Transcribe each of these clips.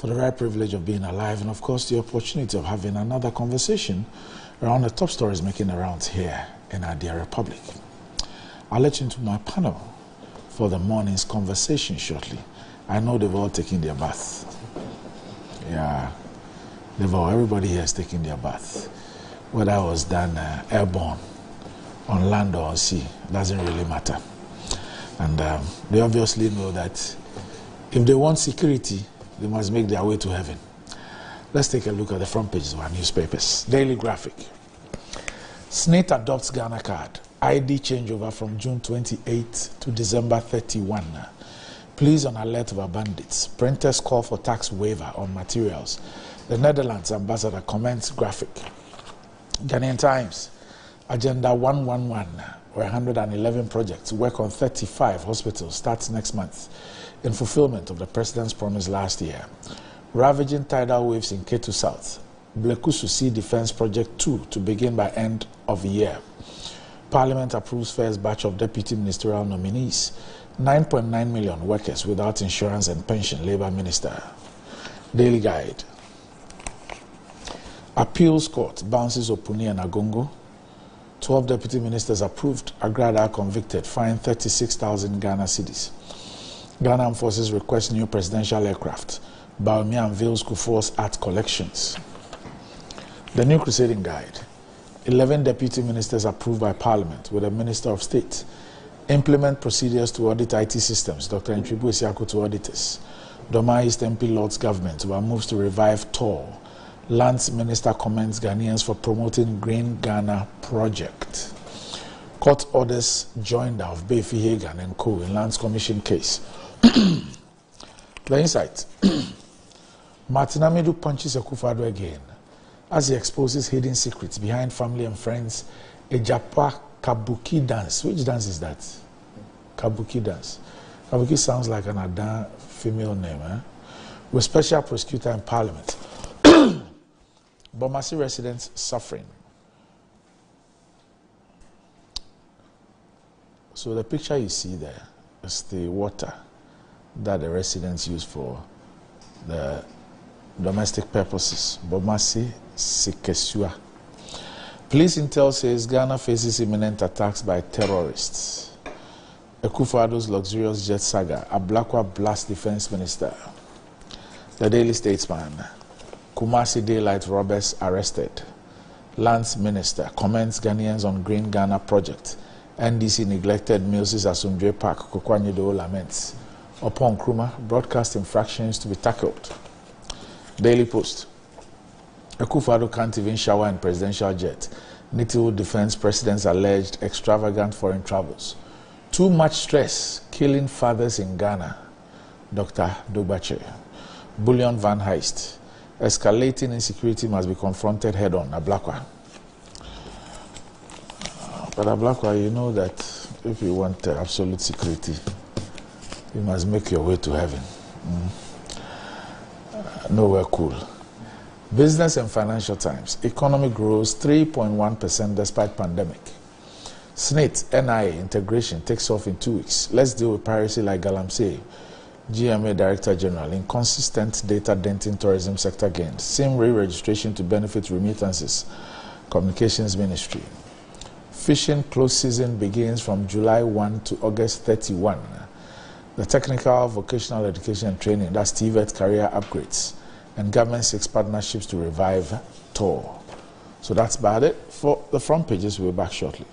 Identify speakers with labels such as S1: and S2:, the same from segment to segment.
S1: for the very privilege of being alive and, of course, the opportunity of having another conversation around the top stories making the rounds here in our dear republic. I'll let you into my panel for the morning's conversation shortly. I know they've all taken their bath. Yeah, they've all, everybody here has taken their bath. Whether it was done uh, airborne, on land or on sea, doesn't really matter. And um, they obviously know that if they want security, they must make their way to heaven. Let's take a look at the front pages of our newspapers. Daily Graphic. SSNIT adopts Ghana card. ID changeover from June 28 to December 31. Police on alert over bandits. Printers call for tax waiver on materials. The Netherlands ambassador comments graphic. Ghanaian Times. Agenda 111, where 111 projects work on 35 hospitals, starts next month in fulfillment of the president's promise last year. Ravaging tidal waves in Ketu South. Blekusu Sea Defense Project 2 to begin by end of year. Parliament approves first batch of deputy ministerial nominees. 9.9 million workers without insurance and pension, Labour Minister. Daily Guide. Appeals Court bounces Opuni and Agongo. 12 deputy ministers approved, Agrada convicted, fined 36,000 Ghana cedis. Ghana Armed Forces request new presidential aircraft. Bawumia unveils Kufuor's art collections. The New Crusading Guide. 11 deputy ministers approved by Parliament with a Minister of State. Implement procedures to audit IT systems. Dr. Ntribu Esiako to auditors. Doma East MP Lord's government were moves to revive TOR. Lands Minister commends Ghanaians for promoting Green Ghana project. Court orders joined of Bayfi Hagan and co. in Lands Commission case. The insight. Martin Amidu punches Akufo-Addo again as he exposes hidden secrets behind family and friends. A Japa Kabuki dance. Which dance is that? Kabuki dance. Kabuki sounds like an Adan female name. Eh? With special prosecutor in parliament. Bomasi residents suffering. So the picture you see there is the water that the residents use for the domestic purposes. Bomasi Sikesua. Police intel says Ghana faces imminent attacks by terrorists. Akufo-Addo's luxurious jet saga, Ablakwa blast defense minister. The Daily Statesman. Kumasi daylight robbers arrested. Lands minister comments Ghanaians on Green Ghana project. NDC neglected Mills' Asomdwe Park, Koku Anyidoho laments. Upon Nkrumah, broadcast infractions to be tackled. Daily Post. Akufo-Addo can't even shower in presidential jet. Nitiwul defense president's alleged extravagant foreign travels. Too much stress killing fathers in Ghana. Dr. Dogbache. Bullion Van Heist. Escalating insecurity must be confronted head on. Ablakwa. But Ablakwa, you know that if you want uh, absolute security, you must make your way to heaven. Mm. Uh, nowhere cool. Business and Financial Times. Economy grows 3.1% despite pandemic. SSNIT NIA integration takes off in two weeks. Let's deal with piracy like Galamsey. GMA Director General, inconsistent data denting tourism sector gains. SIM re-registration to benefit remittances. Communications Ministry. Fishing close season begins from July 1 to August 31. The Technical Vocational Education and Training, that's TVET career upgrades and government seeks partnerships to revive TOR. So that's about it for the front pages. We'll be back shortly.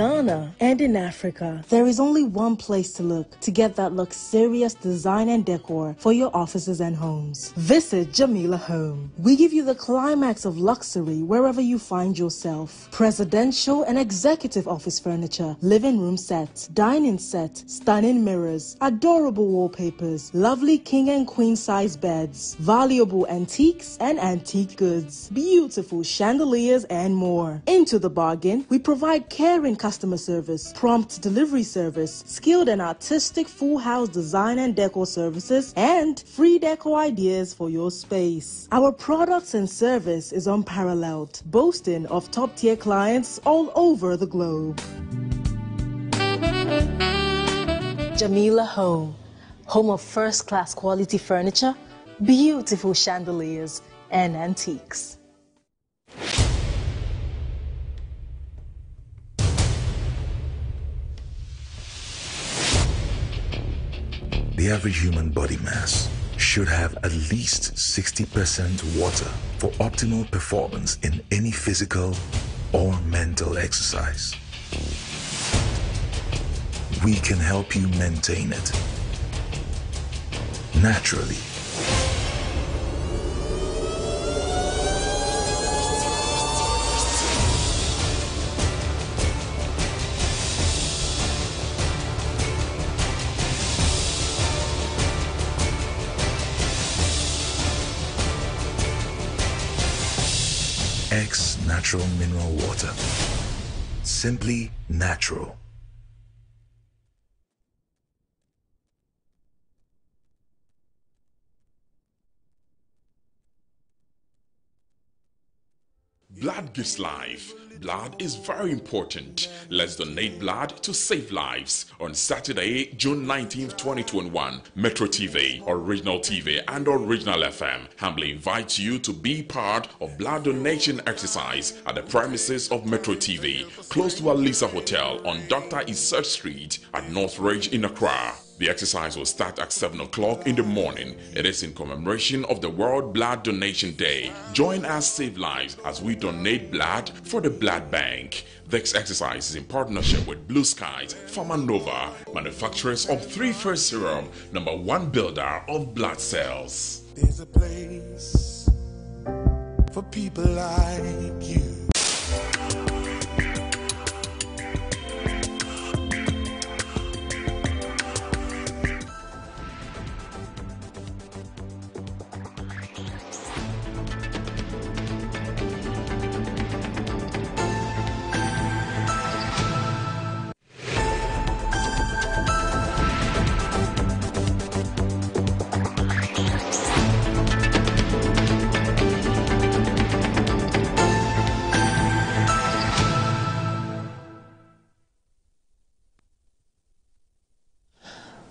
S2: Ghana and in Africa, there is only one place to look to get that luxurious design and decor for your offices and homes. Visit Jamila Home. We give you the climax of luxury wherever you find yourself. Presidential and executive office furniture, living room sets, dining set, stunning mirrors, adorable wallpapers, lovely king and queen size beds, valuable antiques and antique goods, beautiful chandeliers and more. Into the bargain, we provide caring customer service, prompt delivery service, skilled and artistic full house design and decor services, and free decor ideas for your space. Our products and service is unparalleled, boasting of top tier clients all over the globe. Jamila Home, home of first class quality furniture, beautiful chandeliers, and antiques.
S3: The average human body mass should have at least 60% water for optimal performance in any physical or mental exercise. We can help you maintain it naturally X Natural Mineral Water. Simply natural.
S4: Blood gives life. Blood is very important. Let's donate blood to save lives. On Saturday, June 19th, 2021, Metro TV, Original TV, and Original FM humbly invite you to be part of blood donation exercise at the premises of Metro TV, close to Alisa Hotel on Dr. Isert Street at North Ridge in Accra. The exercise will start at 7 o'clock in the morning. It is in commemoration of the World Blood Donation Day. Join us save lives as we donate blood for the blood bank. This exercise is in partnership with Blue Skies, Pharma Nova, manufacturers of 3 First Serum, number one builder of blood cells.
S5: There's a place for people like you.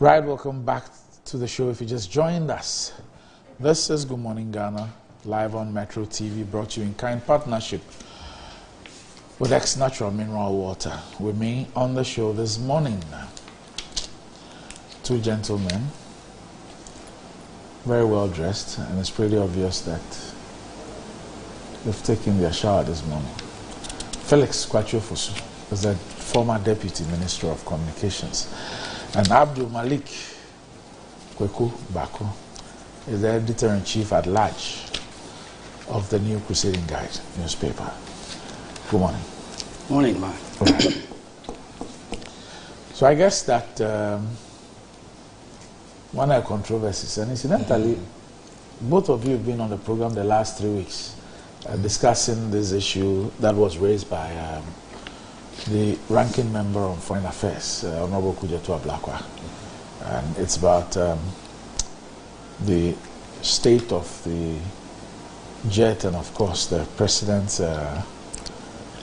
S1: Right, welcome back to the show. If you just joined us, this is Good Morning Ghana, live on Metro TV, brought to you in kind partnership with X Natural Mineral Water. With me on the show this morning, two gentlemen, very well dressed, and it's pretty obvious that they've taken their shower this morning. Felix Kwakye Ofosu is the former Deputy Minister of Communications and Abdul Malik Kweku Baako is the editor in chief at large of the New Crusading Guide newspaper. Good morning.
S6: Morning, Mark.
S1: so I guess that um, one of the controversies, and incidentally, mm-hmm. both of you have been on the program the last three weeks uh, discussing this issue that was raised by um, the ranking member on Foreign Affairs, uh, Honorable Kudzeto Ablakwa. And it's about um, the state of the jet and, of course, the president's uh,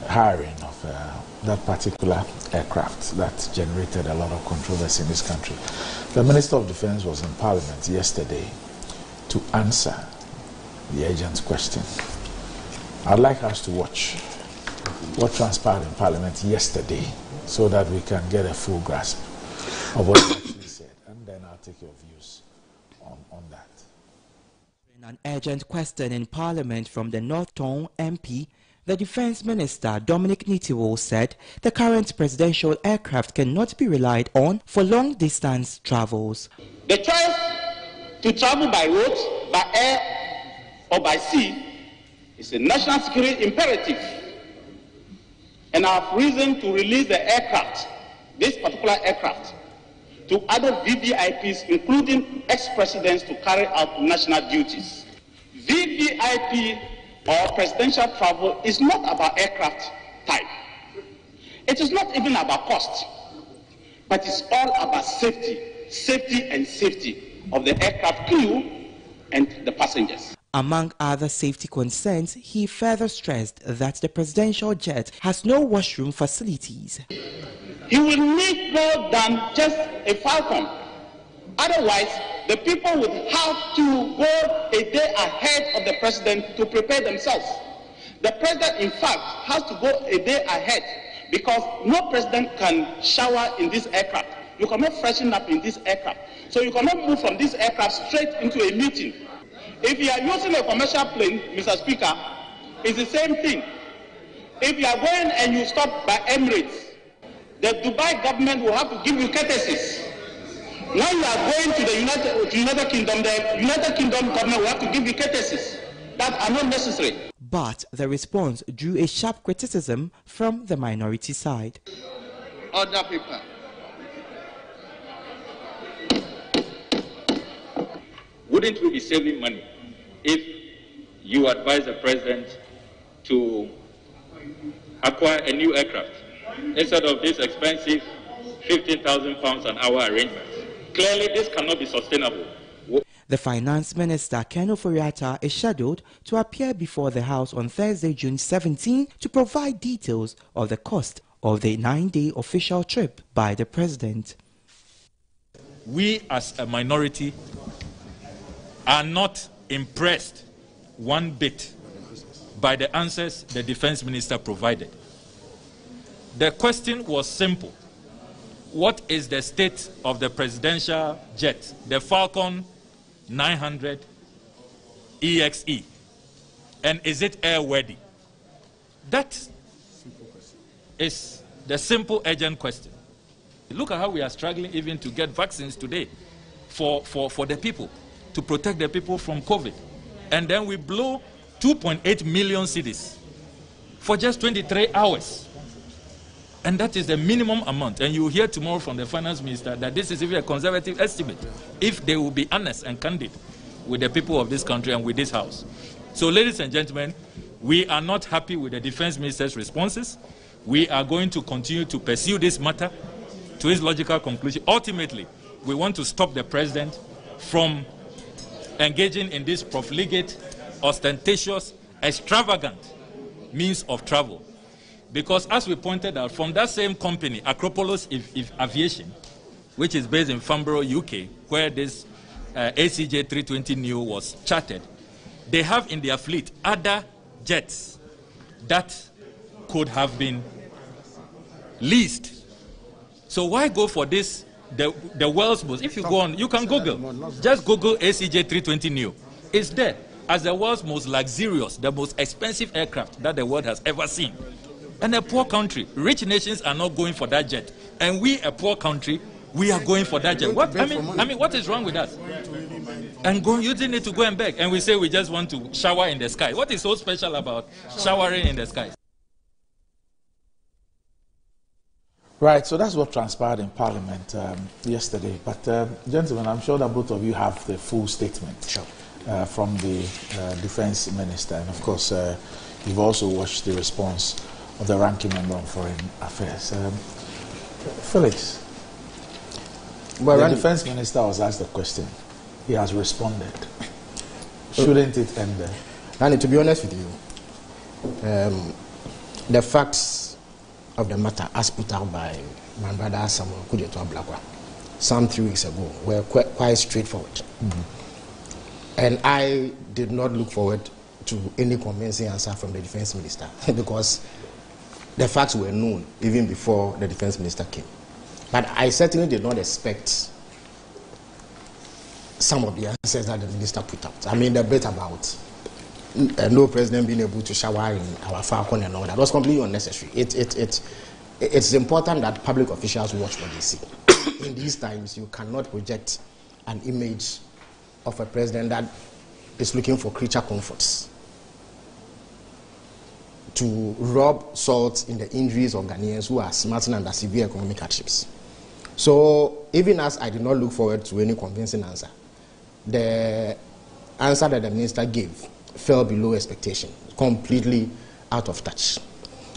S1: hiring of uh, that particular aircraft that generated a lot of controversy in this country. The Minister of Defense was in Parliament yesterday to answer the agent's question. I'd like us to watch what transpired in Parliament yesterday so that we can get a full grasp of what he actually said. And then I'll take your views on, on that.
S7: In an urgent question in Parliament from the North Tongu MP,
S6: The Defense Minister Dominic Nitiwul said the current presidential aircraft cannot be relied on for long distance travels.
S7: The choice to travel by road, by air, or by sea is a national security imperative. And have reason to release the aircraft, this particular aircraft, to other VVIPs, including ex-presidents, to carry out national duties. VVIP or presidential travel is not about aircraft type. It is not even about cost, but it's all about safety, safety and safety of the aircraft crew and the passengers.
S6: Among other safety concerns, he further stressed that the presidential jet has no washroom facilities.
S7: He will need more than just a Falcon. Otherwise, the people would have to go a day ahead of the president to prepare themselves. The president, in fact, has to go a day ahead because no president can shower in this aircraft. You cannot freshen up in this aircraft. So you cannot move from this aircraft straight into a meeting. If you are using a commercial plane, Mr. Speaker, it's the same thing. If you are going and you stop by Emirates, the Dubai government will have to give you courtesies. When you are going to the United, to United Kingdom, the United Kingdom government will have to give you courtesies that are not necessary.
S6: But the response drew a sharp criticism from the minority side.
S7: Other people.
S8: Wouldn't we be saving money if you advise the president to acquire a new aircraft instead of this expensive 15,000 pounds an hour arrangement? Clearly, this cannot be sustainable.
S6: The Finance Minister, Ken Ofori-Atta, is scheduled to appear before the House on Thursday, June 17, to provide details of the cost of the nine-day official trip by the President.
S9: We, as a minority, are not impressed one bit by the answers the Defense Minister provided. The question was simple what is the state of the presidential jet, the Falcon 900 EXE, and is it airworthy? That is the simple, urgent question. Look at how we are struggling even to get vaccines today for, for, for the people, to protect the people from COVID. And then we blow 2.8 million cedis for just 23 hours. And that is the minimum amount. And you will hear tomorrow from the finance minister that this is even a conservative estimate, if they will be honest and candid with the people of this country and with this house. So, ladies and gentlemen, we are not happy with the defense minister's responses. We are going to continue to pursue this matter to its logical conclusion. Ultimately, we want to stop the president from engaging in this profligate, ostentatious, extravagant means of travel because as we pointed out, from that same company, Acropolis if, if Aviation, which is based in Farnborough, UK, where this uh, ACJ 320 Neo was chartered, they have in their fleet other jets that could have been leased. So why go for this, the, the world's most, if you go on, you can Google, just Google ACJ 320 Neo. It's there as the world's most luxurious, the most expensive aircraft that the world has ever seen. And a poor country, rich nations are not going for that jet. And we, a poor country, we are going for that jet. What I mean, I mean, what is wrong with us? And go, you didn't need to go and beg. And we say we just want to shower in the sky. What is so special about showering in the sky?
S1: Right, so that's what transpired in Parliament um, yesterday. But, uh, gentlemen, I'm sure that both of you have the full statement
S10: sure.
S1: uh, from the uh, Defense Minister. And, of course, uh, you've also watched the response of the ranking member on foreign affairs. Um, Felix, well, the defense minister was asked the question. He has responded. Shouldn't it end there?
S10: Danny, to be honest with you, um, the facts of the matter, as put out by my brother Samuel Kujeto Ablakwa, some three weeks ago, were quite, quite straightforward. Mm-hmm. And I did not look forward to any convincing answer from the defense minister because the facts were known even before the defense minister came. But I certainly did not expect some of the answers that the minister put out. I mean, the bit about uh, no president being able to shower in our Falcon and all that was completely unnecessary. It, it, it, it's important that public officials watch what they see. in these times, you cannot project an image of a president that is looking for creature comforts to rub salt in the injuries of Ghanaians who are smarting under severe economic hardships. So, even as I did not look forward to any convincing answer, the answer that the minister gave fell below expectation, completely out of touch.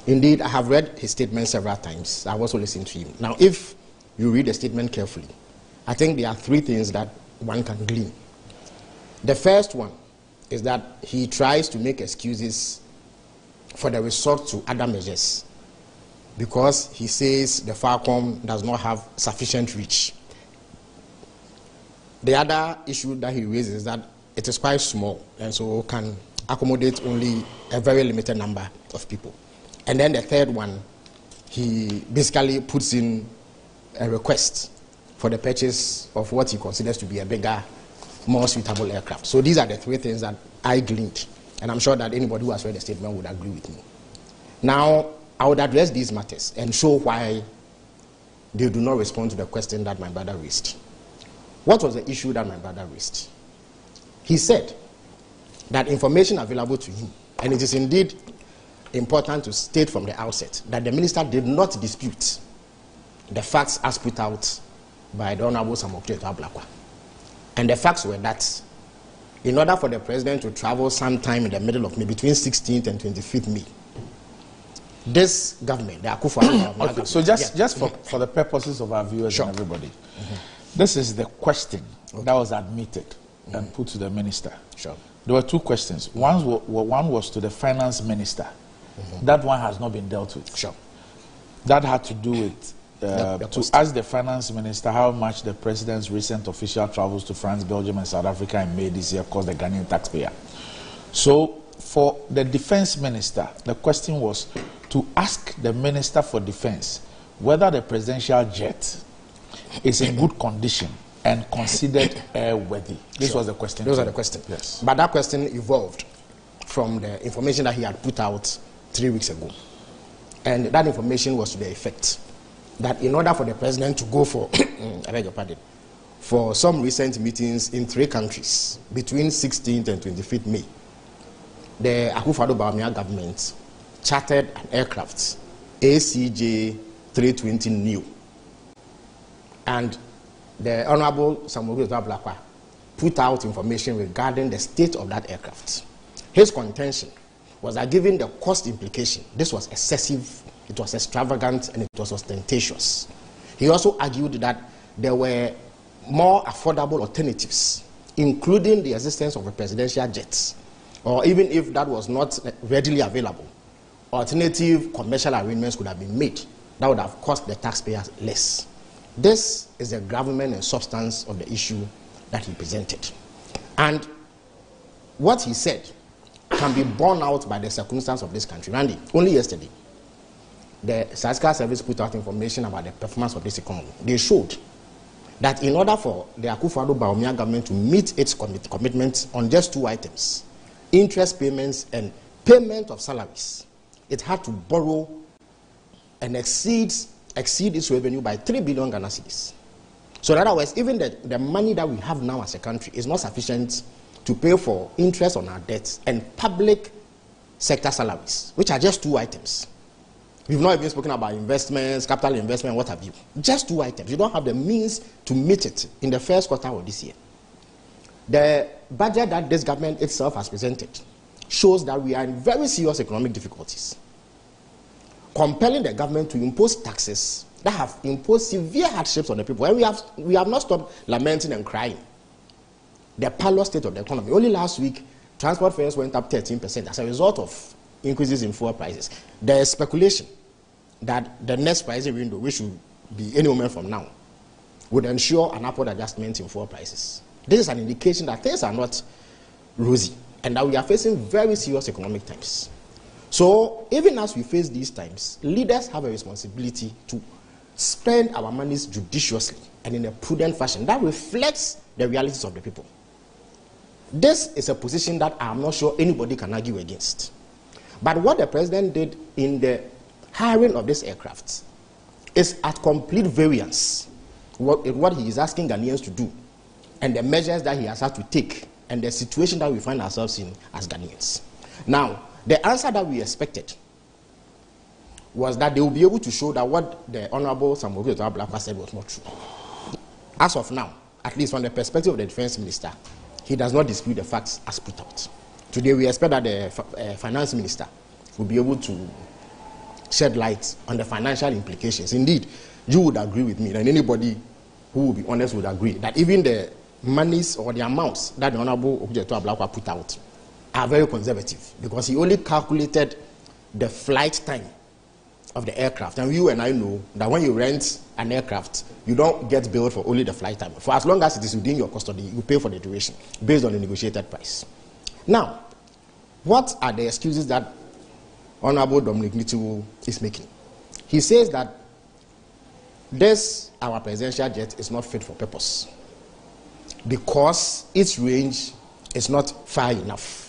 S10: Indeed, I have read his statement several times. I've also listened to him. Now, if you read the statement carefully, I think there are three things that one can glean. The first one is that he tries to make excuses for the resort to other measures because he says the Falcon does not have sufficient reach. The other issue that he raises is that it is quite small and so can accommodate only a very limited number of people. And then the third one, he basically puts in a request for the purchase of what he considers to be a bigger, more suitable aircraft. So these are the three things that I gleaned. And I'm sure that anybody who has read the statement would agree with me. Now, I would address these matters and show why they do not respond to the question that my brother raised. What was the issue that my brother raised? He said that information available to him, and it is indeed important to state from the outset that the minister did not dispute the facts as put out by the Honorable Samuel Ablakwa. And the facts were that in order for the president to travel sometime in the middle of May, between 16th and 25th May, this government, the Akufo
S1: okay, So just, yeah. just for, for the purposes of our viewers sure. and everybody, mm-hmm. this is the question okay. that was admitted mm-hmm. and put to the minister.
S10: Sure.
S1: There were two questions. One, one was to the finance minister. Mm-hmm. That one has not been dealt with.
S10: Sure.
S1: That had to do with uh, to ask the finance minister how much the president's recent official travels to France, Belgium, and South Africa in May this year cost the Ghanaian taxpayer. So, for the defense minister, the question was to ask the minister for defense whether the presidential jet is in good condition and considered airworthy. This sure. was the question.
S10: Those are the questions.
S1: Yes.
S10: But that question evolved from the information that he had put out three weeks ago. And that information was to the effect that in order for the president to go for, I beg your pardon, for some recent meetings in three countries between 16th and 25th May, the Akufo-Addo Bawumia government chartered an aircraft, ACJ 320 Neo. And the Honorable Samuel Ablakwa put out information regarding the state of that aircraft. His contention was that given the cost implication, this was excessive, it was extravagant, and it was ostentatious. He also argued that there were more affordable alternatives, including the existence of a presidential jet, or even if that was not readily available, alternative commercial arrangements could have been made that would have cost the taxpayers less. This is the government and substance of the issue that he presented. And what he said can be borne out by the circumstance of this country. Randy, only yesterday, the Statistical Service put out information about the performance of this economy. They showed that in order for the Akufo-Addo government to meet its commit commitments on just two items, interest payments and payment of salaries, it had to borrow and exceed, exceed its revenue by 3 billion Ghana cedis. So in other words, even the, the money that we have now as a country is not sufficient to pay for interest on our debts and public sector salaries, which are just two items. We've not even spoken about investments, capital investment, what have you. Just two items. You don't have the means to meet it in the first quarter of this year. The budget that this government itself has presented shows that we are in very serious economic difficulties. Compelling the government to impose taxes that have imposed severe hardships on the people. And we have, we have not stopped lamenting and crying. The parlor state of the economy. Only last week, transport fares went up 13% as a result of increases in fuel prices. There is speculation that the next pricing window, which should be any moment from now, would ensure an upward adjustment in fuel prices. This is an indication that things are not rosy and that we are facing very serious economic times. So, even as we face these times, leaders have a responsibility to spend our monies judiciously and in a prudent fashion that reflects the realities of the people. This is a position that I'm not sure anybody can argue against. But what the president did in the hiring of this aircraft is at complete variance with what he is asking Ghanaians to do and the measures that he has had to take and the situation that we find ourselves in as Ghanaians. Now, the answer that we expected was that they will be able to show that what the Honorable Samuel Ablakwa said was not true. As of now, at least from the perspective of the defense minister, he does not dispute the facts as put out. Today, we expect that the uh, finance minister will be able to shed light on the financial implications. Indeed, you would agree with me, and anybody who will be honest would agree, that even the monies or the amounts that the Honorable Okudzeto Ablakwa put out are very conservative because he only calculated the flight time of the aircraft. And you and I know that when you rent an aircraft, you don't get billed for only the flight time. For as long as it is within your custody, you pay for the duration based on the negotiated price. Now, what are the excuses that Honorable Dominic Nitiwul is making? He says that this, our presidential jet, is not fit for purpose because its range is not far enough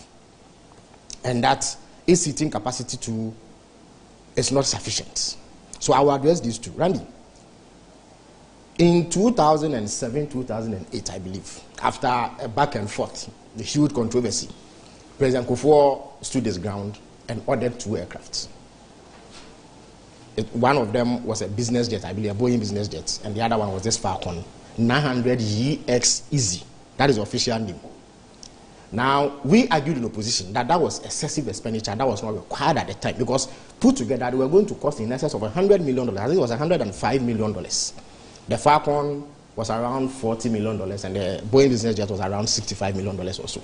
S10: and that its seating capacity to is not sufficient. So I will address these two. Randy, in 2007, 2008, I believe, after a back and forth, the huge controversy, President Kufuor stood his ground and ordered two aircrafts. It, one of them was a business jet, I believe, a Boeing business jet, and the other one was this Falcon 900 EX Easy. That is the official name. Now, we argued in opposition that that was excessive expenditure that was not required at the time because put together they were going to cost in excess of $100 million. I think it was $105 million. The Falcon was around $40 million and the Boeing business jet was around $65 million or so.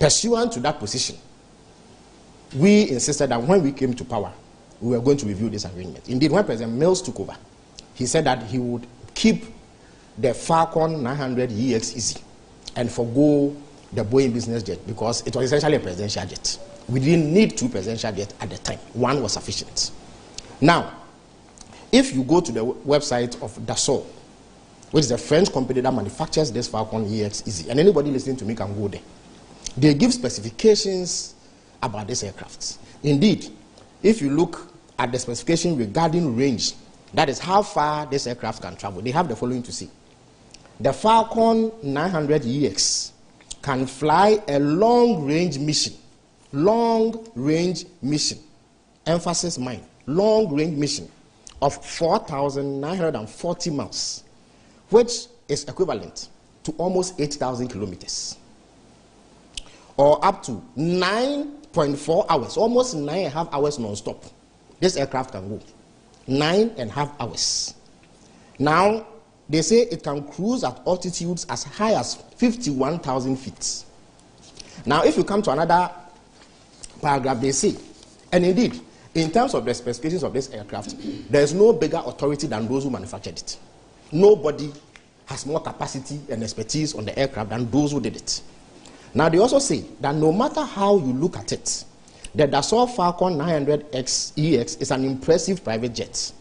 S10: Pursuant to that position, we insisted that when we came to power, we were going to review this agreement. Indeed, when President Mills took over, he said that he would keep the Falcon 900 EX easy and forego the Boeing business jet because it was essentially a presidential jet. We didn't need two presidential jets at the time. One was sufficient. Now, if you go to the website of Dassault, which is a French company that manufactures this Falcon EX Easy, and anybody listening to me can go there. They give specifications about this aircraft. Indeed, if you look at the specification regarding range, that is how far this aircraft can travel, they have the following to see. The Falcon 900 EX can fly a long range mission. Long range mission. Emphasis mine. Long range mission of 4,940 miles, which is equivalent to almost 8,000 kilometers. Or up to 9.4 hours, almost nine and a half hours non stop. This aircraft can go. Nine and a half hours. Now, they say it can cruise at altitudes as high as 51,000 feet. Now, if you come to another paragraph, they say, and indeed, in terms of the specifications of this aircraft, there is no bigger authority than those who manufactured it. Nobody has more capacity and expertise on the aircraft than those who did it. Now, they also say that no matter how you look at it, the Dassault Falcon 900X EX is an impressive private jet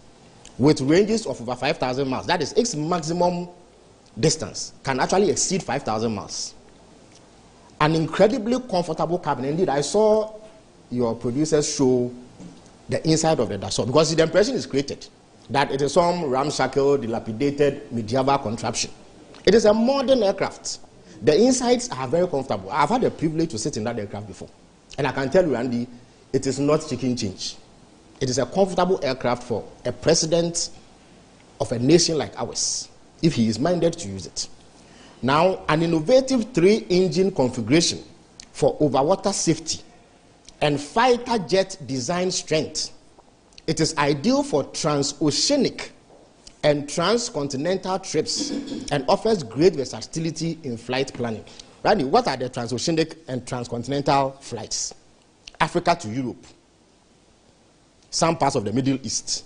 S10: with ranges of over 5,000 miles. That is, its maximum distance can actually exceed 5,000 miles. An incredibly comfortable cabin. Indeed, I saw your producers show the inside of the Dassault because the impression is created that it is some ramshackle, dilapidated, medieval contraption. It is a modern aircraft. The insides are very comfortable. I've had the privilege to sit in that aircraft before. And I can tell you, Andy, it is not chicken change. It is a comfortable aircraft for a president of a nation like ours, if he is minded to use it. Now, an innovative three engine configuration for overwater safety and fighter jet design strength. It is ideal for transoceanic and transcontinental trips and offers great versatility in flight planning. Randy, what are the transoceanic and transcontinental flights? Africa to Europe, some parts of the Middle East,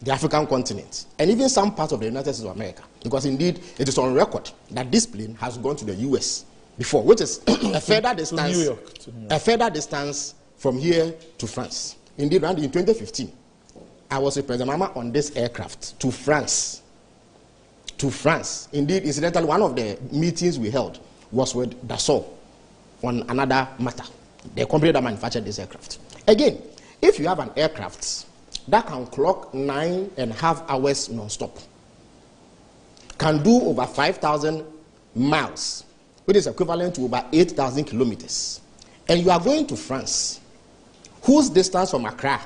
S10: the African continent, and even some parts of the United States of America. Because indeed, it is on record that this plane has gone to the US before, which is a further distance,
S1: New York, to New York.
S10: a further distance from here to France. Indeed, in 2015, I was with President Mahama on this aircraft to France. To France. Indeed, incidentally, one of the meetings we held was with Dassault on another matter. The company that manufactured this aircraft. Again, if you have an aircraft that can clock nine and a half hours non-stop, can do over 5,000 miles, which is equivalent to over 8,000 kilometers, and you are going to France, whose distance from Accra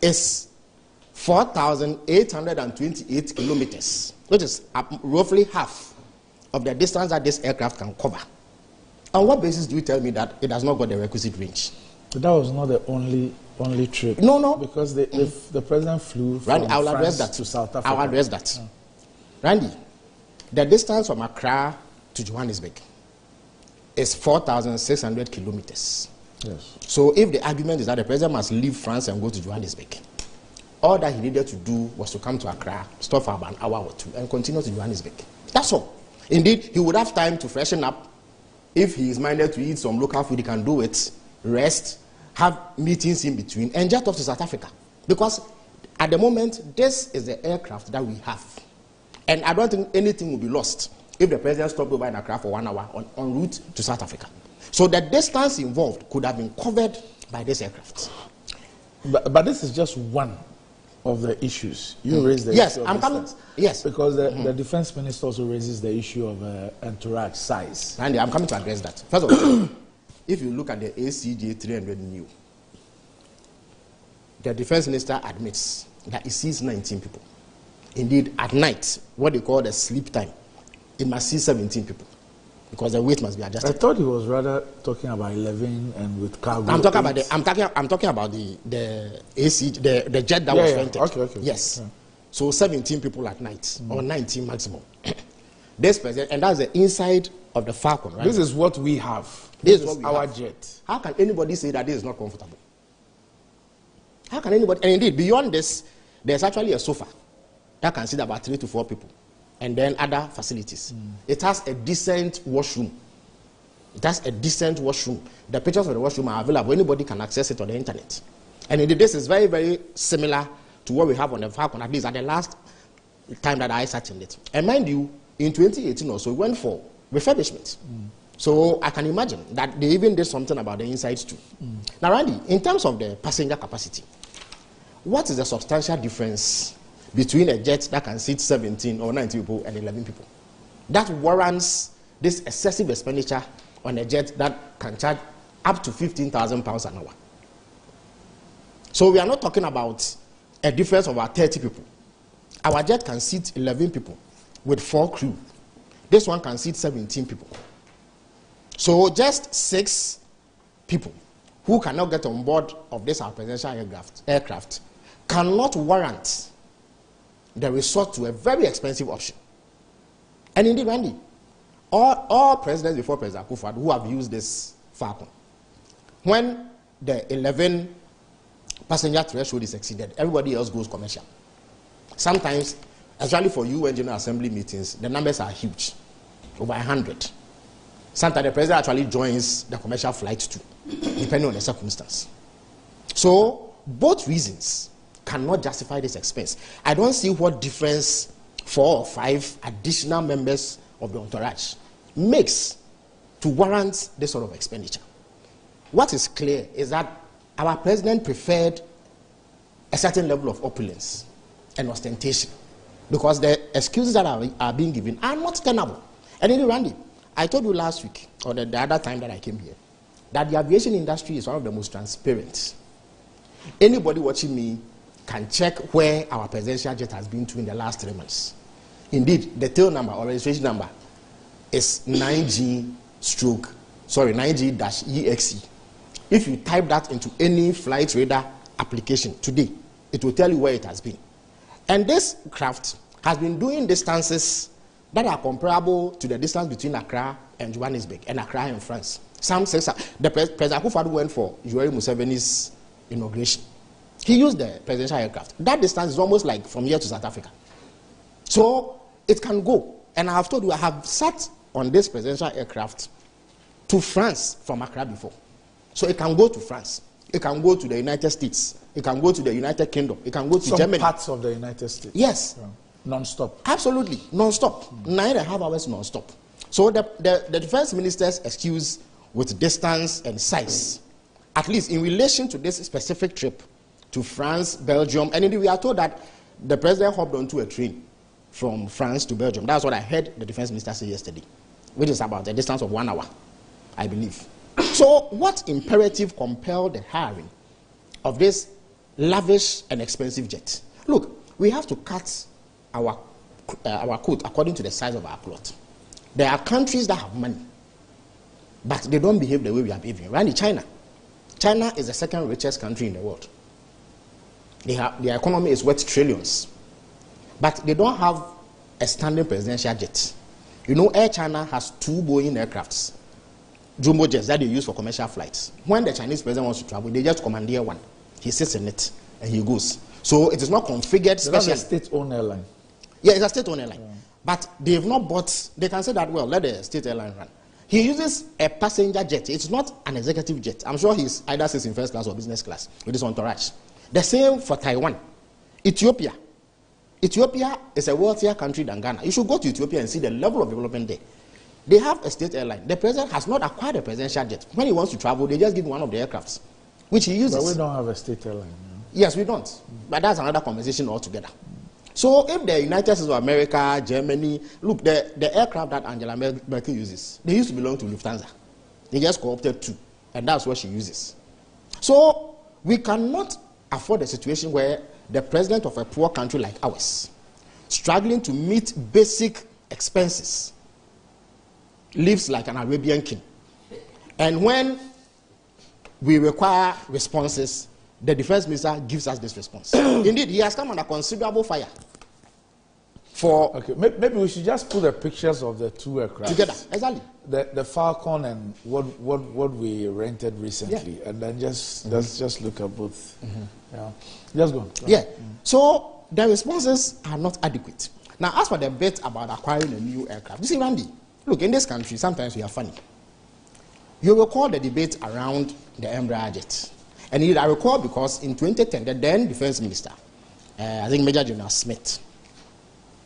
S10: is 4,828 kilometers, which is roughly half of the distance that this aircraft can cover. On what basis do you tell me that it has not got the requisite range?
S1: But that was not the only only trip.
S10: No, no.
S1: Because the, the, the president flew from
S10: Randy, I will
S1: France
S10: address that.
S1: to South Africa.
S10: I will address that. Randy, the distance from Accra to Johannesburg is 4,600 kilometers.
S1: Yes.
S10: So if the argument is that the president must leave France and go to Johannesburg, all that he needed to do was to come to Accra, stop for about an hour or two, and continue to Johannesburg. That's all. Indeed, he would have time to freshen up. If he is minded to eat some local food, he can do it, rest, have meetings in between, and jet off to South Africa. Because at the moment, this is the aircraft that we have. And I don't think anything will be lost if the president stopped over in Accra for one hour on, en route to South Africa. So the distance involved could have been covered by this aircraft.
S1: But, but this is just one of the issues. You
S10: Mm.
S1: raised the
S10: Yes,
S1: issue
S10: I'm coming- yes.
S1: Because the,
S10: Mhm.
S1: the defense minister also raises the issue of uh, entourage size.
S10: Randy, I'm coming to address that. First of all, if you look at the ACJ 300 new, the defense minister admits that it sees 19 people. Indeed, at night, what they call the sleep time, it must see 17 people because the weight must be adjusted.
S1: I thought he was rather talking about 11 and with cargo.
S10: I'm talking about the I'm talking I'm talking about the the AC the, the jet that
S1: Yeah,
S10: was
S1: yeah.
S10: rented.
S1: Okay, okay.
S10: Yes.
S1: Yeah.
S10: So 17 people at night mm. or 19 maximum. this president and that's the inside of the Falcon, right?
S1: This is what we have.
S10: This
S1: This,
S10: is
S1: is our
S10: have.
S1: jet.
S10: How can anybody say that this is not comfortable? How can anybody? And indeed, beyond this, there's actually a sofa that can sit about three to four people, and then other facilities. Mm. It has a decent washroom. It has a decent washroom. The pictures of the washroom are available. Anybody can access it on the internet. And indeed, this is very, very similar to what we have on the Falcon, at least at the last time that I sat in it. And mind you, in 2018 also, we went for refurbishment. Mm. So I can imagine that they even did something about the insides too. Mm. Now, Randy, in terms of the passenger capacity, what is the substantial difference between a jet that can seat 17 or 19 people and 11 people? That warrants this excessive expenditure on a jet that can charge up to 15,000 pounds an hour. So we are not talking about a difference of about 30 people. Our jet can seat 11 people with four crew. This one can seat 17 people. So just six people who cannot get on board of this our presidential aircraft, aircraft cannot warrant the resort to a very expensive option. And indeed, Randy, all, all presidents before President Akufo-Addo who have used this Falcon, when the 11 passenger threshold is exceeded, everybody else goes commercial. Sometimes, especially for UN General Assembly meetings, the numbers are huge, over 100. Sometimes the president actually joins the commercial flight too, depending on the circumstance. So, both reasons cannot justify this expense. I don't see what difference four or five additional members of the entourage makes to warrant this sort of expenditure. What is clear is that our president preferred a certain level of opulence and ostentation because the excuses that are, are being given are not tenable. And in Randy, I told you last week, or the, the other time that I came here, that the aviation industry is one of the most transparent. Anybody watching me can check where our presidential jet has been to in the last three months. Indeed, the tail number or registration number is 9G stroke, sorry, 9G EXE. If you type that into any flight radar application today, it will tell you where it has been. And this craft has been doing distances that are comparable to the distance between Accra and Johannesburg and Accra and France. Some say the pres- President Akufo-Addo went for Yoweri Museveni's inauguration. He used the presidential aircraft. That distance is almost like from here to South Africa. So it can go. And I have told you, I have sat on this presidential aircraft to France from Accra before. So it can go to France. It can go to the United States. It can go to the United Kingdom. It can go to
S1: Some
S10: Germany.
S1: parts of the United States.
S10: Yes.
S1: Non-stop.
S10: Absolutely, non-stop, nine and a half hours non-stop. So the, the, the defense minister's excuse with distance and size, at least in relation to this specific trip to France, Belgium, and indeed we are told that the president hopped onto a train from France to Belgium. That's what I heard the defense minister say yesterday, which is about a distance of one hour, I believe. So, what imperative compelled the hiring of this lavish and expensive jet? Look, we have to cut our, uh, our coat according to the size of our cloth. There are countries that have money, but they don't behave the way we are behaving. Randy, China. China is the second richest country in the world. They have, their economy is worth trillions, but they don't have a standing presidential jet. You know, Air China has two Boeing aircrafts, jumbo jets that they use for commercial flights. When the Chinese president wants to travel, they just commandeer one. He sits in it and he goes. So it is not configured
S1: So that's
S10: specially.
S1: a state-owned airline.
S10: Yeah, it's a state-owned airline. But they've not bought, they can say that, well, let the state airline run. He uses a passenger jet. It's not an executive jet. I'm sure he's either sits in first class or business class with his entourage. The same for Taiwan. Ethiopia. Ethiopia is a wealthier country than Ghana. You should go to Ethiopia and see the level of development there. They have a state airline. The president has not acquired a presidential jet. When he wants to travel, they just give him one of the aircrafts, which he uses.
S1: But we don't have a state airline.
S10: Yes, we don't. But that's another conversation altogether. So if the United States of America, Germany, look, the, the aircraft that Angela Merkel uses, they used to belong to Lufthansa. They just co-opted two, and that's what she uses. So we cannot afford a situation where the president of a poor country like ours, struggling to meet basic expenses, lives like an Arabian king. And when we require responses, the defense minister gives us this response. Indeed, he has come under considerable fire for
S1: Okay, maybe we should just put the pictures of the two aircraft
S10: together. Exactly.
S1: The, the Falcon and what, what, what we rented recently, and then just mm-hmm. let's just look at both. Mm-hmm. Yeah, just go. on. Go on.
S10: Yeah. Mm. So the responses are not adequate. Now, as for the bit about acquiring a new aircraft, you see, Randy, look, in this country, sometimes we are funny. You recall the debate around the Embraer jet. And I recall because in 2010, the then defense minister, uh, I think Major General Smith,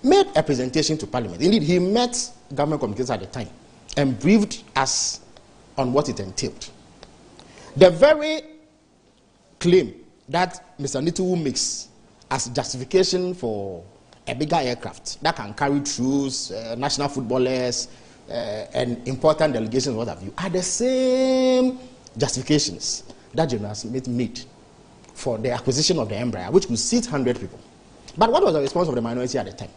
S10: made a presentation to Parliament. Indeed, he met government communicators at the time and briefed us on what it entailed. The very claim that Mr. Nitiwul makes as justification for a bigger aircraft that can carry troops, uh, national footballers, uh, and important delegations, what have you, are the same justifications that General Smith made for the acquisition of the Embraer, which could seat 100 people. But what was the response of the minority at the time?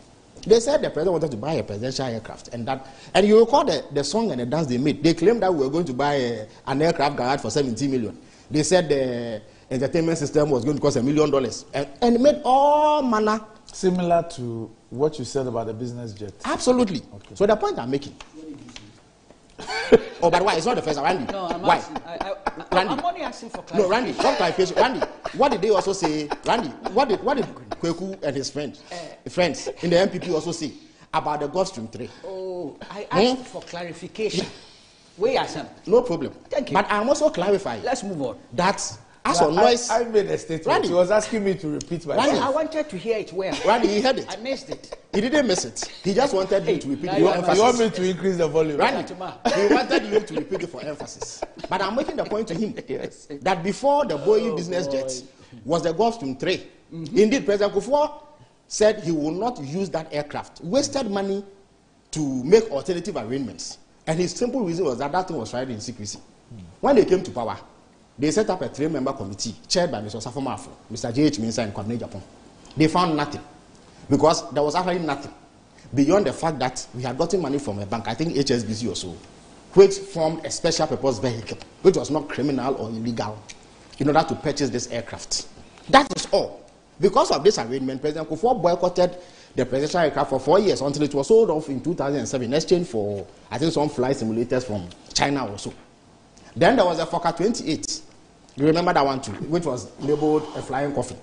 S10: They said the president wanted to buy a presidential aircraft, and that, and you recall the, the song and the dance they made. They claimed that we were going to buy a, an aircraft garage for 17 million. They said the entertainment system was going to cost a million dollars, and, and made all manner.
S1: Similar to what you said about the business jet.
S10: Absolutely. So the point I'm making. Oh, but why? It's not the first one, Randy.
S11: No, I'm
S10: why?
S11: asking, I, I,
S10: Randy.
S11: I'm only asking for clarification. No.
S10: Randy, one clarification. Randy, what did they also say? Randy, what did what did Kweku and his friends, friends in the NPP also say about the Gulfstream 3?
S11: Oh, I
S10: Hmm?
S11: asked for clarification. Are some?
S10: No problem.
S11: Thank you.
S10: But I'm also clarifying
S11: Let's move on.
S10: that as
S1: Yeah,
S10: for noise,
S1: I, I made a statement.
S10: Randy.
S1: He was asking me to repeat myself.
S10: Randy.
S11: I wanted to hear it well.
S10: Randy, he heard it.
S11: I missed it.
S10: He didn't miss it. He just wanted you to repeat it
S11: you
S10: for emphasis.
S1: you want me to increase the volume?
S10: Randy, he wanted you to repeat it for emphasis. But I'm making the point to him that before the Boeing oh, business jet was the Gulfstream 3. Indeed, President Kufuor said he will not use that aircraft, wasted money to make alternative arrangements. And his simple reason was that that thing was tried in secrecy. When they came to power, they set up a three member committee chaired by Mr. Osafo-Maafo, Mr. J.H. Mensah, and Kwabena Japan. They found nothing because there was actually nothing beyond the fact that we had gotten money from a bank, I think HSBC or so, which formed a special purpose vehicle, which was not criminal or illegal, in order to purchase this aircraft. That is all. Because of this arrangement, President Kufuor boycotted the presidential aircraft for four years until it was sold off in 2007 in exchange for, I think, some flight simulators from China or so. Then there was a Fokker 28. You remember that one too, which was labeled a flying coffin.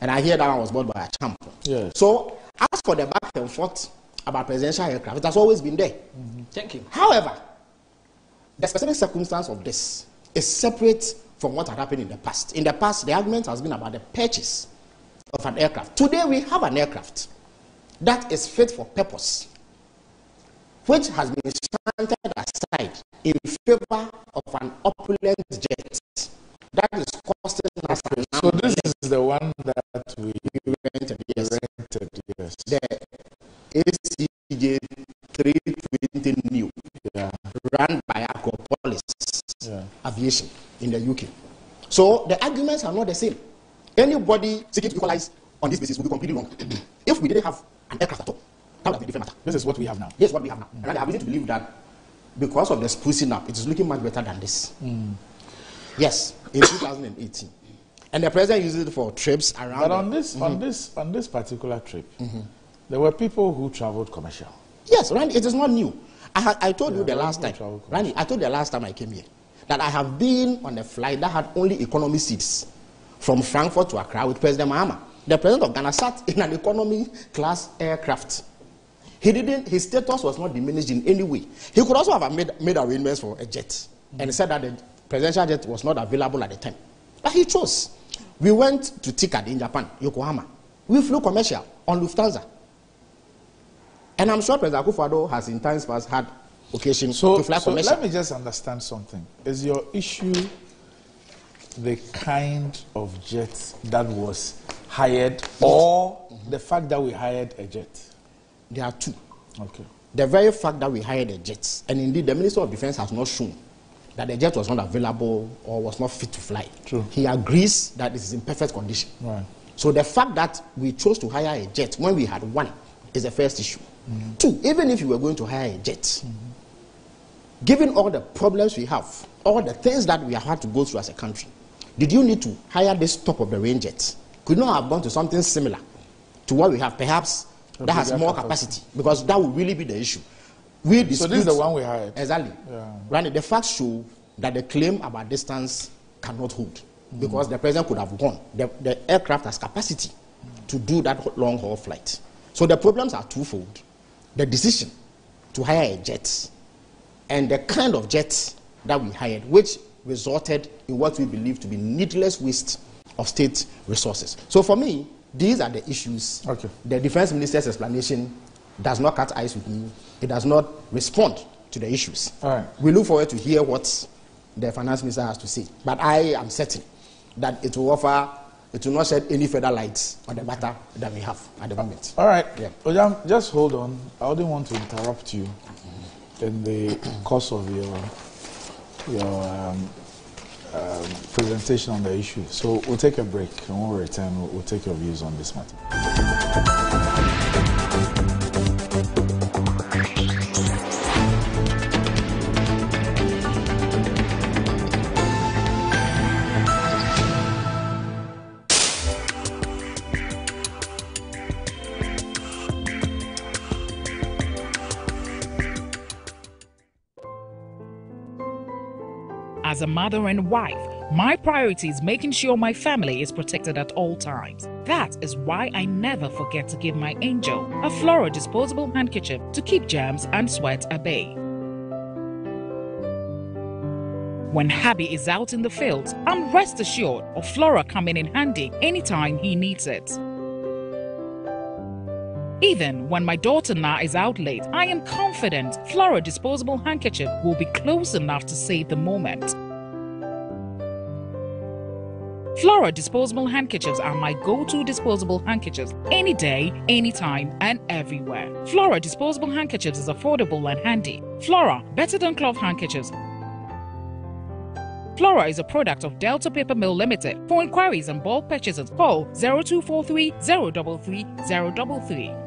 S10: And I hear that one was bought by a champ.
S1: Yes.
S10: So, as for the back and forth about presidential aircraft, it has always been there. Mm-hmm.
S11: Thank you.
S10: However, the specific circumstance of this is separate from what had happened in the past. In the past, the argument has been about the purchase of an aircraft. Today, we have an aircraft that is fit for purpose. which has been shunted aside in favor of an opulent jet that is costing us
S1: So this is the one that we
S10: rented, yes.
S1: rented, yes.
S10: The ACJ 320 Neo,
S1: Yeah,
S10: run by Acropolis
S1: yeah.
S10: Aviation in the UK. So the arguments are not the same. Anybody seeking to equalize on this basis will be completely wrong. if we didn't have an aircraft at all, that would have been a different matter.
S1: This is what we have now.
S10: Here's what we have now. And I have reason to believe that because of the sprucing up, it is looking much better than this. Hmm. Yes, in 2018. And the president used it for trips around.
S1: But on this, on mm-hmm. this, on this particular trip, mm-hmm. there were people who traveled commercial.
S10: Yes, Randy, it is not new. I, ha- I told you the last time, Randy, I told you the last time I came here that I have been on a flight that had only economy seats from Frankfurt to Accra with President Mahama. The president of Ghana sat in an economy class aircraft. He didn't, his status was not diminished in any way. He could also have made, made arrangements for a jet and he said that the presidential jet was not available at the time. But he chose. We went to TICAD in Japan, Yokohama. We flew commercial on Lufthansa. And I'm sure President Akufo-Addo has in times past had occasion
S1: So,
S10: to fly
S1: so
S10: commercial.
S1: let me just understand something. Is your issue the kind of jet that was hired, or the fact that we hired a jet?
S10: There are two.
S1: Okay.
S10: The very fact that we hired a jet, and indeed the Minister of Defense has not shown that the jet was not available or was not fit to fly.
S1: True.
S10: He agrees that it is in perfect condition.
S1: Right.
S10: So the fact that we chose to hire a jet when we had one is the first issue. Two, even if you were going to hire a jet, given all the problems we have, all the things that we have had to go through as a country, did you need to hire this top of the range jet? Could not have gone to something similar to what we have, perhaps that has more
S1: capacity,
S10: because that would really be the issue. We
S1: So this is the one we hired.
S10: Exactly.
S1: Yeah.
S10: Randy, the facts show that the claim about distance cannot hold because the president could have gone. The, the aircraft has capacity to do that long haul flight. So the problems are twofold the decision to hire a jet and the kind of jet that we hired, which resulted in what we believe to be needless waste of state resources. So for me, these are the issues.
S1: Okay.
S10: The defense minister's explanation does not cut eyes with me. It does not respond to the issues.
S1: All right.
S10: We look forward to hear what the finance minister has to say. But I am certain that it will offer, it will not shed any further light on the matter that we have at the moment.
S1: All right.
S10: Yeah.
S1: Ojam, just hold on. I wouldn't want to interrupt you in the course of your your um, um, presentation on the issue. So we'll take a break, and when we return, we'll, we'll take your views on this matter.
S12: As a mother and wife, my priority is making sure my family is protected at all times. That is why I never forget to give my angel a Flora disposable handkerchief to keep germs and sweat at bay. When Habby is out in the fields, I'm rest assured of Flora coming in handy anytime he needs it. Even when my daughter Na is out late, I am confident Flora disposable handkerchief will be close enough to save the moment. Flora disposable handkerchiefs are my go-to disposable handkerchiefs any day, anytime, and everywhere. Flora disposable handkerchiefs is affordable and handy. Flora, better than cloth handkerchiefs. Flora is a product of Delta Paper Mill Limited. For inquiries and bulk purchases, call 0243 033 033.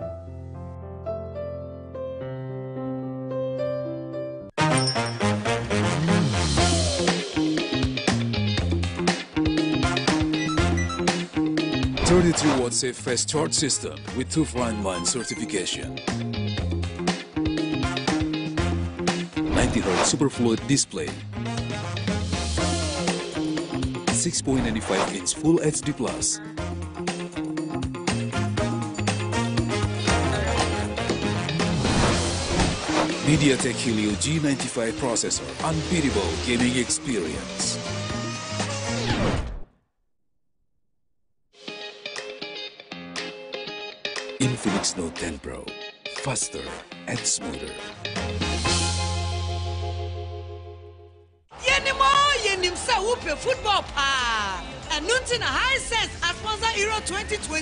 S13: Watt safe first charge system with TÜV Rheinland certification. 90 Hz superfluid display. 6.95 inch full HD plus. MediaTek Helio G95 processor, unbeatable gaming experience. Note 10 Pro, faster and smoother.
S14: yɛnim o yɛnim sɛ wopɛ football paa ɛno nti na high sense asponsor euro 2020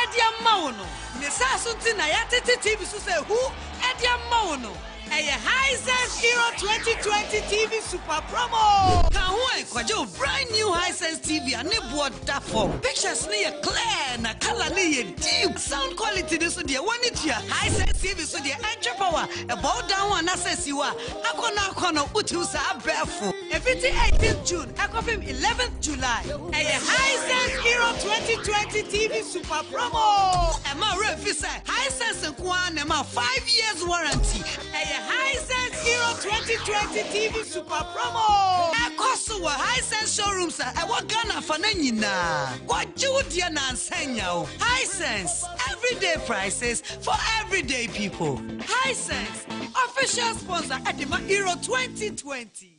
S14: ɛde ama wo no ne saa so nti na yɛatete tv so sɛ hu. Ɛde ama wo no ɛyɛ high sense euro 2020 tv super promo. Ka ho ɛ kɔgye wo brand new high sense tv a ne boɔ pictures ne yɛ clear na color ne yɛ deep. Sound quality ne so deɛ wɔne tua high sense tv so deɛ ɛntwe power ɛbɔ wo dan ho anasɛ si wo a akɔ no akɔ no wotiw saa abɛɛfo ɛfiti 18th june ɛkɔfim 11th july. Ɛyɛ high sense euro 2020 tv super promo. Ɛma werɛ mfi sɛ high sense nko ara na ɛma 5 years warranty. Ɛyɛ high sense euro 2020 tv super promo. Ɛkɔ so wɔ high sense showrooms a ɛwɔ ghana fa no nyinaa wɔgye wo deɛ nansa nya wo high sense everyday prices for everyday people. High sense official sponsor ɛde euro 2020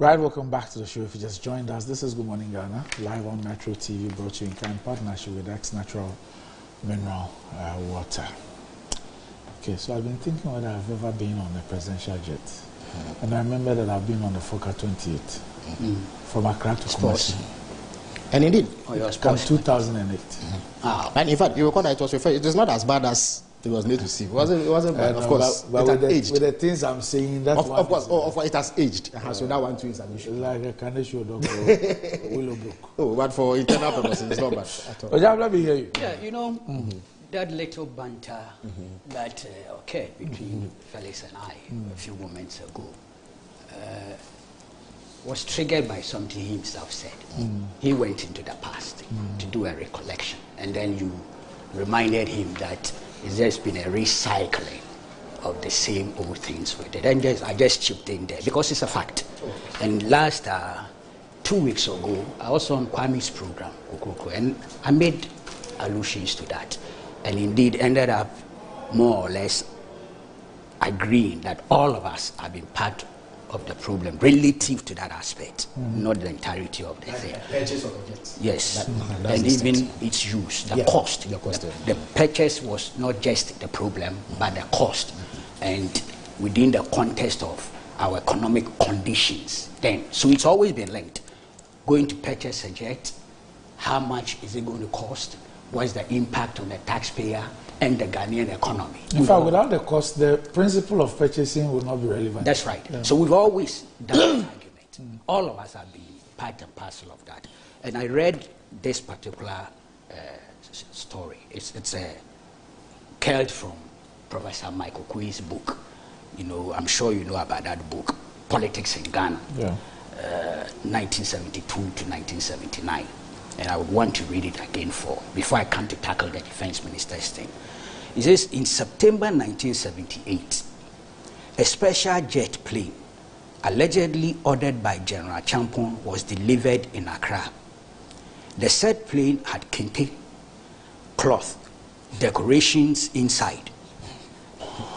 S1: Right, welcome back to the show. If you just joined us, this is Good Morning Ghana, live on Metro TV, brought to you in kind partnership with X Natural Mineral uh, Water. Okay, so I've been thinking whether I've ever been on a presidential jet. Mm. And I remember that I've been on the Fokker 28 mm. from Accra to Kumasi.
S10: And indeed,
S11: Oh, you're a
S1: Come
S11: sportsman.
S1: 2008.
S11: Ah,
S10: and in fact, you recall that it was referred, it was not as bad as it was made to see. It wasn't, it wasn't bad,
S1: Uh,
S10: of course.
S1: but, but
S10: it
S1: with, the,
S10: aged.
S1: with the things I'm saying, that's
S10: of, of course, oh, of course, it has aged. Uh-huh, so that one too is an issue.
S1: like a Kanesho dog or Willowbrook.
S10: Oh, but for internal purposes, it's not bad at all.
S1: Ojab, let me hear you.
S11: yeah, you know, that little banter that uh, occurred between Felix and I a few moments ago uh, was triggered by something he himself said. He went into the past to do a recollection, and then you reminded him that it's just been a recycling of the same old things we did. And just, I just chipped in there because it's a fact. And last uh, two weeks ago, I was on Kwame's program, Kokrokoo, and I made allusions to that. And indeed ended up more or less agreeing that all of us have been part of the problem relative to that aspect, mm. not the entirety of the thing.
S10: Purchase of jets.
S11: Yes,
S10: That- mm-hmm. that's
S11: and even its use, the
S10: Yeah,
S11: cost.
S10: the cost,
S11: The, the purchase was not just the problem, but the cost. And within the context of our economic conditions, then. So it's always been linked. Going to purchase a jet, how much is it going to cost? What's the impact on the taxpayer and the Ghanaian economy?
S1: In fact, without the cost, the principle of purchasing will not be relevant.
S11: That's right. So we've always done an argument. All of us have been part and parcel of that. And I read this particular uh, story. It's, it's a culled from Professor Michael Oquaye's book. You know, I'm sure you know about that book, Politics in Ghana,
S1: Yeah.
S11: uh, 1972 to 1979. And I would want to read it again for before I come to tackle the defense minister's thing. It says in September 1978, a special jet plane, allegedly ordered by General Acheampong, was delivered in Accra. The said plane had kente, cloth, decorations inside,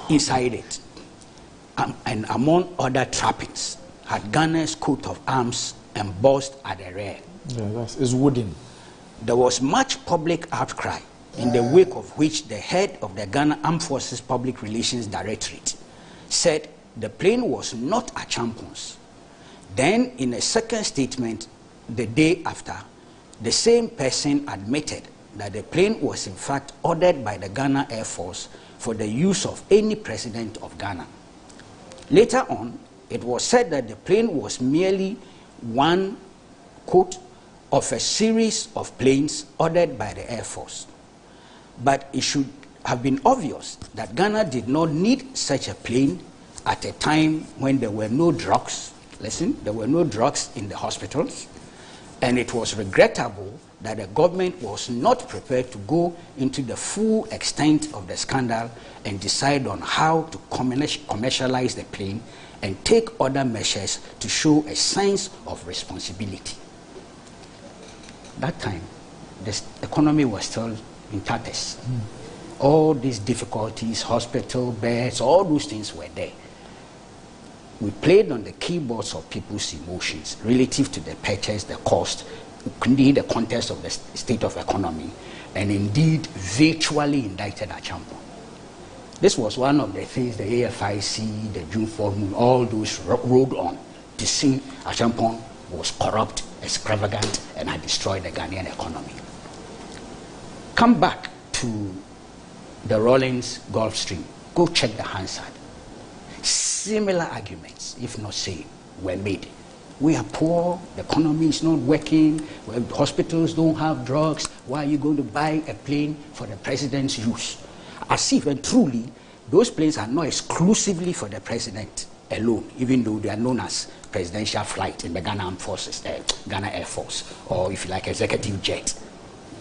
S11: inside it, um, and among other trappings, had Ghana's coat of arms embossed at the rear.
S1: Yeah, wooden.
S11: There was much public outcry, in the wake of which the head of the Ghana Armed Forces Public Relations Directorate said the plane was not Acheampong's. Then, in a second statement, the day after, the same person admitted that the plane was in fact ordered by the Ghana Air Force for the use of any president of Ghana. Later on, it was said that the plane was merely one, quote, of a series of planes ordered by the Air Force. But it should have been obvious that Ghana did not need such a plane at a time when there were no drugs. Listen, there were no drugs in the hospitals. And it was regrettable that the government was not prepared to go into the full extent of the scandal and decide on how to commercialize the plane and take other measures to show a sense of responsibility. That time, the economy was still in tatters. Mm. All these difficulties, hospital beds, all those things were there. We played on the keyboards of people's emotions relative to the purchase, the cost, indeed the context of the state of economy, and indeed virtually indicted Acheampong. This was one of the things the AFRC, the June Forum, all those rode on to see Acheampong was corrupt, extravagant, and had destroyed the Ghanaian economy. Come back to the Rawlings Gulfstream. Go check the Hansard. Similar arguments, if not same, were made. We are poor, the economy is not working, hospitals don't have drugs. Why are you going to buy a plane for the president's use? As if and truly, those planes are not exclusively for the president alone, even though they are known as presidential flight in the Ghana Armed Forces, uh, Ghana Air Force, or if you like, executive jet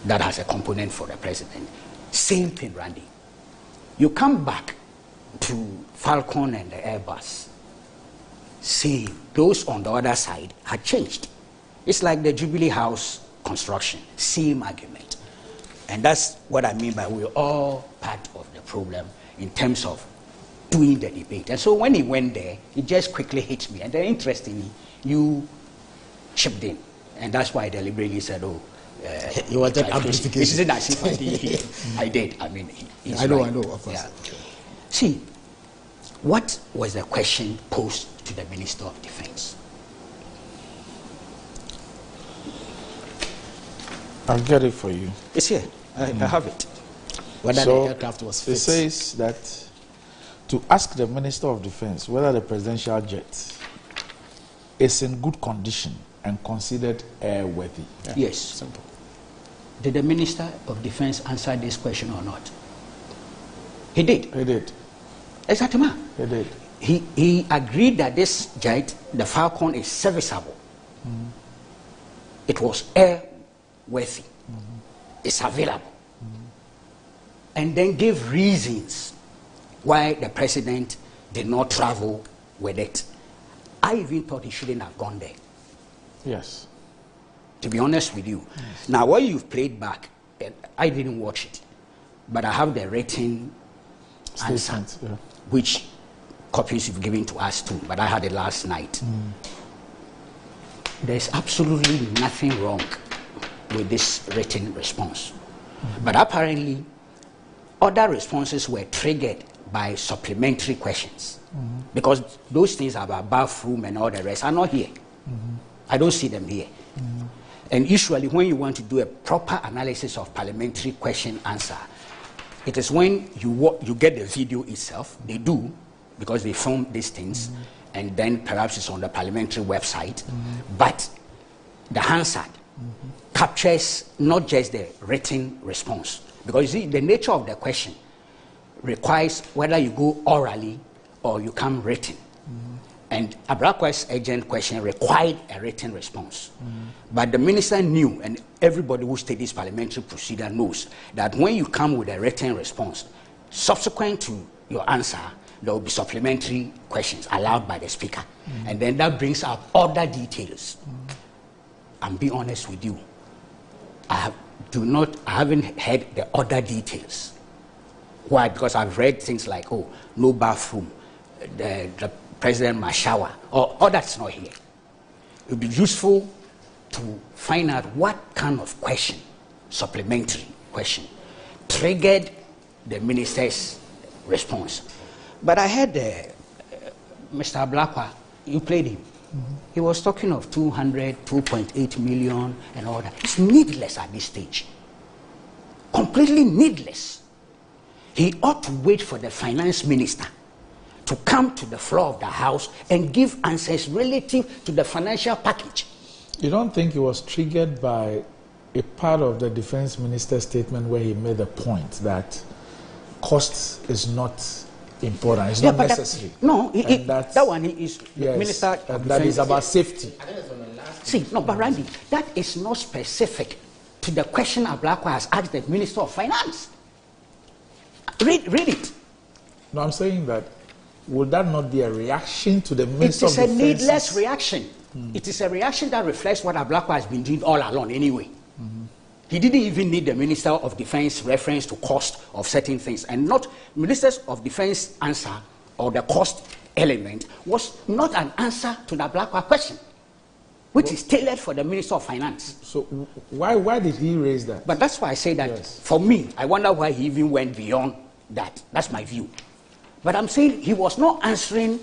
S11: that has a component for the president. Same thing, Randy. You come back to Falcon and the Airbus. See, those on the other side had changed. It's like the Jubilee House construction, same argument. And that's what I mean by we're all part of the problem in terms of doing the debate. And so when he went there, it just quickly hit me. And then interestingly, you chipped in. And that's why I deliberately said, oh, uh,
S10: you wanted amplification.
S11: It's not as if I did. I did. I mean,
S10: I know, right. I know, of course. Yeah.
S11: See, what was the question posed to the Minister of Defense?
S1: I'll get it for you.
S11: It's here. I, mm. I have it.
S1: Whether so the aircraft was fixed. It says that to ask the Minister of Defense whether the presidential jet is in good condition and considered airworthy.
S11: Yeah. Yes. Simple. Did the Minister of Defense answer this question or not? He did.
S1: He did.
S11: Exactly.
S1: He did.
S11: He, he agreed that this jet, the Falcon, is serviceable. Mm-hmm. It was airworthy. Mm-hmm. It's available. Mm-hmm. And then gave reasons why the president did not travel with it. I even thought he shouldn't have gone there.
S1: Yes.
S11: To be honest with you. Yes. Now, what you've played back, eh, I didn't watch it, but I have the written answer, yeah. which copies you've given to us too, but I had it last night. Mm. There's absolutely nothing wrong with this written response. Mm. But apparently, other responses were triggered by supplementary questions. Mm-hmm. Because those things about bathroom and all the rest are not here. Mm-hmm. I don't see them here. Mm-hmm. And usually, when you want to do a proper analysis of parliamentary question answer, it is when you, you get the video itself, they do, because they film these things, and then perhaps it's on the parliamentary website. But the Hansard captures not just the written response, because you see, the nature of the question requires whether you go orally or you come written. Mm-hmm. And Ablakwa's agent question required a written response. Mm-hmm. But the minister knew, and everybody who studies parliamentary procedure knows, that when you come with a written response, subsequent to your answer, there will be supplementary questions allowed by the speaker. Mm-hmm. And then that brings up other details. And be honest with you, I have, do not, I haven't heard the other details why? Because I've read things like, oh, no bathroom, the, the president must shower, or oh, that's not here. It would be useful to find out what kind of question, supplementary question, triggered the minister's response. But I heard uh, Mr. Ablakwa, you played him. Mm-hmm. He was talking of 200, 2.8 million, and all that. It's needless at this stage. Completely needless he ought to wait for the finance minister to come to the floor of the house and give answers relative to the financial package.
S1: You don't think he was triggered by a part of the defense minister's statement where he made the point that cost is not important, it's yeah, not necessary.
S11: That, no, it, it, that one is yes, minister
S1: of that is about safety.
S11: See, no, but Randy, that is not specific to the question Ablakwa has asked the minister of finance. Read, read it.
S1: No, I'm saying that would that not be a reaction to the minister
S11: It is a needless reaction. Mm. It is a reaction that reflects what Ablakwa has been doing all along anyway. Mm-hmm. He didn't even need the Minister of Defense reference to cost of certain things. And not Ministers of Defense answer or the cost element was not an answer to the Ablakwa question, which well, is tailored for the Minister of Finance.
S1: So why, why did he raise that?
S11: But that's why I say that yes. for me, I wonder why he even went beyond that. That's my view. But I'm saying he was not answering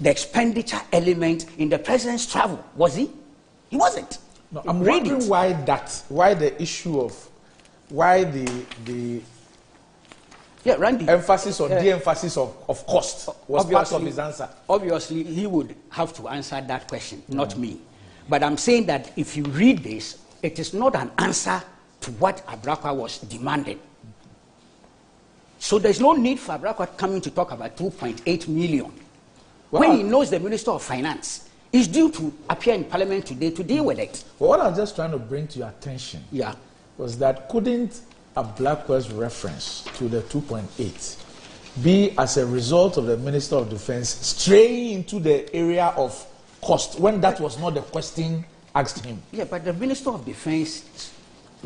S11: the expenditure element in the president's travel, was he? He wasn't.
S1: No, I'm Read wondering it. why that, why the issue of, why the the
S11: yeah, Randy,
S1: emphasis or de-emphasis of, of cost was part of his answer.
S11: Obviously, he would have to answer that question, mm. not me. But I'm saying that if you read this, it is not an answer to what Ablakwa was demanding. So there's no need for Ablakwa coming to talk about 2.8 million. Well, when he knows the Minister of Finance is due to appear in Parliament today to deal with it.
S1: Well, what I was just trying to bring to your attention
S11: yeah.
S1: was that couldn't Ablakwa's reference to the 2.8 be as a result of the Minister of Defense straying into the area of cost when that was not the question asked him?
S11: Yeah, but the Minister of Defense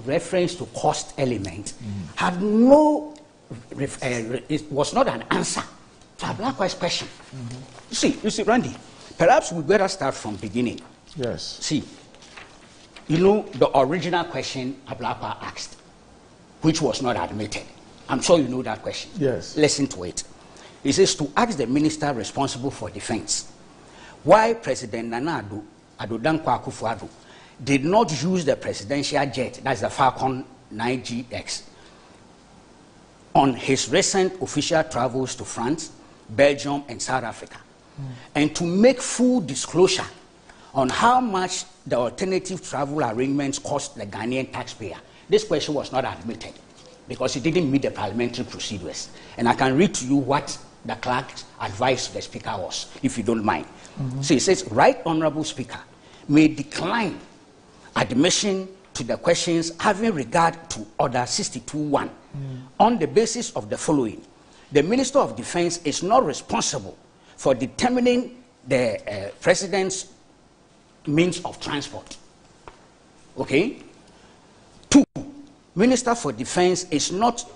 S11: reference to cost element mm. had no, it was not an answer to Ablakwa's question. Mm-hmm. You see, you see, Randy, Perhaps we better start from beginning.
S1: Yes.
S11: See, you know the original question Ablakwa asked, which was not admitted. I'm sure you know that question.
S1: Yes.
S11: Listen to it. He says to ask the minister responsible for defense why President Nana Addo, Adodankwa Akufo-Addo, did not use the presidential jet, that's the Falcon 9GX, on his recent official travels to France, Belgium, and South Africa and to make full disclosure on how much the alternative travel arrangements cost the Ghanaian taxpayer. This question was not admitted because it didn't meet the parliamentary procedures. And I can read to you what the clerk's advice to the speaker was, if you don't mind. Mm-hmm. So it says, Right Honorable Speaker may decline admission to the questions having regard to Order 62.1 mm. on the basis of the following. The Minister of Defense is not responsible for determining the uh, president's means of transport. Okay? Two, Minister for Defense is not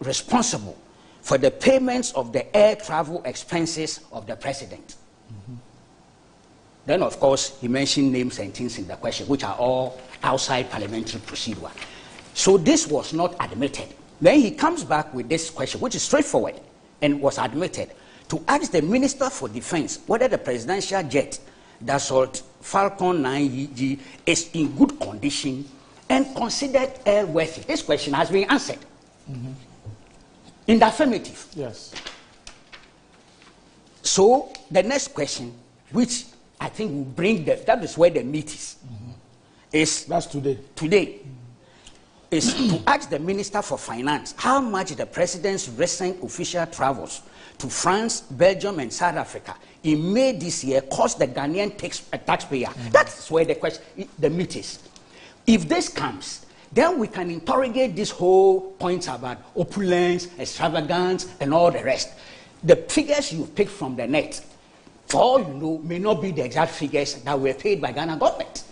S11: responsible for the payments of the air travel expenses of the president. Mm-hmm. Then, of course, he mentioned names and things in the question, which are all outside parliamentary procedure. So this was not admitted. Then he comes back with this question, which is straightforward and was admitted to ask the Minister for Defense whether the presidential jet, the Dassault Falcon 9G, is in good condition and considered airworthy. This question has been answered mm-hmm. in the affirmative.
S1: Yes.
S11: So the next question, which I think will bring the, that is where the meat is, mm-hmm. is
S1: that's today.
S11: Today. Is to ask the Minister for Finance how much the President's recent official travels to France, Belgium, and South Africa in May this year cost the Ghanaian tax, uh, taxpayer. Mm-hmm. That's where the question, the meat is. If this comes, then we can interrogate this whole point about opulence, extravagance, and all the rest. The figures you pick from the net, for all you know, may not be the exact figures that were paid by Ghana government.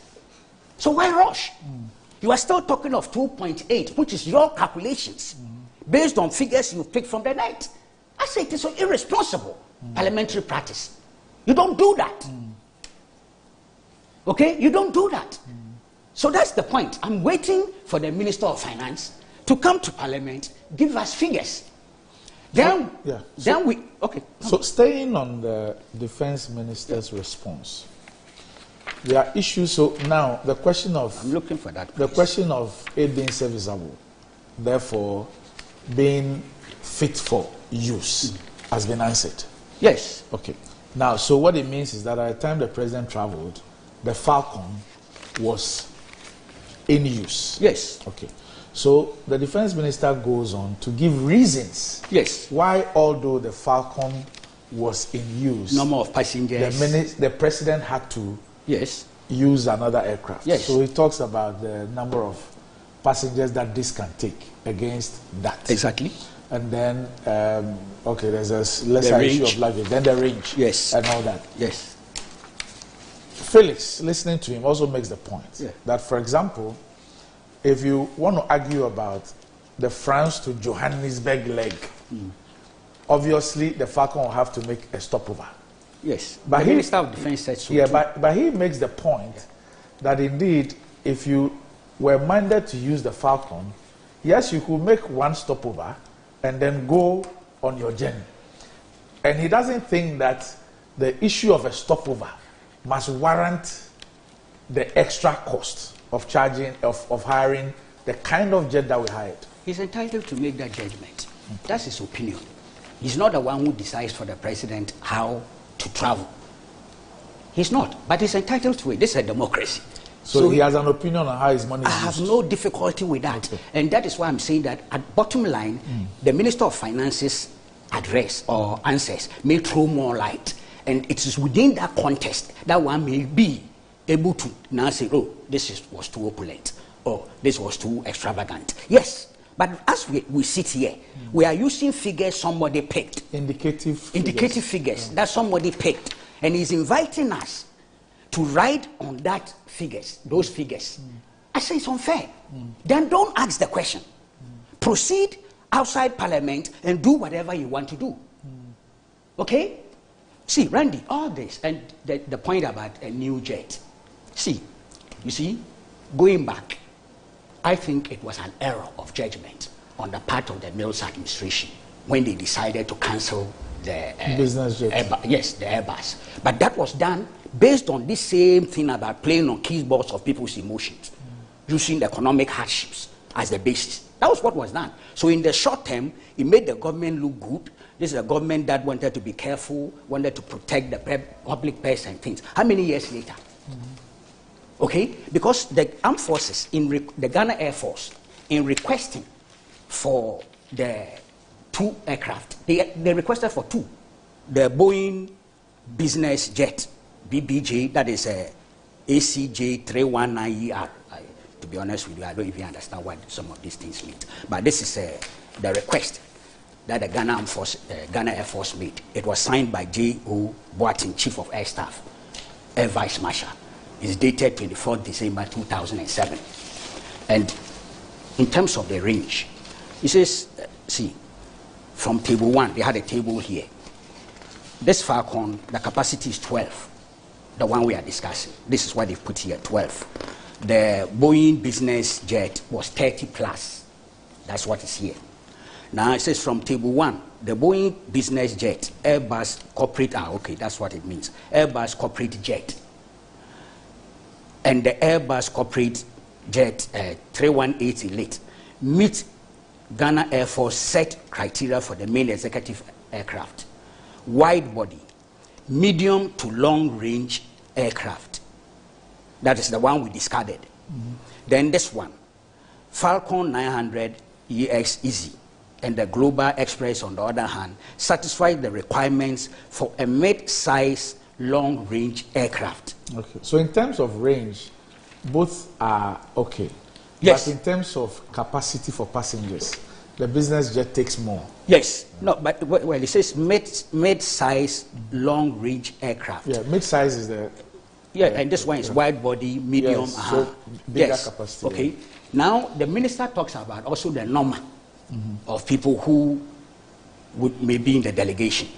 S11: So why rush? Mm. You are still talking of 2.8, which is your calculations, mm. based on figures you pick from the net. I say it is so irresponsible mm. parliamentary practice. You don't do that. Okay? You don't do that. So that's the point. I'm waiting for the Minister of Finance to come to Parliament, give us figures. Then, yeah. then so, we okay.
S1: So staying on the defense minister's response, there are issues. So now the question of
S11: I'm looking for that.
S1: The question of it being serviceable, therefore being fit for use mm. has been answered.
S11: Yes.
S1: Okay. Now, so what it means is that at the time the president traveled, the Falcon was in use.
S11: Yes.
S1: Okay. So the defense minister goes on to give reasons.
S11: Yes.
S1: Why, although the Falcon was in use,
S11: number of passengers,
S1: the, minute, the president had to
S11: yes
S1: use another aircraft.
S11: Yes.
S1: So he talks about the number of passengers that this can take against that.
S11: Exactly
S1: and then um, okay, there's a lesser the issue of luggage, then the range,
S11: yes,
S1: and all that.
S11: Yes.
S1: Felix, listening to him, also makes the point
S11: yeah.
S1: that, for example, if you want to argue about the France to Johannesburg leg, hmm. obviously the Falcon will have to make a stopover.
S11: Yes,
S1: But
S11: the
S1: he-
S11: Minister of Defense said so.
S1: Yeah,
S11: too.
S1: but, but he makes the point that indeed, if you were minded to use the Falcon, yes, you could make one stopover and then go on your journey. And he doesn't think that the issue of a stopover must warrant the extra cost of charging, of, of hiring the kind of jet that we hired.
S11: He's entitled to make that judgment. That's his opinion. He's not the one who decides for the president how to travel. He's not, but he's entitled to it. This is a democracy.
S1: So, he has an opinion on how his money
S11: I have no difficulty with that. And that is why I'm saying that at bottom line,
S1: Hmm.
S11: the Minister of Finance's address or answers may throw more light. And it is within that context that one may be able to now say, oh, this is, was too opulent or this was too extravagant. Yes, but as we, we sit here, we are using figures somebody picked.
S1: Indicative
S11: Indicative figures that somebody picked. And he's inviting us to ride on that figures, those figures. Mm. I say it's unfair. Mm. Then don't ask the question. Mm. Proceed outside parliament and do whatever you want to do. Okay? See, Randy, all this, and the, the point about a new jet. See, you see, going back, I think it was an error of judgment on the part of the Mills administration when they decided to cancel the uh,
S1: Business jet.
S11: Airbus- yes, the Airbus. But that was done based on this same thing about playing on keyboards of people's emotions, using the economic hardships as the basis. That was what was done. So in the short term, it made the government look good. This is a government that wanted to be careful, wanted to protect the public purse and things. How many years later? Okay? Because the armed forces, in the Ghana Air Force, in requesting for the two aircraft, they, they requested for two. The Boeing business jet, BBJ, that is a ACJ 319ER. I, to be honest with you, I don't even understand what some of these things mean. But this is uh, the request that the Ghana, Force, uh, Ghana Air Force made. It was signed by J.O. Boateng, Chief of Air Staff, Air Vice Marshal. It's dated 24th December 2007. And in terms of the range, he says, uh, see, from table one, they had a table here. This Falcon, the capacity is 12, the one we are discussing. This is what they put here 12. The Boeing business jet was 30 plus. That's what is here. Now it says from table one, the Boeing business jet, Airbus corporate, ah, okay, that's what it means. Airbus corporate jet. And the Airbus corporate jet uh, 318 Elite meet Ghana Air Force set criteria for the main executive aircraft. Wide body, medium to long range aircraft. That is the one we discarded. Then this one, Falcon 900 EX Easy and the Global Express, on the other hand, satisfy the requirements for a mid-size long range aircraft.
S1: Okay. So in terms of range, both are okay.
S11: Yes.
S1: But in terms of capacity for passengers, the business jet takes more.
S11: Yes, no, but well, it says mid mid-size long range aircraft.
S1: Yeah, mid-size is the
S11: Yeah, and this one is wide body, medium.
S1: Yes,
S11: uh-huh.
S1: so bigger
S11: yes.
S1: capacity,
S11: Okay. Now the minister talks about also the number of people who would may be in the delegation.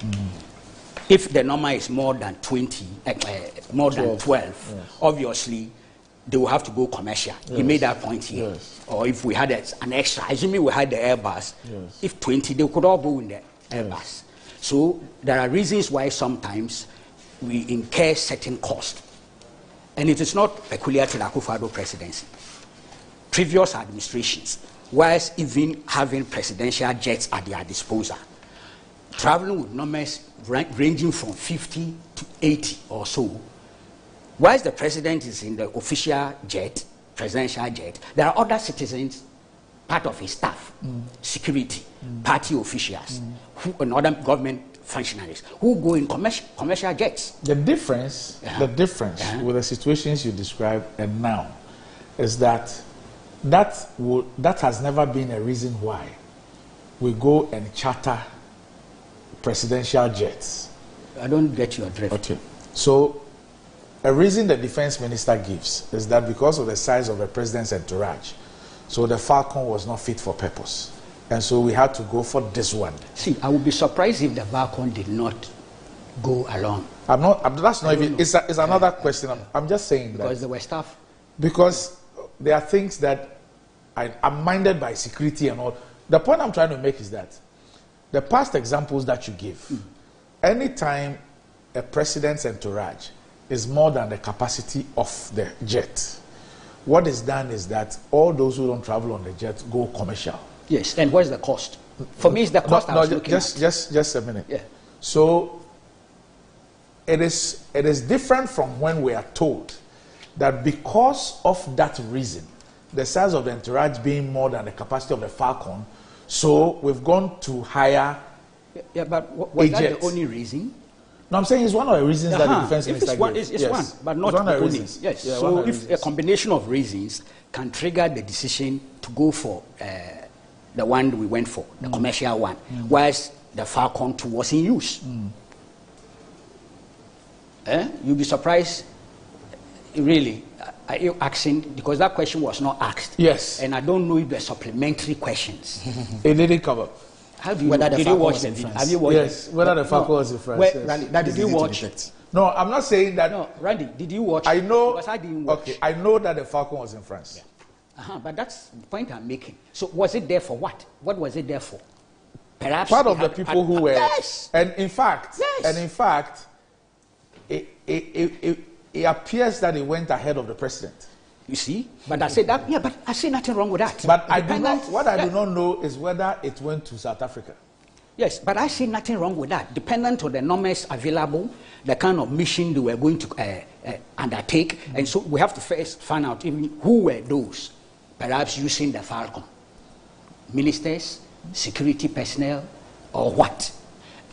S11: If the number is more than twenty, uh, uh, more than
S1: 12, yes.
S11: obviously they will have to go commercial. He made that point here.
S1: Yes.
S11: Or if we had an extra, assuming we had the Airbus,
S1: Yes.
S11: if 20, they could all go in the Airbus. So there are reasons why sometimes we incur certain cost. And it is not peculiar to the Akufo-Addo presidency. Previous administrations, whilst even having presidential jets at their disposal, traveling with numbers ranging from 50 to 80 or so, whilst the president is in the official jet, presidential jet, there are other citizens, part of his staff, mm. security, mm. party officials, mm. who, and other government functionaries who go in commercial, commercial jets.
S1: The difference, uh-huh. the difference uh-huh. with the situations you describe and now, is that that will, that has never been a reason why we go and charter presidential jets.
S11: I don't get your drift.
S1: Okay. So, a reason the defense minister gives is that because of the size of the president's entourage, So the Falcon was not fit for purpose. And so we had to go for this one.
S11: See, I would be surprised if the Falcon did not go along.
S1: I'm not, I'm, that's not even, it's, a, it's another question. I'm, I'm just saying
S11: Because
S1: that.
S11: there were staff.
S1: Because there are things that I, I'm minded by security and all. The point I'm trying to make is that the past examples that you give,
S11: Hmm.
S1: anytime a president's entourage is more than the capacity of the jet, what is done is that all those who don't travel on the jet go commercial.
S11: Yes, and what's the cost? For me, it's the cost I
S1: no,
S11: was
S1: ju-
S11: looking
S1: just,
S11: at.
S1: just, just a minute.
S11: Yeah.
S1: So it is, it is different from when we are told that because of that reason, the size of the entourage being more than the capacity of the Falcon, so we've gone to hire.
S11: Yeah, yeah, but wa- was that the only reason?
S1: No, I'm saying it's one of the reasons that the
S11: Uh-huh.
S1: defense
S11: If
S1: minister
S11: it's one,
S1: gave.
S11: it's, it's
S1: Yes.
S11: one, but not
S1: one
S11: the only. Yes.
S1: Yeah,
S11: so if a combination of reasons can trigger the decision to go for uh, the one we went for, the commercial one, whilst the Falcon 2 was in use. Eh? You'll be surprised, really, are you asking, because that question was not asked.
S1: Yes.
S11: And I don't know if they're supplementary questions.
S1: It didn't come up.
S11: How do you
S10: Whether
S11: know?
S10: the
S11: Did you watch
S10: was
S11: the
S10: in
S11: video? Have you watched
S1: Yes,
S11: it?
S1: whether the
S11: No.
S1: Falcon was in France,
S11: Where-
S1: yes.
S10: Randy, that
S11: Did
S10: is
S11: you watch?
S10: detect.
S1: No, I'm not saying that.
S11: No, Randy, did you watch?
S1: I know.
S11: Because I didn't watch.
S1: Okay, I know that the Falcon was in France.
S11: Uh-huh, but that's the point I'm making. So was it there for what? What was it there for? Perhaps
S1: Part
S11: they
S1: of the people
S11: had-
S1: who were,
S11: Yes.
S1: and in fact,
S11: Yes.
S1: and in fact, it, it, it, it, it appears that it went ahead of the president.
S11: You see, but I said that. Yeah, but I see nothing wrong with that.
S1: But I do not. What I
S11: yeah.
S1: do not know is whether it went to South Africa.
S11: Yes, but I see nothing wrong with that. Dependent on the numbers available, the kind of mission they were going to uh, uh, undertake, and so we have to first find out even who were those, perhaps using the Falcon, ministers, security personnel, or what,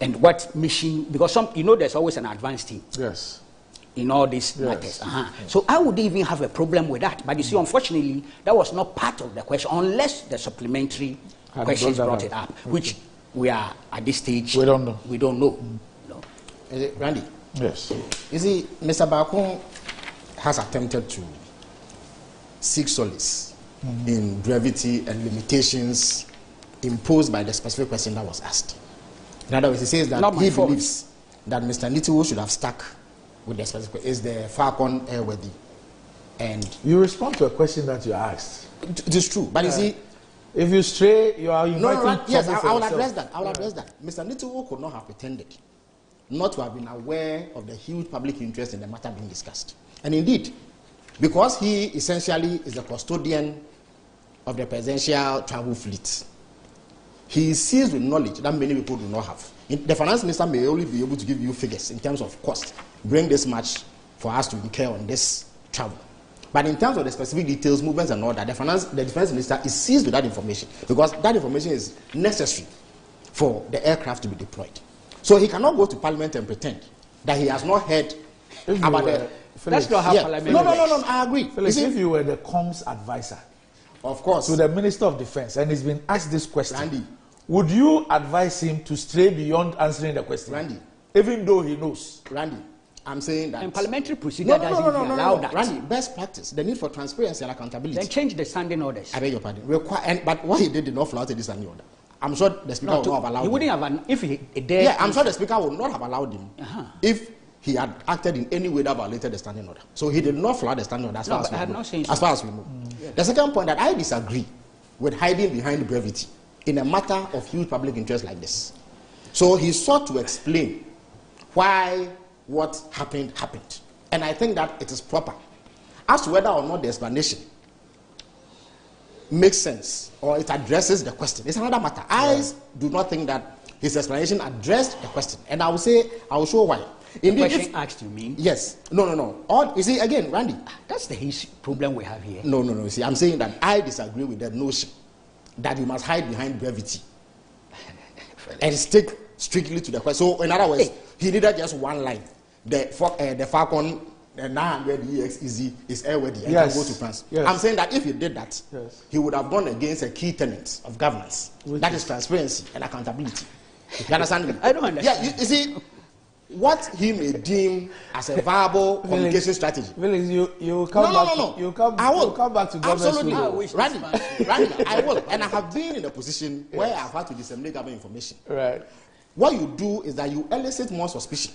S11: and what mission? Because some, you know, there's always an advanced team
S1: Yes.
S11: In all these
S1: Yes.
S11: matters. Uh-huh. So I would even have a problem with that. But you see, hmm. unfortunately, that was not part of the question, unless the supplementary
S1: Had
S11: questions
S1: brought
S11: it
S1: up.
S11: up, which we are at this stage.
S1: We don't know.
S11: We don't know. Hmm. No.
S10: Is it, Randy,
S1: Yes.
S10: you see, Mr. Baako has attempted to seek solace hmm. in brevity and limitations imposed by the specific question that was asked. In other words, he says that he
S11: fault.
S10: believes that Mr. Nitiwul should have stuck with the specific is the Falcon airworthy. And
S1: You respond to a question that you asked.
S10: it is true. But you uh, see,
S1: If you stray, you are
S10: no,
S1: inviting
S10: no, right, yes, I, I will
S1: yourself.
S10: address that. I will address that. Mr. Nitiwul could not have pretended not to have been aware of the huge public interest in the matter being discussed. And indeed, because he essentially is the custodian of the presidential travel fleet, he is seized with knowledge that many people do not have. In- the finance minister may only be able to give you figures in terms of cost. Bring this much for us to incur on this travel. But in terms of the specific details, movements, and all that, the finance, the defense minister is seized with that information because that information is necessary for the aircraft to be deployed. So he cannot go to parliament and pretend that he has not heard
S1: If you
S10: about
S1: were-
S10: the.
S1: Felix,
S11: That's not how
S10: Yeah.
S11: parliament
S10: No, no, no, no, I agree.
S1: Felix,
S10: You see,
S1: if you were the comms advisor
S10: of course.
S1: to the Minister of Defense and he's been asked this question,
S10: Randy.
S1: Would you advise him to stray beyond answering the question?
S10: Randy.
S1: Even though he knows.
S10: Randy, I'm saying that.
S11: And parliamentary procedure
S10: no, no,
S11: doesn't
S10: no, no, no, no,
S11: allow
S10: no.
S11: that.
S10: Randy, best practice, the need for transparency and accountability.
S11: Then change the standing orders.
S10: I beg your pardon. Require, and, but what he did did not flout this and order. I'm sure the speaker
S11: No,
S10: would
S11: to-
S10: not have allowed
S11: he
S10: him.
S11: wouldn't have an, if he dared.
S10: Yeah, I'm sure the speaker would not have allowed him
S11: Uh-huh.
S10: if he had acted in any way that violated the standing order. So he did not flout the standing order as
S11: No,
S10: far as we
S11: I'm
S10: know.
S11: not saying
S10: As
S11: so.
S10: far as we know. The second point that I disagree with hiding behind brevity in a matter of huge public interest like this. So he sought to explain why what happened happened. And I think that it is proper. As to whether or not the explanation makes sense or it addresses the question, it's another matter. I do not think that his explanation addressed the question. And I will say, I will show why.
S11: In
S10: The
S11: question
S10: if-
S11: asked, you mean?
S10: yes. No, no, no. All, you see, again, Randy, ah,
S11: That's the his problem we have here.
S10: no, no, no. You see, I'm saying that I disagree with that notion that you must hide behind brevity and stick strictly to the question. So, in other words, he needed just one line. The, uh, the Falcon uh, 900 EX easy is airworthy and
S1: Yes.
S10: can go to France.
S1: Yes.
S10: I'm saying that if he did that,
S1: Yes.
S10: he would have gone against a key tenet of governance.
S1: Which
S10: that
S1: is-
S10: is transparency and accountability. You understand me?
S11: I don't understand.
S10: Yeah, you, you see, what he may deem as a viable communication strategy.
S1: Felix, you you come
S10: no, no,
S1: back.
S10: no, no.
S1: You come.
S10: I will
S1: come back to government
S10: Absolutely,
S1: school.
S10: Randy, Randy, I will, and I have been in a position where I've had to disseminate government information.
S1: Right.
S10: What you do is that you elicit more suspicion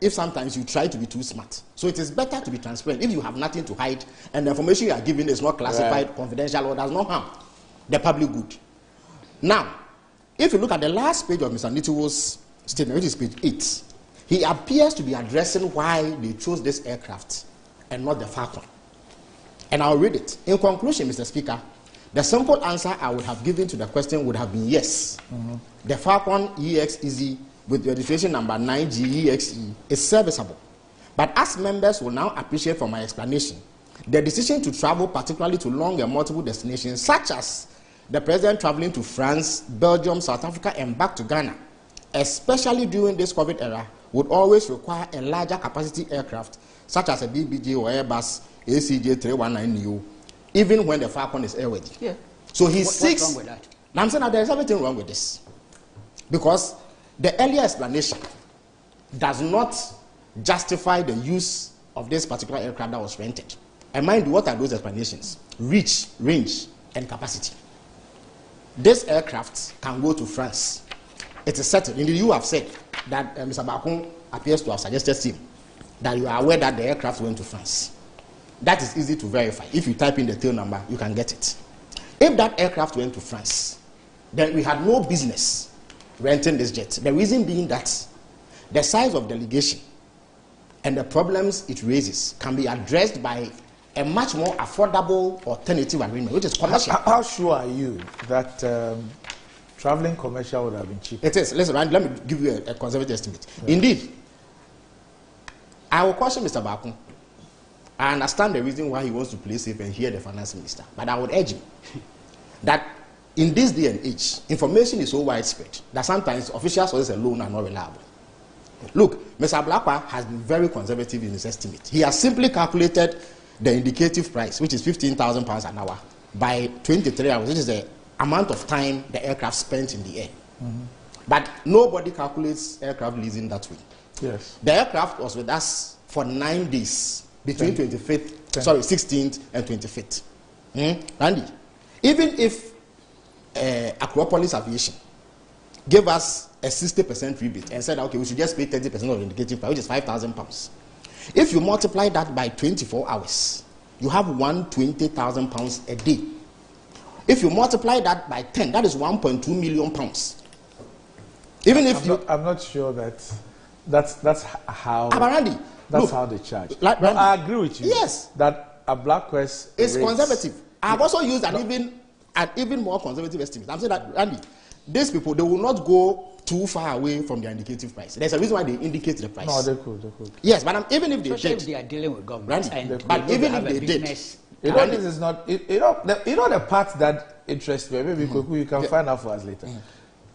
S10: if sometimes you try to be too smart. So it is better to be transparent if you have nothing to hide and the information you are giving is not classified,
S1: Right.
S10: confidential, or does not harm the public good. Now, if you look at the last page of Mr. Nitiwul's statement, which is page 8, he appears to be addressing why they chose this aircraft and not the Falcon. And I'll read it. In conclusion, Mr. Speaker, the simple answer I would have given to the question would have been yes. Mm-hmm. The Falcon EXEZ with registration number 9GEXE is serviceable. But as members will now appreciate from my explanation, the decision to travel particularly to long and multiple destinations, such as the president traveling to France, Belgium, South Africa, and back to Ghana, especially during this COVID era, would always require a larger capacity aircraft, such as a BBJ or Airbus ACJ 319neo, even when the Falcon is airworthy.
S11: Yeah.
S10: So he
S11: What- what's wrong with that?
S10: Now I'm saying that there's everything wrong with this. Because the earlier explanation does not justify the use of this particular aircraft that was rented. And mind you, what are those explanations? Reach, range, and capacity. This aircraft can go to France. It is settled. Indeed, you have said that uh, Mr. Baako appears to have suggested to him that you are aware that the aircraft went to France. That is easy to verify. If you type in the tail number, you can get it. If that aircraft went to France, then we had no business renting this jet. The reason being that the size of delegation and the problems it raises can be addressed by a much more affordable alternative arrangement, which is commercial.
S1: How, how sure are you that um, traveling commercial would have been cheaper?
S10: It is. Listen, let me give you a, a conservative estimate. Indeed, I will question Mr. Baako. I understand the reason why he wants to play safe and hear the finance minister, but I would urge him that in this day and age, information is so widespread that sometimes official sources alone are not reliable. Look, Mr. Ablakwa has been very conservative in his estimate. He has simply calculated the indicative price, which is 15,000 pounds an hour, by 23 hours, which is the amount of time the aircraft spent in the air. But nobody calculates aircraft leasing that way.
S1: Yes.
S10: The aircraft was with us for nine days between
S1: Ten.
S10: 25th,
S1: Ten.
S10: sorry, 16th and 25th. Hmm? Randy, even if uh, Acropolis Aviation gave us a 60% rebate and said, okay, we should just pay 30% of the indicative price, which is 5,000 pounds. If you multiply that by 24 hours, you have 120,000 pounds a day. If you multiply that by 10, that is 1.2 million pounds. Even if
S1: I'm
S10: you
S1: not, I'm not sure that that's that's how
S10: Ah, but
S1: that's
S10: look,
S1: how they charge.
S10: like
S1: no, I agree with you.
S10: Yes.
S1: that Ablakwa's
S10: It's
S1: rates-
S10: conservative. I've also used an even an even more conservative estimate. I'm saying that Randy, these people they will not go too far away from their indicative price. There's a reason why they indicate the price.
S1: No, they could. They could.
S10: yes, but um, even if they
S11: Especially if
S10: did,
S11: they are dealing with government
S10: Randy,
S11: and
S10: but
S11: they
S10: even if
S11: a
S10: they did,
S11: business
S1: You know, this is not. You, you know, the, you know the part that interests me. Maybe Kweku, you can find out for us later.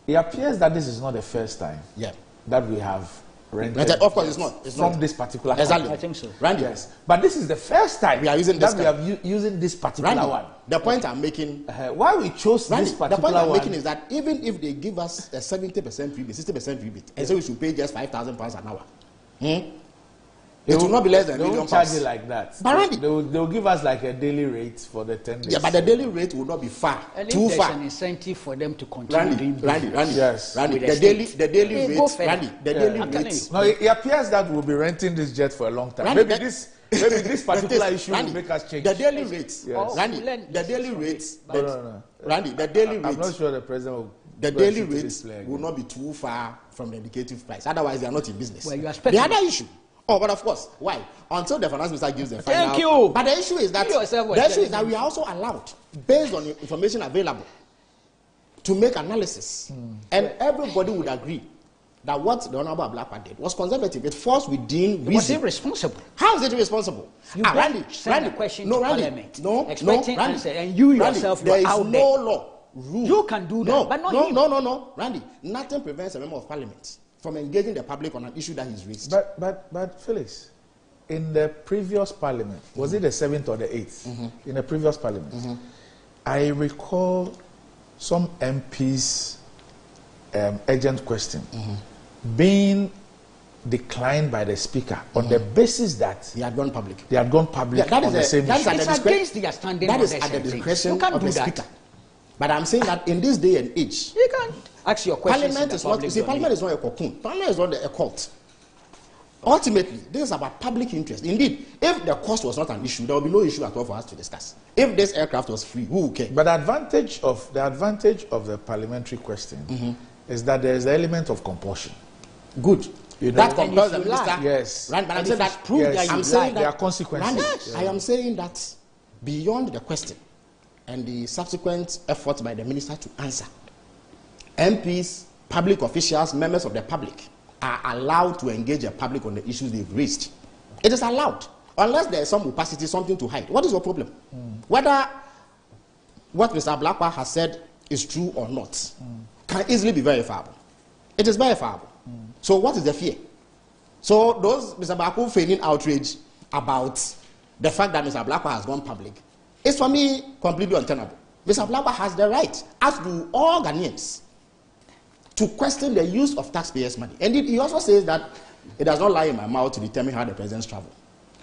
S1: It appears that this is not the first time
S10: yeah.
S1: that we have rented.
S10: Rented. Of course, it's not. It's
S1: from
S10: not.
S1: this particular.
S10: Exactly.
S1: company.
S11: I think so.
S10: Randy,
S1: Yes, but this is the first time
S10: We are using this
S1: that we
S10: kind.
S1: have u- using this particular
S10: Randy,
S1: one.
S10: the point I'm making
S1: Uh, why we chose
S10: Randy,
S1: this
S10: the point I'm
S1: one?
S10: making is that even if they give us a 70% rebate, 60% rebate, and so we should pay just 5,000 pounds an hour, hmm?
S1: They
S10: it will not be less than a
S1: they
S10: million
S1: won't charge
S10: pounds.
S1: it like that.
S10: But Randy-
S1: they will, they will give us like a daily rate for the ten days.
S10: Yeah, but the daily rate will not be far,
S11: And
S10: too
S11: if there's
S10: far.
S11: an incentive for them to continue
S10: Randy,
S11: doing
S10: Randy,
S11: business
S10: Randy,
S1: Yes.
S10: Randy, the
S11: the
S10: daily, the daily
S11: they further.
S10: Randy, the
S1: Yeah.
S10: daily
S11: I'm telling
S10: rates.
S1: No, it, it appears that we'll be renting this jet for a long time.
S10: Randy,
S1: maybe
S10: that-
S1: this, maybe this particular issue
S10: Randy,
S1: will make us change.
S10: The daily rates,
S1: Yes.
S10: Randy,
S11: Oh, Learn
S10: the daily rates,
S1: No, no, no.
S10: Randy, the daily
S1: I'm
S10: rates,
S1: not sure the president will.
S10: the daily
S1: play
S10: will not be too far from the indicative price. Otherwise, they are not in business.
S11: Well, you are
S10: the other issue. Oh, but of course, why? Until the finance minister gives the final.
S11: Thank you.
S10: But the issue is that
S11: You yourself were
S10: the issue is that we are also allowed, based on information available, to make analysis,
S11: Hmm.
S10: and everybody would agree that what the honourable Ablakwa did was conservative. It falls within
S11: It was
S10: reason.
S11: irresponsible.
S10: How is it responsible?
S11: You
S10: ah, Randy,
S11: sent
S10: Randy,
S11: a question
S10: no,
S11: to
S10: Randy,
S11: Parliament,
S10: no,
S11: expecting
S10: no, Randy,
S11: answer, and you
S10: Randy,
S11: yourself
S10: there
S11: were out
S10: no
S11: there.
S10: law rule.
S11: You can do that,
S10: no,
S11: but not
S10: no,
S11: him.
S10: no, no, no, Randy. Nothing prevents a member of parliament from engaging the public on an issue that he's raised.
S1: But but but Felix, in the previous parliament, was it the seventh or the 8th
S10: Mm-hmm.
S1: In the previous parliament, I recall some MPs' um, urgent question
S10: Mm-hmm.
S1: being declined by the speaker on the basis that
S10: he had gone public.
S1: They had gone public
S10: Yeah, that is
S1: on the
S10: a-
S1: same
S10: that is
S1: issue.
S10: at the
S11: It's
S10: discre-
S11: against
S10: That is at the discretion of
S11: do
S10: the
S11: that.
S10: speaker. But I'm saying that in this day and age,
S11: You can't ask your questions.
S10: Parliament is not. You see. Parliament is not a cocoon. Parliament is not a cult. Ultimately, this is about public interest. Indeed, if the cost was not an issue, there would be no issue at all for us to discuss. If this aircraft was free, who would care?
S1: But the advantage of the advantage of the parliamentary question
S10: Mm-hmm.
S1: is that there is the element of compulsion.
S10: Good.
S1: You know,
S10: that compels the
S11: if lie-
S10: minister.
S1: Yes.
S10: Right, but I'm saying that.
S11: proved
S1: Yes.
S11: that you
S10: I'm
S11: lie,
S10: saying that
S1: there are consequences.
S10: Randy,
S1: Yes.
S10: I am saying that beyond the question and the subsequent effort by the minister to answer, MPs, public officials, members of the public are allowed to engage the public on the issues they've raised. It is allowed, unless there is some opacity, something to hide. What is your problem? Whether what Mr. Ablakwa has said is true or not can easily be verifiable. It is verifiable. So what is the fear? So those Mr. Baako feigning outrage about the fact that Mr. Ablakwa has gone public is for me completely untenable. Mr. Ablakwa has the right, as do all Ghanaians, to question the use of taxpayers' money. And he also says that it does not lie in my mouth to determine how the president's travel.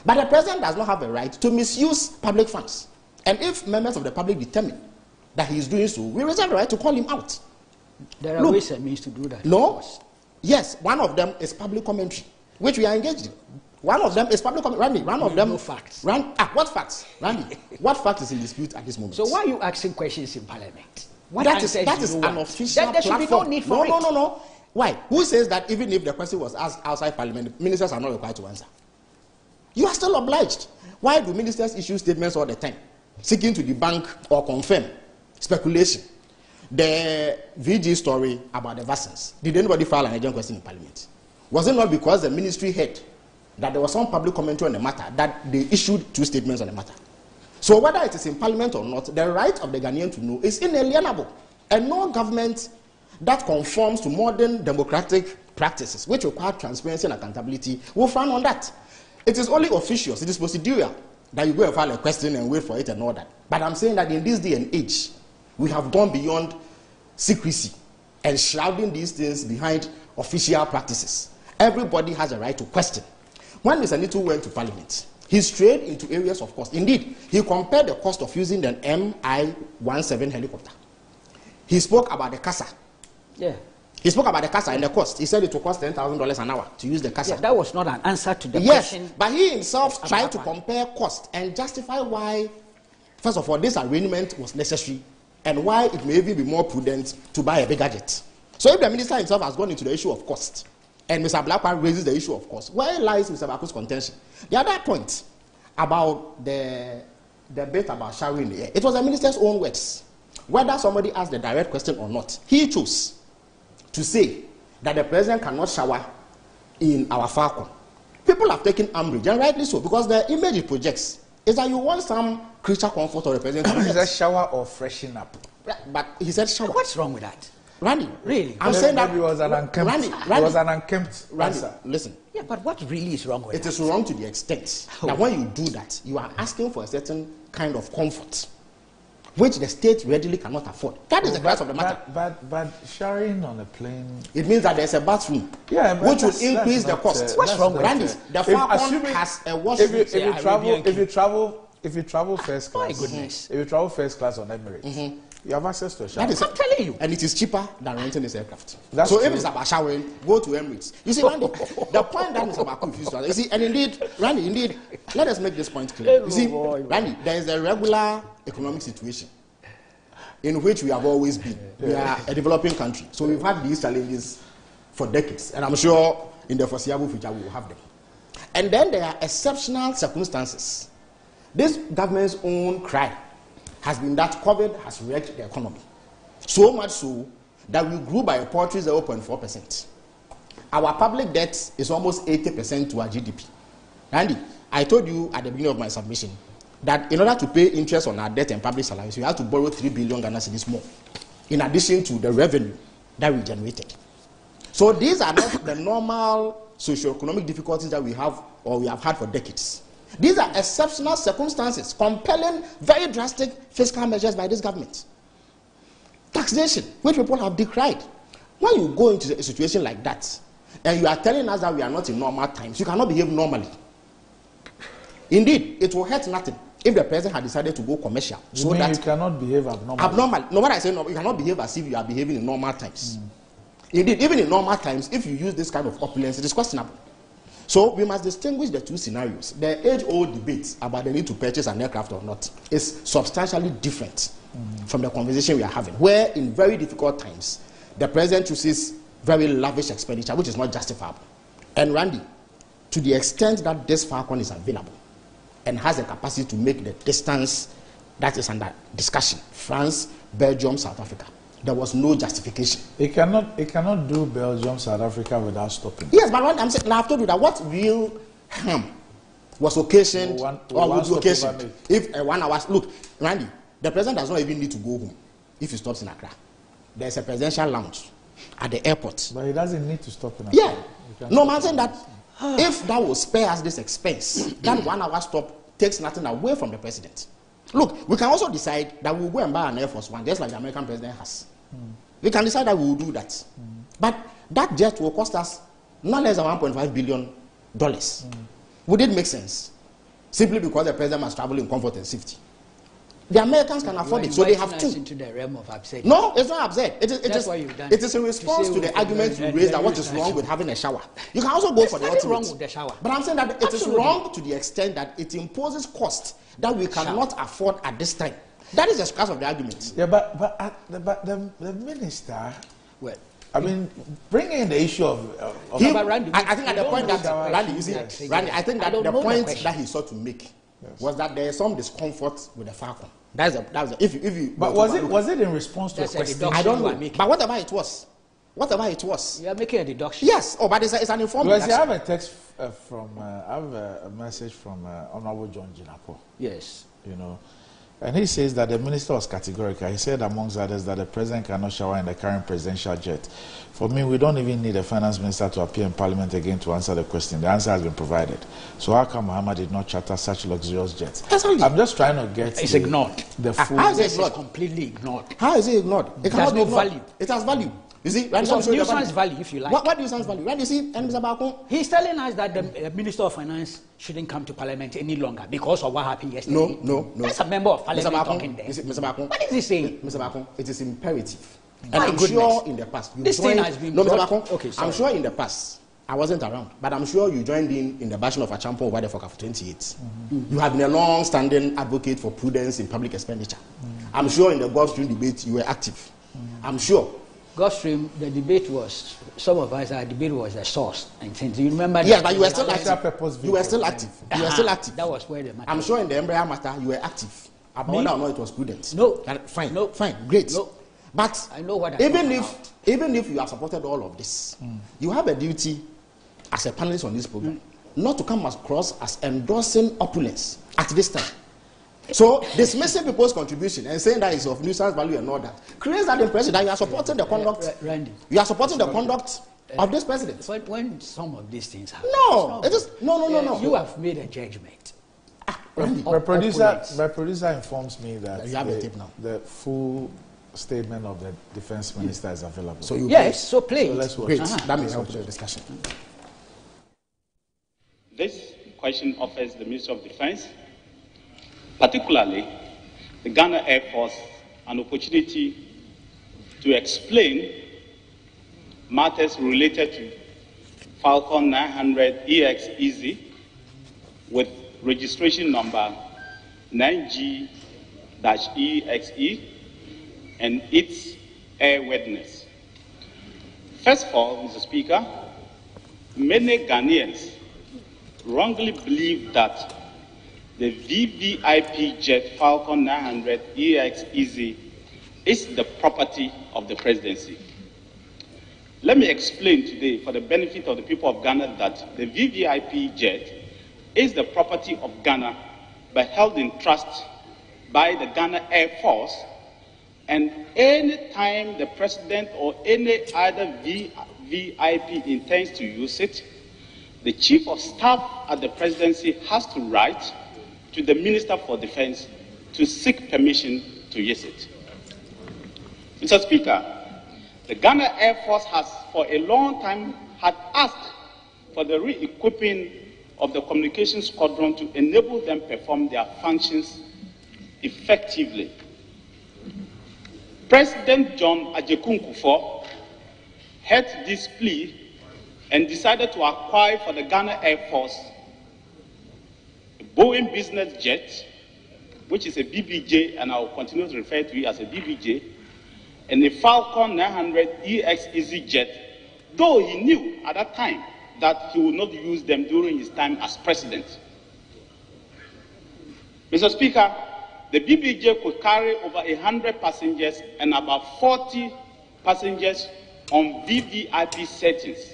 S10: But the president does not have a right to misuse public funds. And if members of the public determine that he is doing so, we reserve the right to call him out.
S11: There are
S10: Look.
S11: ways and means to do that.
S10: No. Yes, one of them is public commentary, which we are engaged in. One of them is public commentary. Randy, one of them.
S11: know facts.
S10: Ran, ah, what facts? Randy, what fact is in dispute at this moment?
S11: So why are you asking questions in Parliament? What
S10: that is that is an official
S11: There, there should be
S10: platform.
S11: no need for
S10: no,
S11: it.
S10: no, no, no. Why? Who says that even if the question was asked outside Parliament, ministers are not required to answer? You are still obliged. Why do ministers issue statements all the time, seeking to debunk or confirm speculation? The VG story about the vaccines. Did anybody file an urgent question in Parliament? Was it not because the ministry heard that there was some public commentary on the matter that they issued two statements on the matter? So whether it is in Parliament or not, the right of the Ghanaian to know is inalienable, and no government that conforms to modern democratic practices, which require transparency and accountability, will frown on that. It is only officious, it is procedural that you go and file a question and wait for it and all that. But I'm saying that in this day and age, we have gone beyond secrecy and shrouding these things behind official practices. Everybody has a right to question. When Mr. Nitiwul went to Parliament, he strayed into areas of cost. Indeed, he compared the cost of using an MI-17 helicopter. He spoke about the CASA.
S11: Yeah.
S10: He spoke about the CASA and the cost. He said it will cost $10,000 an hour to use the CASA.
S11: Yeah, that was not an answer to the
S10: yes,
S11: question.
S10: but he himself tried to compare cost and justify why, first of all, this arrangement was necessary and why it may even be more prudent to buy a bigger jet. So if the minister himself has gone into the issue of cost and Mr. Ablakwa raises the issue of course. where lies Mr. Baako's contention? The other point about the, the bit about showering the air, it was the minister's own words. Whether somebody asked the direct question or not, he chose to say that the president cannot shower in our Falcon. People have taken umbrage, and rightly so, because the image it projects is that you want some creature comfort or the president to
S1: Is that shower or freshen up?
S10: But he said shower.
S11: What's wrong with that?
S10: Randy,
S11: Really?
S10: I'm saying that
S1: it was an unkempt.
S10: Randy,
S1: It
S10: Randy,
S1: was an unkempt
S10: Randy,
S1: answer.
S10: listen.
S11: Yeah, but what really is wrong with
S10: It
S11: that?
S10: is wrong to the extent that when you do that, you are asking for a certain kind of comfort, which the state readily cannot afford. That is the crux of the matter.
S1: But, but, but showering on a plane.
S10: It means that there's a bathroom,
S1: Yeah,
S10: which will increase the cost.
S1: uh,
S10: What's wrong with Randy? The
S1: if-
S10: Falcon has a
S1: If you, if you travel, if you travel, if you travel first class, My
S11: goodness.
S1: if you travel first class on Emirates, you have access to a shower.
S10: That is,
S11: I'm telling you.
S10: and it is cheaper than renting this aircraft.
S1: That's
S10: so if
S1: true.
S10: it's about showering, go to Emirates. You see, Randy, the point that Mr. Baako refused to You see, and indeed, Randy, indeed, let us make this point clear. You see, oh, Randy, there is a regular economic situation in which we have always been. We are a developing country, so we've had these challenges for decades, and I'm sure in the foreseeable future we will have them. And then there are exceptional circumstances. This government's own cry has been that COVID has wrecked the economy. So much so that we grew by a paltry 0.4%. Our public debt is almost 80% to our GDP. Randy, I told you at the beginning of my submission that in order to pay interest on our debt and public salaries, we have to borrow 3 billion Ghana cedis more, in addition to the revenue that we generated. So these are not the normal socio-economic difficulties that we have or we have had for decades. These are exceptional circumstances compelling very drastic fiscal measures by this government. Taxation, which people have decried. When you go into a situation like that, and you are telling us that we are not in normal times, you cannot behave normally. Indeed, it will hurt nothing if the president had decided to go commercial.
S1: You
S10: so
S1: mean
S10: that
S1: you cannot behave abnormally?
S10: abnormal. No, what I say, no, you cannot behave as if you are behaving in normal times. Hmm. Indeed, even in normal times, if you use this kind of opulence, it is questionable. So we must distinguish the two scenarios. The age-old debate about the need to purchase an aircraft or not is substantially different from the conversation we are having, where in very difficult times, the president chooses very lavish expenditure, which is not justifiable. And Randy, to the extent that this Falcon is available and has the capacity to make the distance that is under discussion, France, Belgium, South Africa, there was no justification.
S1: It cannot, it cannot do Belgium, South Africa without stopping.
S10: Yes, but what I'm saying, now I've told you that what real harm was occasioned
S1: One-
S10: or would be occasioned if a one hour. Look, Randy, the president does not even need to go home if he stops in Accra. There's a presidential lounge at the airport.
S1: But he doesn't need to stop in
S10: Yeah.
S1: You can
S10: No, man, saying that if that will spare us this expense, that one hour stop takes nothing away from the president. Look, we can also decide that we'll go and buy an Air Force One, just like the American president has. We can decide that we will do that. But that jet will cost us not less than 1.5 billion dollars. Would it make sense? Simply because the president must travel in comfort and safety. The Americans can afford it, so they have to.
S11: into the realm of.
S10: No, it's not absurd. It is, it is, it is in response
S11: say
S10: to the argument you raised
S11: that
S10: what is wrong with having a shower. You can also go
S11: There's
S10: for the ultimate.
S11: wrong with the shower.
S10: But I'm saying that it is
S11: Absolutely.
S10: wrong to the extent that it imposes cost that we cannot afford at this time. That is the scratch of the argument.
S1: Yeah, but but, uh, the, but the, the minister.
S11: Well,
S1: I mean, bringing in the issue of. of of-
S10: He-
S11: Randy,
S10: I, I think at the point
S11: know
S10: that Randy, you
S11: question
S10: see,
S11: that-
S10: Randy, I think
S11: I
S10: that
S11: don't
S10: the
S11: know the
S10: point
S11: question.
S10: that he sought to make was that there is some discomfort with the Falcon. That's the, that's the, if you, if you.
S1: but was it was it in response to a
S11: That's a
S1: question?
S11: deduction
S10: I don't know. But whatever it was, whatever it was.
S11: You are making a deduction.
S10: Yes, oh, but it's, a, it's an informed
S1: Because I have a text uh, from, uh, I have a, a message from uh, Honorable John Jinapor.
S11: Yes.
S1: you know. And he says that the minister was categorical. He said, amongst others, that the president cannot shower in the current presidential jet. For me, we don't even need a finance minister to appear in parliament again to answer the question. The answer has been provided. So how come Mahama did not charter such luxurious jets? I'm just trying to get
S11: It's
S1: the,
S11: ignored.
S1: the
S10: Ah,
S1: full.
S10: how is it ignored?
S11: completely ignored.
S10: How is it ignored? It,
S11: It
S10: cannot
S11: has
S10: be
S11: no
S10: ignored.
S11: value.
S10: It has value. You see, right now,
S11: of
S10: show you the
S11: nuisance value, if you like.
S10: What, what nuisance value? Right, you see, and Mr. Baako,
S11: He's telling us that the uh, Minister of Finance shouldn't come to Parliament any longer because of what happened yesterday.
S10: No, no, no.
S11: That's a member of. Parliament
S10: Baako,
S11: talking there.
S10: Mr. Mr. Baako,
S11: What is he saying?
S10: Mr. Baako, it is imperative. And
S11: My
S10: I'm
S11: goodness.
S10: sure in the past, you
S11: This thing
S10: joined,
S11: has been
S10: no, Mr. Baako,
S11: Okay, sorry.
S10: I'm sure in the past, I wasn't around, but I'm sure you joined in in the bashing of Acheampong over the Fokker 28.
S11: Mm-hmm.
S10: You have been a long-standing advocate for prudence in public expenditure.
S11: Mm-hmm.
S10: I'm sure in the Gulfstream debate, you were active. I'm sure.
S11: Gulfstream, the debate was, some of us, our debate was the source and things. You remember
S10: Yes,
S11: that?
S10: but you were still active.
S1: purpose
S10: You were still active. You were
S11: Uh-huh.
S10: still active.
S11: That was where the matter
S10: I'm sure in the Embraer matter, you were active. About
S11: Me?
S10: whether or not it was prudent.
S11: No.
S10: Fine.
S11: No.
S10: Fine. Great.
S11: No.
S10: But
S11: I know what I'm
S10: even if
S11: about.
S10: even if you have supported all of this, you have a duty as a panelist on this program not to come across as endorsing opulence at this time. So dismissing people's contribution and saying that it's of nuisance value and all that creates that impression that you are supporting the conduct.
S11: Randy.
S10: You are supporting the conduct of this president.
S11: When, when some of these things happen.
S10: No,
S11: it's
S10: it is no, no, no,
S11: Uh,
S10: no.
S11: You have made a judgment.
S1: My producer, my producer informs me that
S10: You have a
S1: the,
S10: now.
S1: the full statement of the defense minister is available.
S10: So you
S11: Yes, so play.
S1: So let's watch
S10: great.
S1: it.
S11: Uh-huh.
S10: That may help the discussion.
S7: This question offers the Minister of Defense, particularly the Ghana Air Force, an opportunity to explain matters related to Falcon 900 EX Easy with registration number 9G-EXE and its airworthiness. First of all, Mr. Speaker, many Ghanaians wrongly believe that the VVIP jet Falcon 900 EX Easy is the property of the presidency. Let me explain today, for the benefit of the people of Ghana, that the VVIP jet is the property of Ghana, but held in trust by the Ghana Air Force. And any time the president or any other VVIP intends to use it, the chief of staff at the presidency has to write to the minister for defense to seek permission to use it. Mr. Speaker, the Ghana Air Force has for a long time had asked for the re-equipping of the communications squadron to enable them perform their functions effectively. President John Agyekum Kufuor heard this plea and decided to acquire for the Ghana Air Force Boeing business jet, which is a BBJ, and I will continue to refer to it as a BBJ, and a Falcon 900 EX EASy jet, though he knew at that time that he would not use them during his time as president. Mr. Speaker, the BBJ could carry over 100 passengers and about 40 passengers on VVIP settings.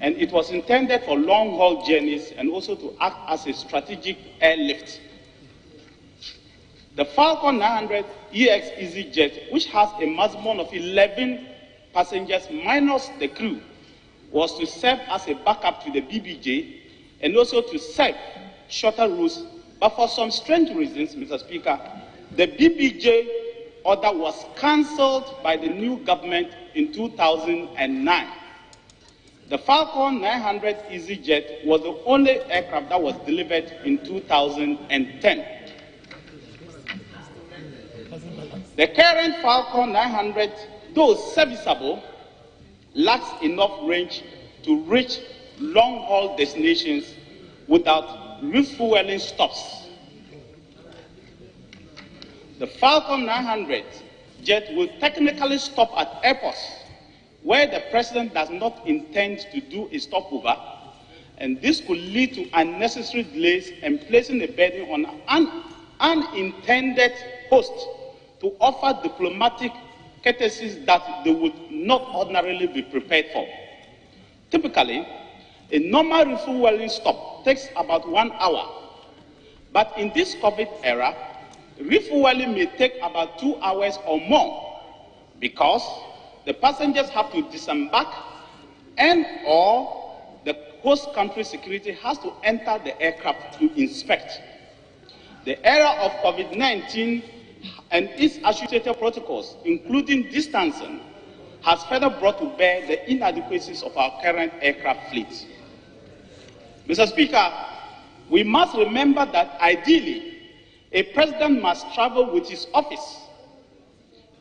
S7: And it was intended for long haul journeys and also to act as a strategic airlift. The Falcon 900 EX EASy jet, which has a maximum of 11 passengers minus the crew, was to serve as a backup to the BBJ and also to serve shorter routes. But for some strange reasons, Mr. Speaker, the BBJ order was cancelled by the new government in 2009. The Falcon 900 EASy jet was the only aircraft that was delivered in 2010. The current Falcon 900, though serviceable, lacks enough range to reach long haul destinations without refueling stops. The Falcon 900 jet will technically stop at airports where the president does not intend to do a stopover, and this could lead to unnecessary delays and placing a burden on an unintended host to offer diplomatic courtesies that they would not ordinarily be prepared for. Typically, a normal refueling stop takes about one hour, but in this COVID era, refueling may take about two hours or more because the passengers have to disembark and or the host country security has to enter the aircraft to inspect. The era of COVID-19 and its associated protocols, including distancing, has further brought to bear the inadequacies of our current aircraft fleet. Mr. Speaker, we must remember that ideally, a president must travel with his office.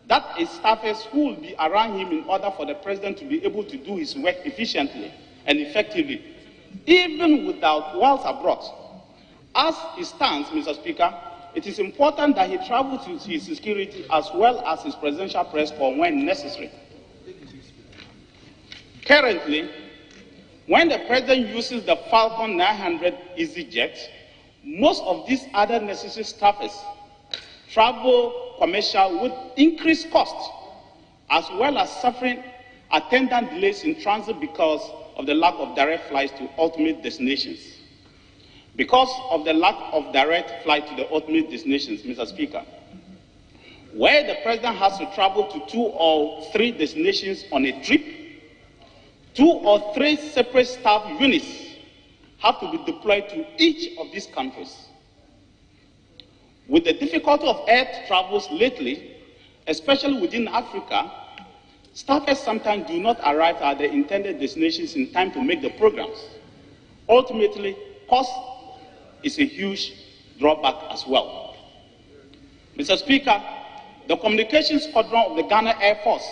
S7: That is staffers who will be around him in order for the president to be able to do his work efficiently and effectively, even without whilst abroad. As it stands, Mr. Speaker, it is important that he travel to his security as well as his presidential press corps when necessary. Currently, when the president uses the Falcon 900 EASy jet, most of these other necessary staffers travel commercial with increased cost, as well as suffering attendant delays in transit because of the lack of direct flights to ultimate destinations. Because of the lack of direct flight to the ultimate destinations, Mr. Speaker, where the president has to travel to two or three destinations on a trip, two or three separate staff units have to be deployed to each of these countries. With the difficulty of air travels lately, especially within Africa, staffers sometimes do not arrive at the intended destinations in time to make the programs. Ultimately, cost is a huge drawback as well. Mr. Speaker, the communications squadron of the Ghana Air Force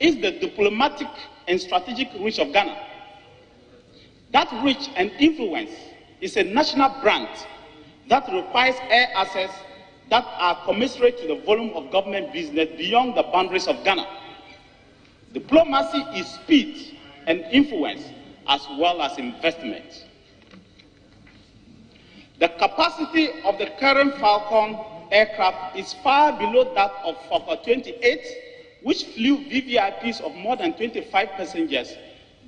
S7: is the diplomatic and strategic reach of Ghana. That reach and influence is a national brand that requires air access that are commensurate to the volume of government business beyond the boundaries of Ghana. Diplomacy is speed and influence as well as investment. The capacity of the current Falcon aircraft is far below that of Fokker 28, which flew VVIPs of more than 25 passengers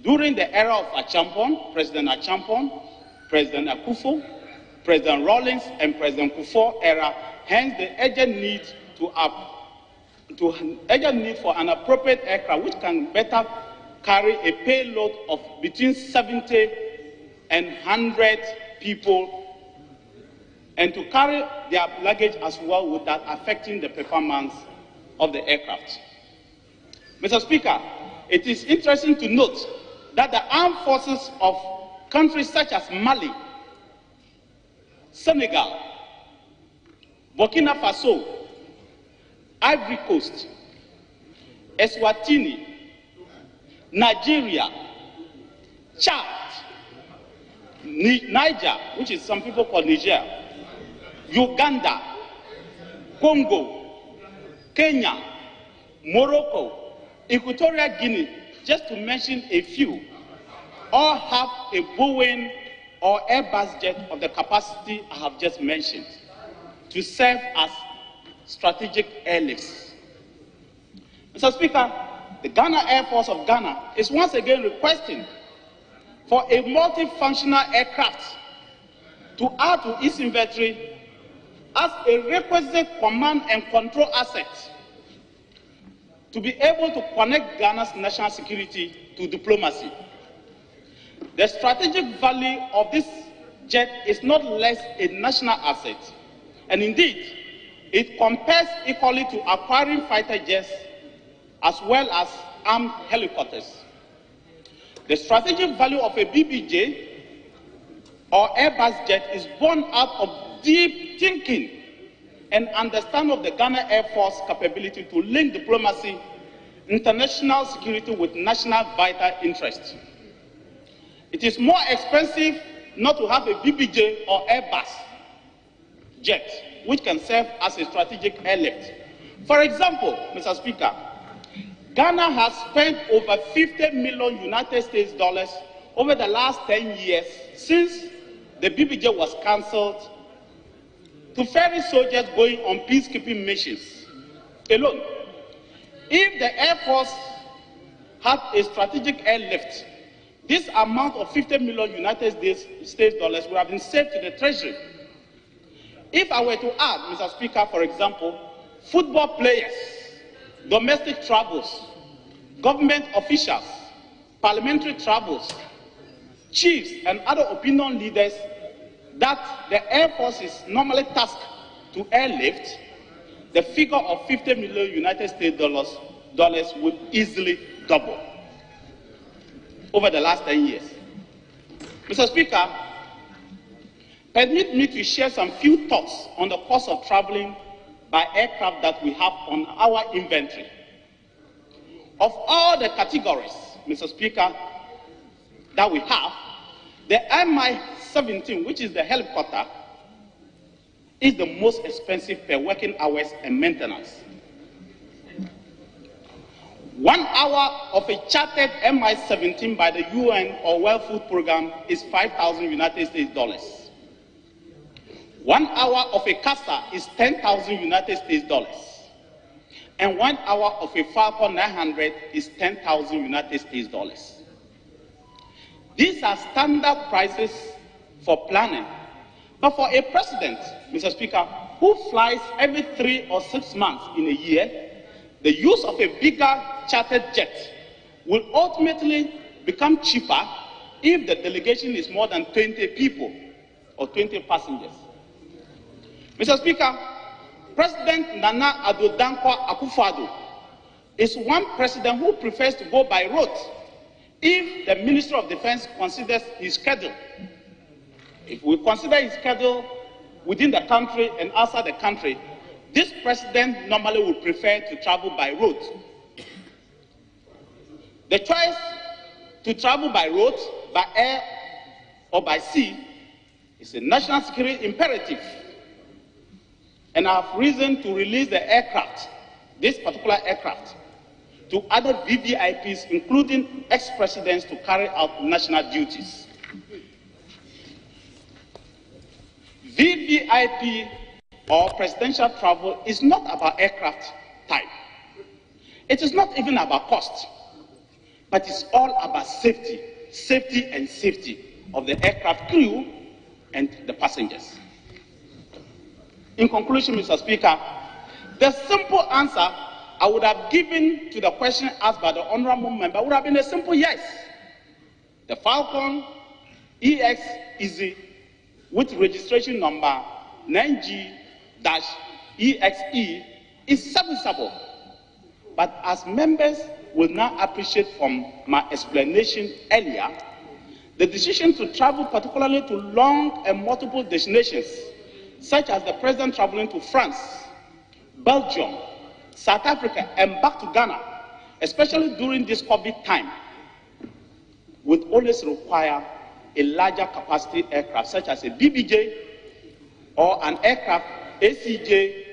S7: during the era of Acheampong, President Acheampong, President Akuffo, President Rawlings, and President Kufuor era. Hence, the urgent need to, up, to urgent need for an appropriate aircraft which can better carry a payload of between 70 and 100 people and to carry their luggage as well without affecting the performance of the aircraft. Mr. Speaker, it is interesting to note that the armed forces of countries such as Mali, Senegal, Burkina Faso, Ivory Coast, Eswatini, Nigeria, Chad, Niger, which is some people call Niger, Uganda, Congo, Kenya, Morocco, Equatorial Guinea, just to mention a few, all have a Boeing or Airbus jet of the capacity I have just mentioned to serve as strategic airlifts. Mr. Speaker, the Ghana Air Force of Ghana is once again requesting for a multifunctional aircraft to add to its inventory as a requisite command and control asset to be able to connect Ghana's national security to diplomacy. The strategic value of this jet is not less a national asset, and indeed, it compares equally to acquiring fighter jets as well as armed helicopters. The strategic value of a BBJ or Airbus jet is born out of deep thinking and understanding of the Ghana Air Force capability to link diplomacy, international security with national vital interests. It is more expensive not to have a BBJ or Airbus jet, which can serve as a strategic airlift. For example, Mr. Speaker, Ghana has spent over 50 million United States dollars over the last 10 years since the BBJ was cancelled to ferry soldiers going on peacekeeping missions alone. If the Air Force had a strategic airlift, this amount of 50 million United States dollars would have been saved to the Treasury. If I were to add, Mr. Speaker, for example, football players, domestic travels, government officials, parliamentary travels, chiefs, and other opinion leaders that the Air Force is normally tasked to airlift, the figure of 50 million United States dollars, dollars would easily double over the last 10 years. Mr. Speaker, permit me to share some few thoughts on the cost of traveling by aircraft that we have on our inventory. Of all the categories, Mr. Speaker, that we have, the MI 17, which is the helicopter, is the most expensive per working hours and maintenance. One hour of a chartered MI-17 by the UN or World Food Program is 5,000 United States dollars. One hour of a CASA is 10,000 United States dollars. And one hour of a Falcon 900 is 10,000 United States dollars. These are standard prices for planning. But for a president, Mr. Speaker, who flies every three or six months in a year, the use of a bigger chartered jet will ultimately become cheaper if the delegation is more than 20 people or 20 passengers. Mr. Speaker, President Nana Addo Dankwa Akufo-Addo is one president who prefers to go by road if the Minister of Defense considers his schedule if we consider his schedule within the country and outside the country, this president normally would prefer to travel by road. The choice to travel by road, by air, or by sea is a national security imperative. And I have reason to release the aircraft, this particular aircraft, to other VVIPs, including ex-presidents, to carry out national duties. VVIP or presidential travel is not about aircraft type. It is not even about cost, but it's all about safety, safety and safety of the aircraft crew and the passengers. In conclusion, Mr. Speaker, the simple answer I would have given to the question asked by the honorable member would have been a simple yes. The Falcon EX is with registration number 9G-EXE is serviceable. But as members will now appreciate from my explanation earlier the decision to travel, particularly to long and multiple destinations, such as the president traveling to France, Belgium, South Africa, and back to Ghana, especially during this COVID time, would always require a larger capacity aircraft, such as a BBJ or an aircraft ACJ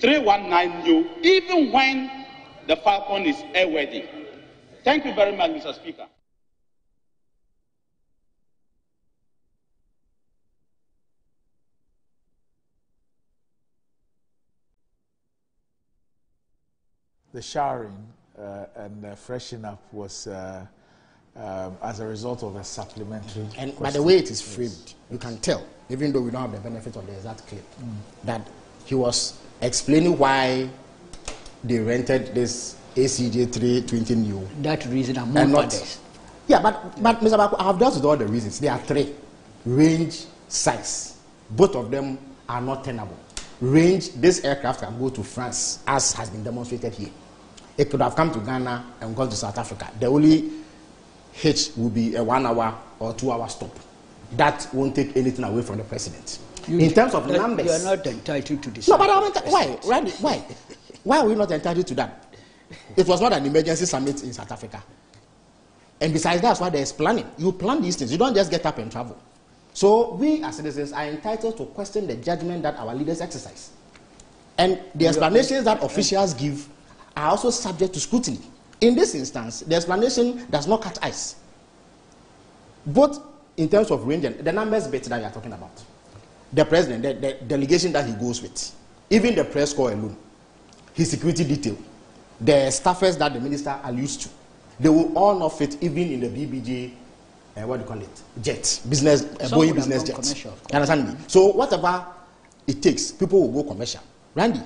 S7: 319U, even when the Falcon is airworthy. Thank you very much, Mr. Speaker.
S1: the showering uh, and freshening up was uh, um, as a result of a supplementary.
S10: And by the way it is framed, you can tell, even though we don't have the benefit of the exact clip, mm. that he was explaining why they rented this ACJ 320 Neo.
S11: That reason among not, others.
S10: Yeah, but, but Mr. Baako, I have dealt with all the reasons. There are three range, size. Both of them are not tenable. Range, this aircraft can go to France, as has been demonstrated here. It could have come to Ghana and gone to South Africa. The only hitch will be a one hour or two hour stop. That won't take anything away from the president. You in terms of numbers.
S11: You are not entitled to this.
S10: No, but I'm enti- why? Randy, why? Why are we not entitled to that? It was not an emergency summit in South Africa. And besides, that's why there's planning. You plan these things. You don't just get up and travel. So we as citizens are entitled to question the judgment that our leaders exercise. And the explanations that officials give are also subject to scrutiny. In this instance, the explanation does not cut ice. Both in terms of range and the numbers bit that you are talking about. The president, the, the delegation that he goes with, even the press corps alone, his security detail, the staffers that the minister alludes to, they will all not fit even in the BBJ, uh, what do you call it, jet, business, uh, Boeing business jet. You understand me? So whatever it takes, people will go commercial. Randy,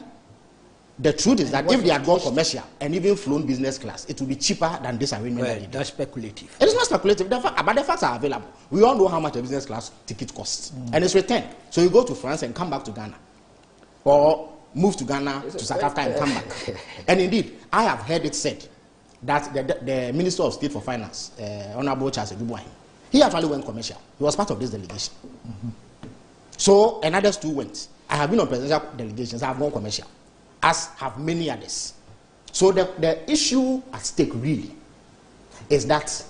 S10: the truth is that if they had gone commercial and even flown business class, it would be cheaper than this arrangement.
S11: Well, that that's speculative.
S10: It is not speculative, the fact, but the facts are available. We all know how much a business class ticket costs, mm. and it's returned. So you go to France and come back to Ghana, or move to Ghana to South Africa and come back. and indeed, I have heard it said that the, the, the Minister of State for Finance, uh, Honorable Charles Adu Boahen, he actually went commercial. He was part of this delegation. Mm-hmm. So, and others too went. I have been on presidential delegations. I have gone commercial as have many others. So the, the issue at stake really is that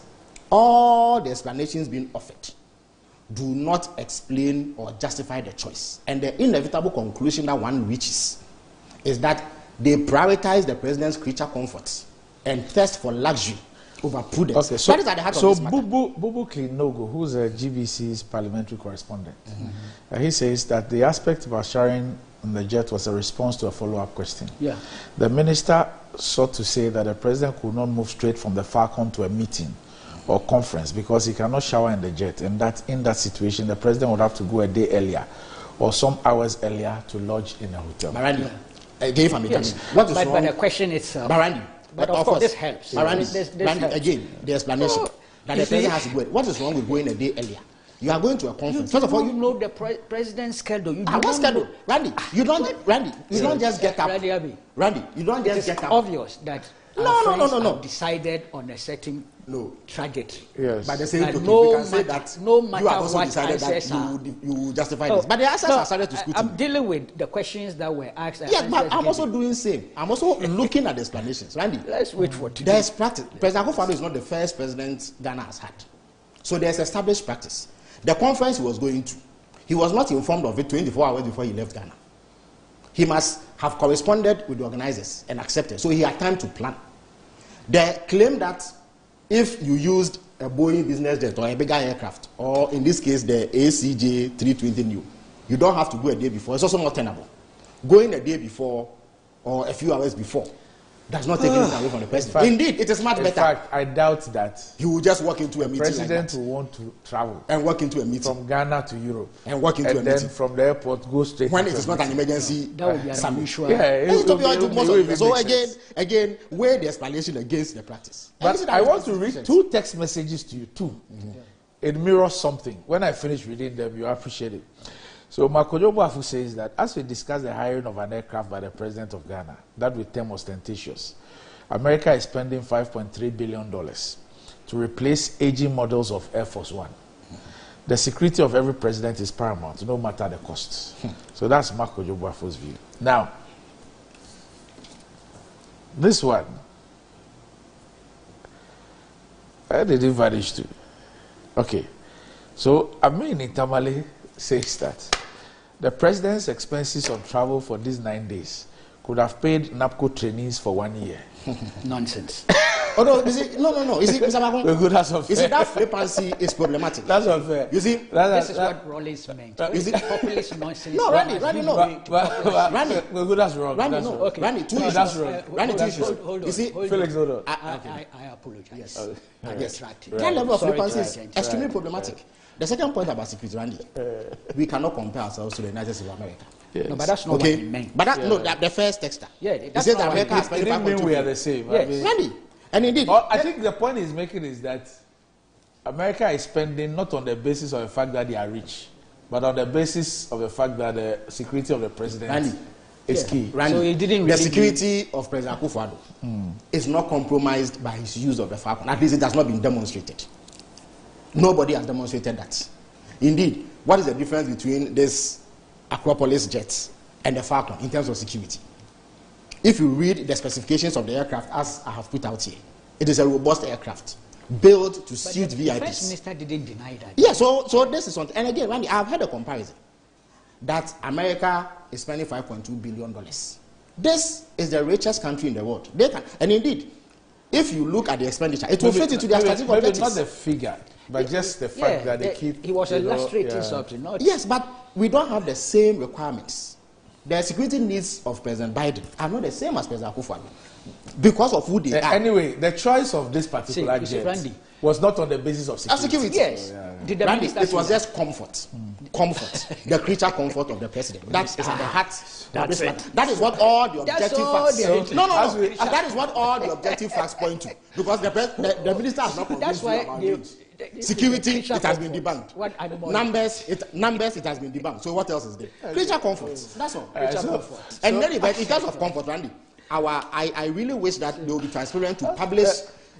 S10: all the explanations being offered do not explain or justify the choice. And the inevitable conclusion that one reaches is that they prioritize the president's creature comforts and thirst for luxury over prudence.
S1: Okay, so, that is at the heart so of this Bubu, Bubu Klinogo, who's a GBC's parliamentary correspondent, mm-hmm. uh, he says that the aspect of sharing on the jet was a response to a follow-up question.
S11: Yeah.
S1: The minister sought to say that the president could not move straight from the Falcon to a meeting or conference because he cannot shower in the jet, and that in that situation the president would have to go a day earlier or some hours earlier to lodge in a hotel.
S10: Barandi, yeah. uh, give me
S11: yes. What is but, wrong? But the question is, uh,
S10: Barandi,
S11: but, of, of course, this helps.
S10: Barandi, this, this Barandi, helps. again, the explanation oh, that the president has to go. What is wrong with going a day earlier? You are going to a conference.
S11: First of all, you know the pre president's schedule. You
S10: ah, what schedule? Know. Randy, you don't. Randy, you don't just get up. Randy, Abi. Randy, you don't just get up.
S11: obvious that
S10: no, no, no, no, no.
S11: decided on a certain no tragedy.
S10: Yes. By the same token, no we can say that no matter you have also decided that you, you justify oh, this. But the answers no, are subject to scrutiny.
S11: I'm dealing with the questions that were asked.
S10: Yeah, but I'm also doing same. I'm also looking at the explanations. Randy,
S11: let's wait for today.
S10: There's practice. President Akufo-Addo is not the first president Ghana has had. So there's established practice. The conference he was going to, he was not informed of it 24 hours before he left Ghana. He must have corresponded with the organizers and accepted. So he had time to plan. They claim that if you used a Boeing business jet or a bigger aircraft, or in this case the ACJ 320 Neo, you don't have to go a day before. It's also not tenable. Going a day before or a few hours before does not take anything away from the president. Fact, Indeed, it is much
S1: in
S10: better.
S1: In fact, I doubt that
S10: he will just walk into a meeting.
S1: President
S10: like
S1: will want to travel
S10: and walk into a meeting
S1: from Ghana to Europe
S10: and walk into
S1: and
S10: a
S1: then
S10: meeting
S1: from the airport go straight.
S10: When it is not an emergency,
S11: that would be unusual.
S1: Yeah, it,
S10: it,
S1: will,
S10: it, most it, it, so again, again, weigh the explanation against the practice.
S1: But I want to read two text messages to you too. Mm-hmm. It mirrors something. When I finish reading them, you appreciate it. So Makojo Afu says that as we discuss the hiring of an aircraft by the president of Ghana, that we term ostentatious America is spending $5.3 billion to replace aging models of Air Force One. The security of every president is paramount, no matter the costs. so that's Mark Ojobuafo's view. Now, this one, where did it vanish to? Okay, so Amin Tamale says that the president's expenses on travel for these nine days could have paid NABCO trainees for one year.
S11: Nonsense.
S10: Oh no, you see, no, no, no. You see, Mr. Magon,
S1: Well, good, that's unfair.
S10: you see that flippancy is problematic.
S1: That's unfair.
S10: You see,
S1: That-
S11: this is
S1: that-
S11: what Rollins meant.
S10: Is it-
S11: populist nonsense?
S10: No, Randy, Randy, no. Randy,
S1: well, good, that's wrong.
S10: Randy,
S1: that's
S10: no.
S1: wrong.
S10: Okay. Randy, two
S1: No,
S10: issues.
S1: that's wrong.
S11: Uh,
S10: Randy, two
S11: hold-
S10: issues.
S11: hold- hold
S10: You
S11: on,
S10: see,
S11: hold
S1: Felix, hold on.
S11: I, I, I, I apologize.
S10: Yes.
S11: I
S10: Yes.
S11: retracted.
S10: That level of
S11: Sorry
S10: flippancy is extremely problematic. The second point about security, Randy, we cannot compare ourselves to the United States of America.
S11: No, but that's not
S10: okay?
S11: what he meant.
S10: But that, no, that, the first texter.
S11: Yeah,
S10: he
S11: that's
S10: says that
S11: what he
S10: America
S11: meant.
S10: has
S1: It didn't mean we are the same. I mean-
S10: Randy, and indeed,
S1: Well, I think the point he's making is that America is spending not on the basis of the fact that they are rich, but on the basis of the fact that the security of the president
S10: Randy,
S1: is
S10: yeah.
S1: key.
S10: Randy,
S11: So he didn't
S10: the
S11: really
S10: security of President Akufo-Addo hmm. is not compromised by his use of the Falcon. At least it has not been demonstrated. Nobody has demonstrated that. Indeed, what is the difference between this Acropolis jet and the Falcon in terms of security? If you read the specifications of the aircraft as I have put out here, it is a robust aircraft built to
S11: But
S10: suit
S11: the, the First
S10: VIPs.
S11: Minister didn't deny that.
S10: Yeah, so so this is something. And again, Randy, I've had a comparison that America is spending 5.2 billion dollars. This is the richest country in the world. They can, and indeed, if you look at the expenditure, it will
S1: Maybe-
S10: fit into their
S1: maybe-
S10: strategic
S1: maybe
S10: objectives.
S1: not the figure, but just the fact
S11: Yeah,
S1: that they
S11: the-
S1: keep.
S11: he was
S1: you know,
S11: illustrating
S1: yeah.
S11: something. Not
S10: Yes, but we don't have the same requirements. The security needs of President Biden are not the same as President Akufo-Addo because of who they
S1: Uh,
S10: are.
S1: anyway, the choice of this particular
S11: See,
S1: jet
S11: Randy.
S1: was not on the basis of security.
S10: security.
S11: Yes. Did the
S10: Randy, it was just comfort. Comfort. the creature comfort of the president. That is at the heart of
S11: That's
S10: this
S11: it.
S10: matter. That is what all the
S11: That's
S10: objective
S11: all
S10: facts.
S11: the-
S10: no, no,
S1: As
S10: no.
S1: we-
S10: that is what all the objective facts point to. Because the, the, the minister has not
S11: That's
S10: convinced you
S11: why
S10: Security,
S11: creature
S10: it has been debunked. Numbers, it, numbers, it has been debunked. So what else is there? Creature comfort. That's all.
S1: Uh, so-
S11: comfort.
S10: And then, but in terms of comfort, Randy, our, I, I really wish that they will be transparent to publish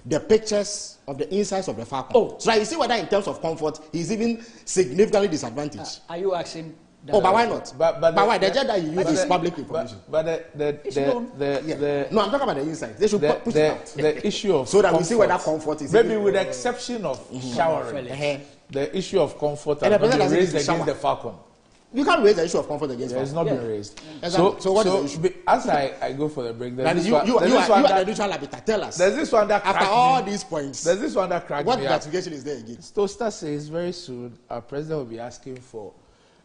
S10: the pictures of the insides of the Falcon.
S11: Oh.
S10: So that you see whether in terms of comfort, he's even significantly disadvantaged.
S11: Are you asking? The-
S10: oh, but why not?
S1: But, but,
S10: why? The jet that you use
S1: but
S10: is public information.
S1: But, the, the,
S11: It's
S1: the, the,
S10: Yeah.
S1: the,
S10: no, I'm talking about the inside. They should
S1: the,
S10: push
S1: the,
S10: it out.
S1: the issue of
S10: So that we see whether
S1: comfort-
S10: comfort is
S1: maybe with the exception of showering,
S10: Uh-huh.
S1: the issue of comfort
S10: And
S1: has
S10: the
S1: been raised against
S10: to
S1: the Falcon.
S10: You can't raise the issue of comfort against
S1: It has
S10: Falcon.
S1: not been raised.
S10: Exactly.
S1: So,
S10: So what is the issue?
S1: As I, I go for the break, there's
S10: That
S1: this
S10: you,
S1: one,
S10: you, you, are,
S1: one
S10: you are the neutral arbiter. Tell us.
S1: there's this one that
S10: After all these points,
S1: There's this one that cracked
S10: what
S1: me up.
S10: justification is there again?
S1: Toaster says very soon our president will be asking for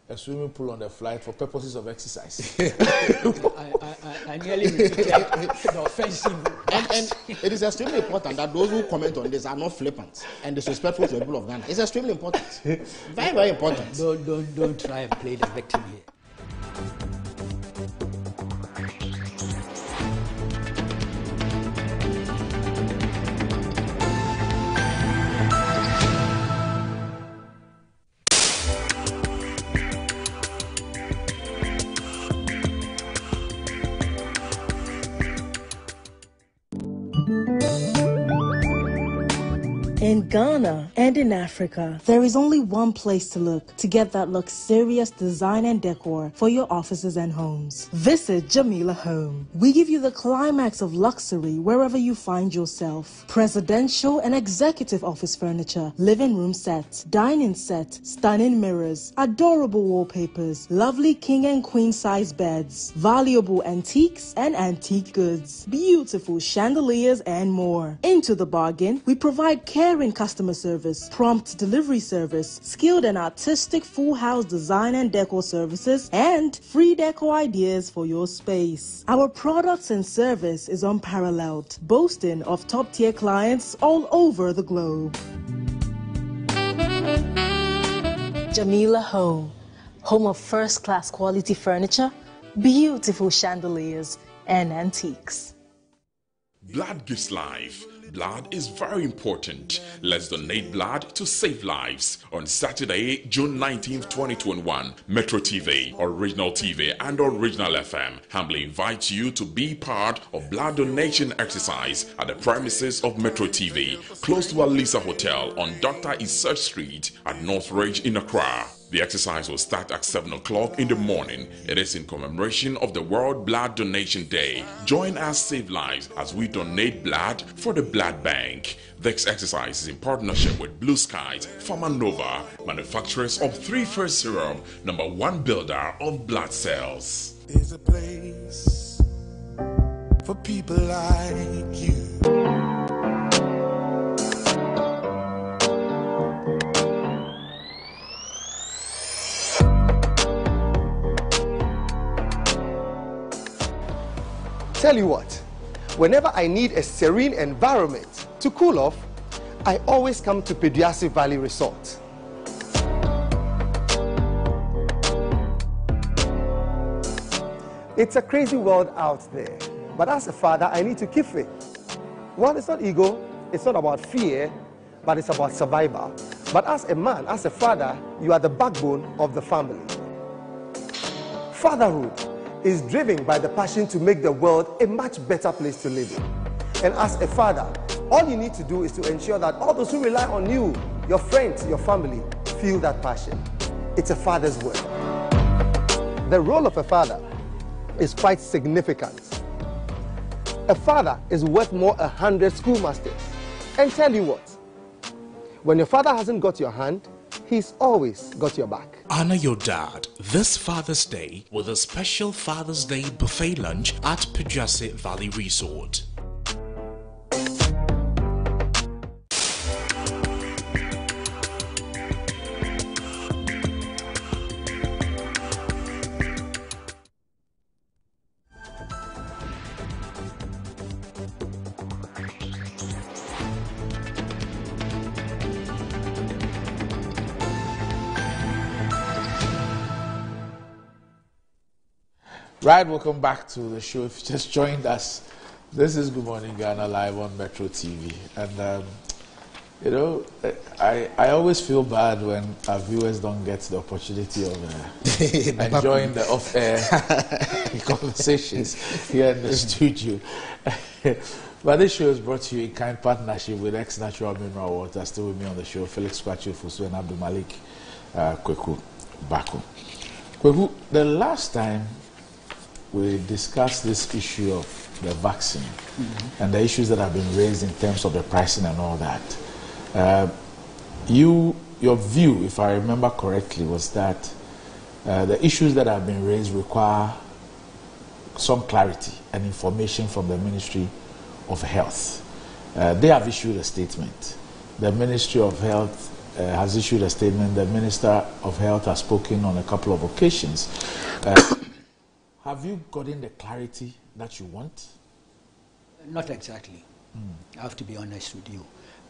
S1: a swimming pool on the flight for purposes of exercise.
S11: I, I, I, I nearly repeated the offensive.
S10: And, and it is extremely important that those who comment on this are not flippant and disrespectful to the people of Ghana. It's extremely important. Very, very important.
S11: Don't, don't, don't try and play the victim here.
S2: In Ghana and in Africa, there is only one place to look to get that luxurious design and decor for your offices and homes. Visit Jamila Home. We give you the climax of luxury wherever you find yourself. Presidential and executive office furniture, living room sets, dining set, stunning mirrors, adorable wallpapers, lovely king and queen size beds, valuable antiques and antique goods, beautiful chandeliers and more. Into the bargain, we provide caring customer service, prompt delivery service, skilled and artistic full house design and decor services, and free decor ideas for your space. Our products and service is unparalleled, boasting of top tier clients all over the globe. Jamila Home, home of first class quality furniture, beautiful chandeliers, and antiques.
S4: Blood gives life. Blood is very important. Let's donate blood to save lives. On Saturday, June 19th, 2021, Metro TV, Original TV, and Original FM humbly invite you to be part of blood donation exercise at the premises of Metro TV, close to Alisa Hotel on Dr. Isert Street at North Ridge in Accra. The exercise will start at 7 o'clock in the morning. It is in commemoration of the World Blood Donation Day. Join us Save Lives as we donate blood for the Blood Bank. This exercise is in partnership with Blue Skies, Pharma Nova, manufacturers of 3 First Serum, number one builder of blood cells.
S5: There's a place for people like you.
S15: Tell you what, whenever I need a serene environment to cool off, I always come to Peduase Valley Resort. It's a crazy world out there, but as a father, I need to keep it. Well, it's not ego, it's not about fear, but it's about survival. But as a man, as a father, you are the backbone of the family. Fatherhood is driven by the passion to make the world a much better place to live in. And as a father, all you need to do is to ensure that all those who rely on you, your friends, your family, feel that passion. It's a father's work. The role of a father is quite significant. A father is worth more a hundred schoolmasters. And tell you what, when your father hasn't got your hand, he's always got your back.
S16: Honor your dad this Father's Day with a special Father's Day buffet lunch at Peduase Valley Resort.
S1: Right, welcome back to the show. If you just joined us, this is Good Morning Ghana live on Metro TV. And, um, you know, I, I always feel bad when our viewers don't get the opportunity of uh, enjoying the off air conversations here in the studio. but this show is brought to you in kind partnership with X Natural Mineral Water. Still with me on the show, Felix Kwakye Ofosu and Abdul Malik uh, Kweku Baako. Kweku, the last time we discussed this issue of the vaccine
S11: Mm-hmm.
S1: and the issues that have been raised in terms of the pricing and all that. Uh, you, your view, if I remember correctly, was that uh, the issues that have been raised require some clarity and information from the Ministry of Health. Uh, they have issued a statement. The Ministry of Health uh, has issued a statement. The Minister of Health has spoken on a couple of occasions. Uh, have you gotten the clarity that you want?
S11: Not exactly. I have to be honest with you.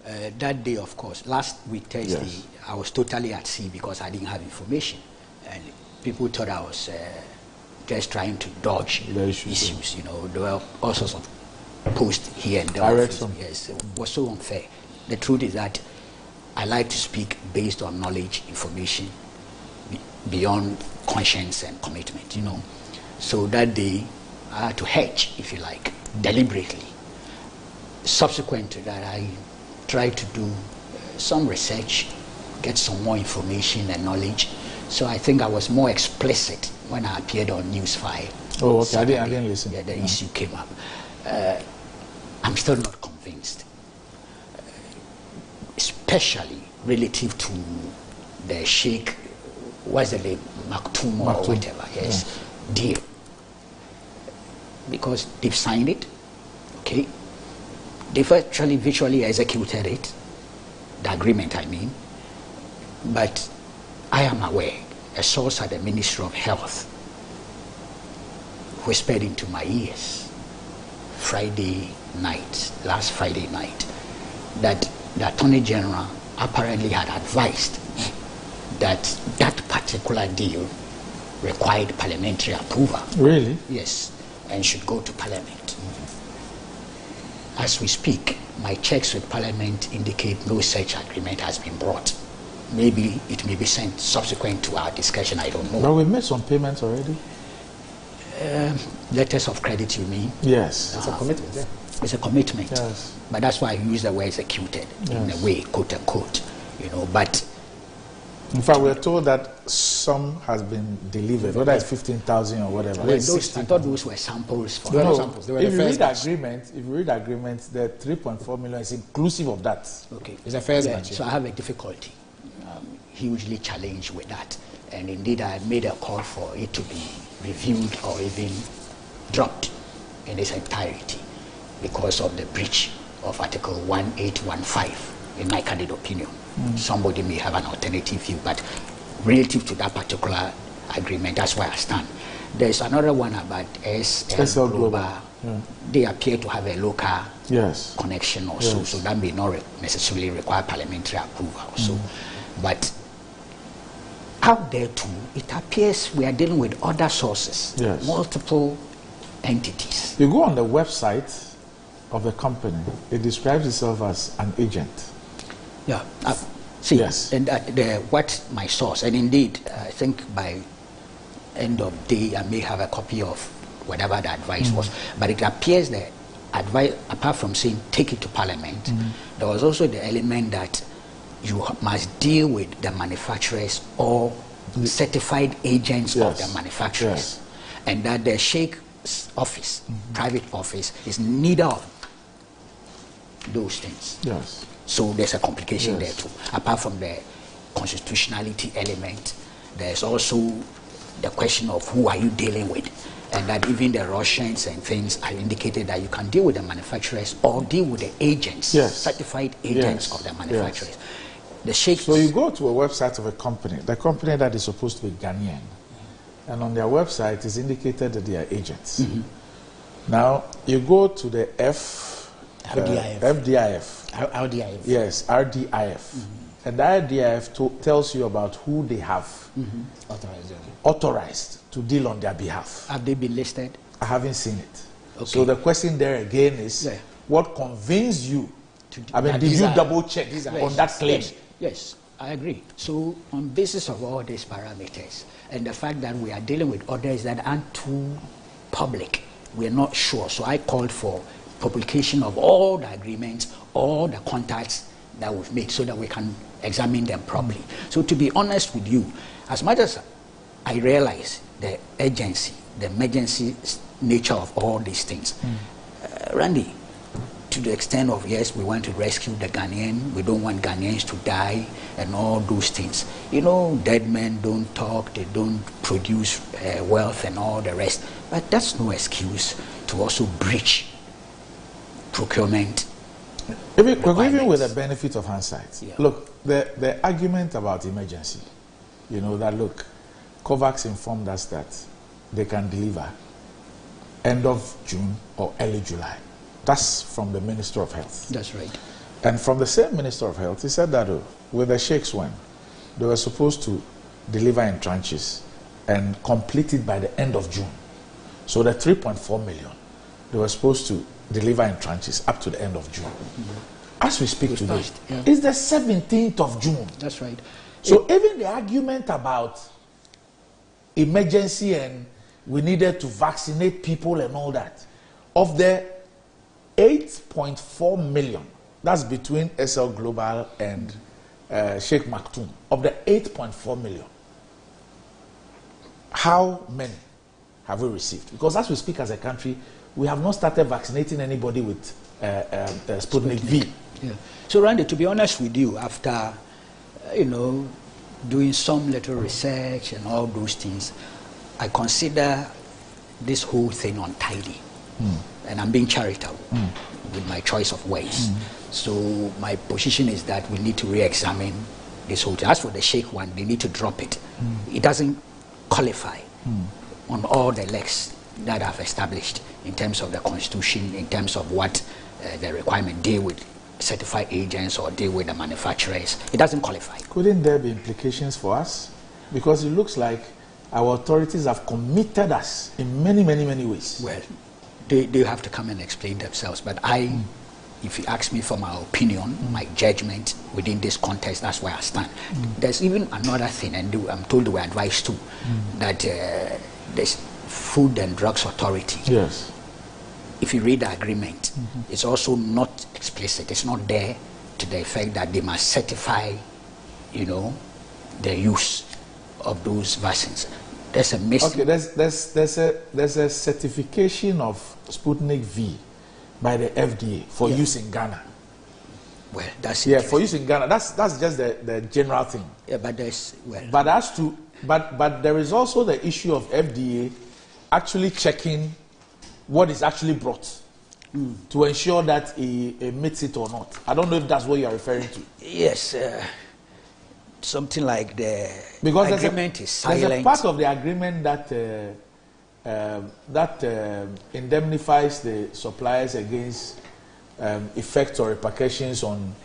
S11: Uh, that day, of course, last week Thursday,
S1: Yes.
S11: I was totally at sea because I didn't have information, and people thought I was uh, just trying to dodge issues. You know, there were all sorts of posts here and there.
S1: I read some.
S11: Yes, it was so unfair. The truth is that I like to speak based on knowledge, information, beyond conscience and commitment. You know, so that day I had to hedge, if you like, deliberately subsequent to that, I tried to do uh, some research, get some more information and knowledge. So I think I was more explicit when I appeared on News 5.
S1: Oh, okay. I didn't, I didn't listen.
S11: Yeah, the issue came up. Uh, I'm still not convinced, uh, especially relative to the Sheikh, what's the name, Maktoum or whatever, yes, deal. Because they've signed it, okay, they've actually visually executed it, the agreement I mean, but I am aware, a source at the Ministry of Health whispered into my ears Friday night, last Friday night, that the Attorney General apparently had advised that that particular deal required parliamentary approval.
S1: Really?
S11: Yes, and should go to Parliament. as we speak, my checks with Parliament indicate no such agreement has been brought. Maybe it may be sent subsequent to our discussion, I don't know.
S1: But we've made some payments already.
S11: Um, letters of credit, you mean?
S1: Yes.
S11: It's a commitment, yeah. It's a commitment.
S1: Yes.
S11: But that's why I use the word executed in a way, quote unquote. You know, but
S1: In fact, we're told that some has been delivered, whether it's 15,000 or whatever.
S11: well, those, I thought those were samples for
S1: No, if you read the agreement, if you read the agreement, the 3.4 million is inclusive of that.
S11: Okay.
S10: It's the first
S11: Yeah,
S10: batch,
S11: So I have a difficulty, um, hugely challenged with that. And indeed, I made a call for it to be reviewed or even dropped in its entirety because of the breach of Article 1815, in my candid opinion.
S1: Mm.
S11: Somebody may have an alternative view, but relative to that particular agreement, that's where I stand. There's another one about SL,
S1: SL
S11: Global.
S1: Global, yeah.
S11: They appear to have a local
S1: Yes.
S11: connection or so,
S1: Yes.
S11: so that may not re- necessarily require parliamentary approval. So,
S1: Mm.
S11: but out there too, it appears we are dealing with other sources,
S1: Yes.
S11: multiple entities.
S1: You go on the website of the company, it describes itself as an agent.
S11: Yeah. Uh, see, and uh, the, what my source, and indeed, I think by end of day, I may have a copy of whatever the advice
S1: Mm.
S11: was, but it appears that advice, apart from saying take it to parliament,
S1: Mm.
S11: there was also the element that you must deal with the manufacturers or certified agents of the manufacturers,
S1: Yes.
S11: and that the Sheikh's office,
S1: Mm-hmm.
S11: private office, is neither of those things.
S1: Yes.
S11: So there's a complication
S1: Yes.
S11: there too. Apart from the constitutionality element, there's also the question of who are you dealing with. And that even the Russians and things are indicated that you can deal with the manufacturers or deal with the agents,
S1: Yes.
S11: certified agents
S1: Yes.
S11: of the manufacturers. The
S1: So you go to a website of a company, the company that is supposed to be Ghanaian, and on their website is indicated that they are agents.
S11: Mm-hmm.
S1: Now you go to the F, uh,
S11: RDIF.
S1: FDIF.
S11: R- RDIF.
S1: Yes, RDIF. And the RDIF to, tells you about who they have
S11: Authorized.
S1: authorized to deal on their behalf.
S11: Have they been listed?
S1: I haven't seen it.
S11: Okay.
S1: So the question there again is,
S11: Yeah.
S1: what convinced you? To I mean, did you
S11: are-
S1: double check
S11: are-
S1: on that claim?
S11: Yes, yes, I agree. So, on basis of all these parameters and the fact that we are dealing with others that aren't too public, we are not sure. So, I called for publication of all the agreements, all the contacts that we've made, so that we can examine them properly. So, to be honest with you, as much as I realize the urgency, the emergency nature of all these things, uh, Randy, to the extent of yes, we want to rescue the Ghanaian, we don't want Ghanaians to die, and all those things. You know, dead men don't talk, they don't produce uh, wealth, and all the rest. But that's no excuse to also breach procurement.
S1: Even, we're giving with the benefit of hindsight.
S11: Yeah.
S1: Look, the, the argument about emergency, you know, that look, COVAX informed us that they can deliver end of June or early July. That's from the Minister of Health.
S11: That's right.
S1: And from the same Minister of Health, he said that oh, with the Sheikhs one, they were supposed to deliver in tranches and complete it by the end of June. So the 3.4 million, they were supposed to deliver in tranches up to the end of June. As we speak today,
S11: passed, yeah.
S1: it's the 17th of June.
S11: That's right.
S1: So even the argument about emergency and we needed to vaccinate people and all that, of the 8.4 million, that's between SL Global and uh, Sheikh Maktoum, of the 8.4 million, how many have we received? Because as we speak as a country, we have not started vaccinating anybody with uh, uh, uh, Sputnik V.
S11: Yeah. So, Randy, to be honest with you, after, uh, you know, doing some little research and all those things, I consider this whole thing untidy. And I'm being charitable with my choice of ways. So, my position is that we need to re examine this whole thing. As for the Sheikh one, they need to drop it. It doesn't qualify on all the legs that I've established in terms of the constitution, in terms of what uh, the requirement deal with certified agents or deal with the manufacturers. It doesn't qualify.
S1: Couldn't there be implications for us? Because it looks like our authorities have committed us in many, many, many ways.
S11: Well, they, they have to come and explain themselves. But I if you ask me for my opinion, my judgment within this context, that's where I stand. There's even another thing, and do I'm told we're advised to, that uh, there's Food and Drugs Authority.
S1: Yes.
S11: If you read the agreement, mm-hmm. it's also not explicit. It's not there to the effect that they must certify, you know, the use of those vaccines. There's a missing.
S1: Okay, there's, there's, there's, a, there's a certification of Sputnik V by the FDA for
S11: Yeah.
S1: use in Ghana.
S11: Well, that's
S1: Yeah, for use in Ghana. That's, that's just the, the general thing.
S11: Yeah, but there's well.
S1: But as to but but there is also the issue of FDA actually checking what is actually brought to ensure that it, it meets it or not. I don't know if that's what you are referring to.
S11: Yes, uh, something like the
S1: Because there's a-
S11: agreement is
S1: There's a part of the agreement that uh, um, that um, indemnifies the suppliers against um, effects or repercussions on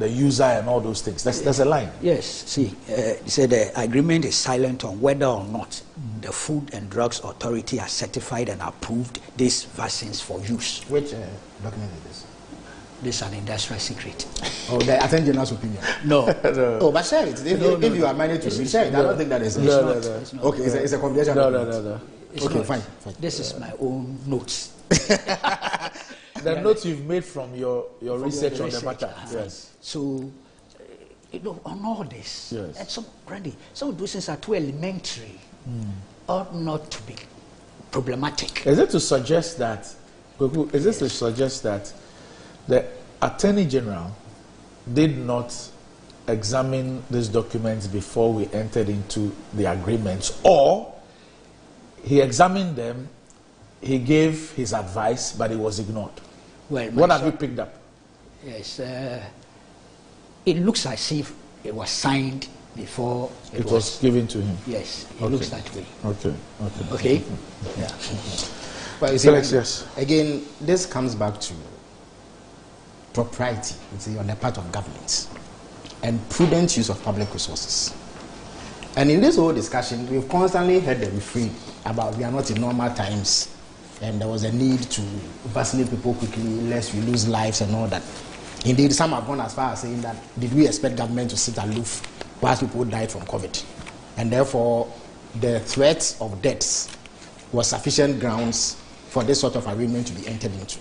S1: the user and all those things. That's, there's a line.
S11: Yes, see, uh, said the agreement is silent on whether or not the Food and Drugs Authority has certified and approved these vaccines for use.
S10: Which uh, document is this?
S11: This is an industrial secret.
S10: Oh, the Attorney General's opinion.
S11: No.
S10: Oh, but share it. If,
S11: No,
S10: you,
S11: no,
S10: if you are managed to
S11: It's-
S10: share it. I don't think that is.
S11: It's not.
S10: not.
S11: It's not.
S10: Okay, it's a, it's a confidential
S1: No, no, no, no.
S11: It's
S10: Okay, fine, fine.
S11: This is my own notes.
S1: The notes you've made from your, your
S11: From
S1: research
S11: your
S1: on the matter.
S11: uh-huh.
S1: Yes.
S11: So, uh, you know, on all this,
S1: Yes.
S11: and some, Randy, some of those things are too elementary, ought not to be problematic.
S1: Is it to suggest that, is this to suggest that the Attorney General did not examine these documents before we entered into the agreements, or he examined them, he gave his advice, but it was ignored?
S11: Well,
S1: what have you picked up?
S11: Yes, uh, it looks as if it was signed before
S1: It, was, given to him.
S11: Yes, it
S1: Okay.
S11: looks that way.
S1: Okay. Okay.
S11: Okay? Yeah.
S10: Well, you see,
S1: Felix, yes.
S10: Again, this comes back to propriety you see, on the part of governments and prudent use of public resources. And in this whole discussion, we've constantly heard the refrain about we are not in normal times and there was a need to vaccinate people quickly lest we lose lives and all that. Indeed, some have gone as far as saying that did we expect government to sit aloof whilst people died from COVID? And therefore, the threat of deaths was sufficient grounds for this sort of agreement to be entered into.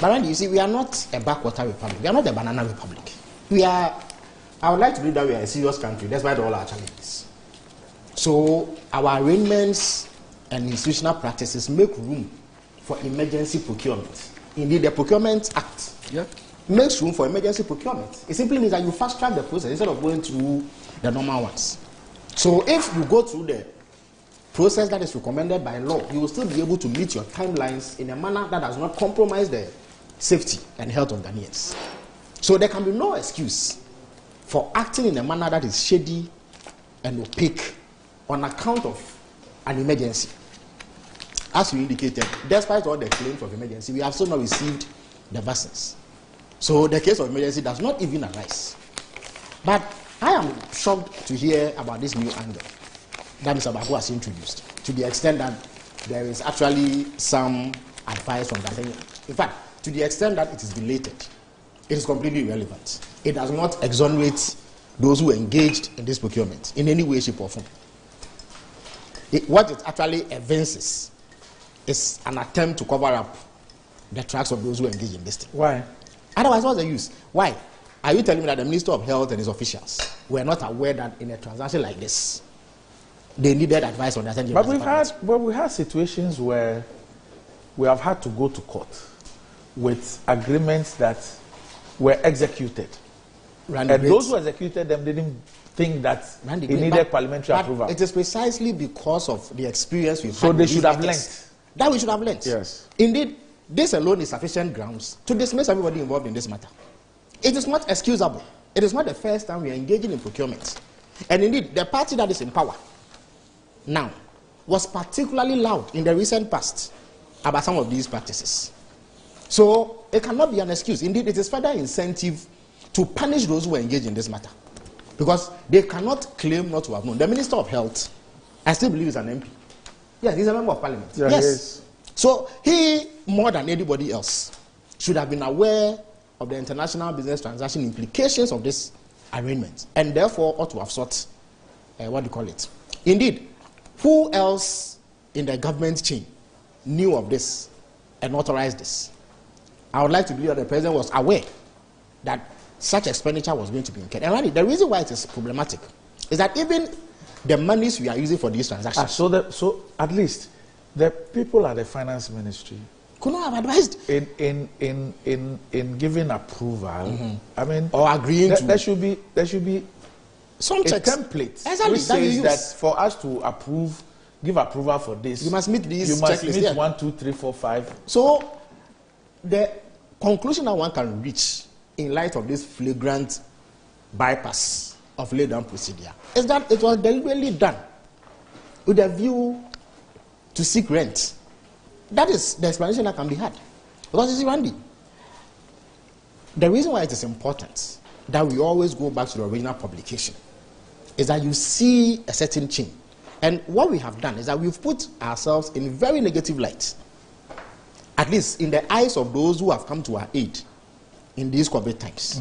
S10: But Randy, you see, we are not a backwater republic. We are not a banana republic. We are, I would like to believe that we are a serious country despite all our challenges. So our arrangements and institutional practices make room for emergency procurement. Indeed, the Procurement Act makes room for emergency procurement. It simply means that you fast track the process instead of going through the normal ones. So if you go through the process that is recommended by law, you will still be able to meet your timelines in a manner that does not compromise the safety and health of Ghanaians. So there can be no excuse for acting in a manner that is shady and opaque on account of an emergency. As you indicated, despite all the claims of emergency, we have still not received the vaccines. So the case of emergency does not even arise. But I am shocked to hear about this new angle that Mr. Baako has introduced, to the extent that there is actually some advice from Tanzania. In fact, to the extent that it is belated, it is completely irrelevant. It does not exonerate those who engaged in this procurement in any way, shape, or form. It- what it actually evinces is an attempt to cover up the tracks of those who engage in this thing.
S1: Why?
S10: Otherwise, what's the use? Why? Are you telling me that the Minister of Health and his officials were not aware that in a transaction like this, they needed advice on the Attorney
S1: But we've had, but we had situations where we have had to go to court with agreements that were executed. And those who executed them didn't think that it needed parliamentary
S10: but
S1: approval.
S10: It is precisely because of the experience we've
S1: So
S10: had.
S1: they should have
S10: matters That we should have learnt.
S1: Yes.
S10: Indeed, this alone is sufficient grounds to dismiss everybody involved in this matter. It is not excusable. It is not the first time we are engaging in procurement. And indeed, the party that is in power now was particularly loud in the recent past about some of these practices. So it cannot be an excuse. Indeed, it is further incentive to punish those who engage in this matter. Because they cannot claim not to have known. The Minister of Health, I still believe is an MP. Yes, he's a member of parliament.
S1: Yeah,
S10: yes.
S1: he is.
S10: So he, more than anybody else, should have been aware of the international business transaction implications of this arrangement and therefore ought to have sought uh, what do you call it. Indeed, who else in the government chain knew of this and authorized this? I would like to believe that the president was aware that such expenditure was going to be incurred. And the reason why it is problematic is that even the monies we are using for these transactions.
S1: Ah, so, the, so at least the people at the finance ministry
S10: could not have advised
S1: in in in in, in giving approval.
S10: Mm-hmm.
S1: I mean,
S10: or agreeing
S1: there,
S10: to.
S1: there should be there should be
S10: some
S1: a
S10: checks.
S1: template
S10: Exactly,
S1: which
S10: that
S1: says that for us to approve, give approval for this,
S10: You must meet these
S1: You must meet one, two, three, four, five.
S10: So, the conclusion that one can reach in light of this flagrant bypass of laid down procedure is that it was deliberately done with a view to seek rent. That is the explanation that can be had. Because you see, Randy, the reason why it is important that we always go back to the original publication is that you see a certain change. And what we have done is that we've put ourselves in very negative light at least in the eyes of those who have come to our aid in these COVID times.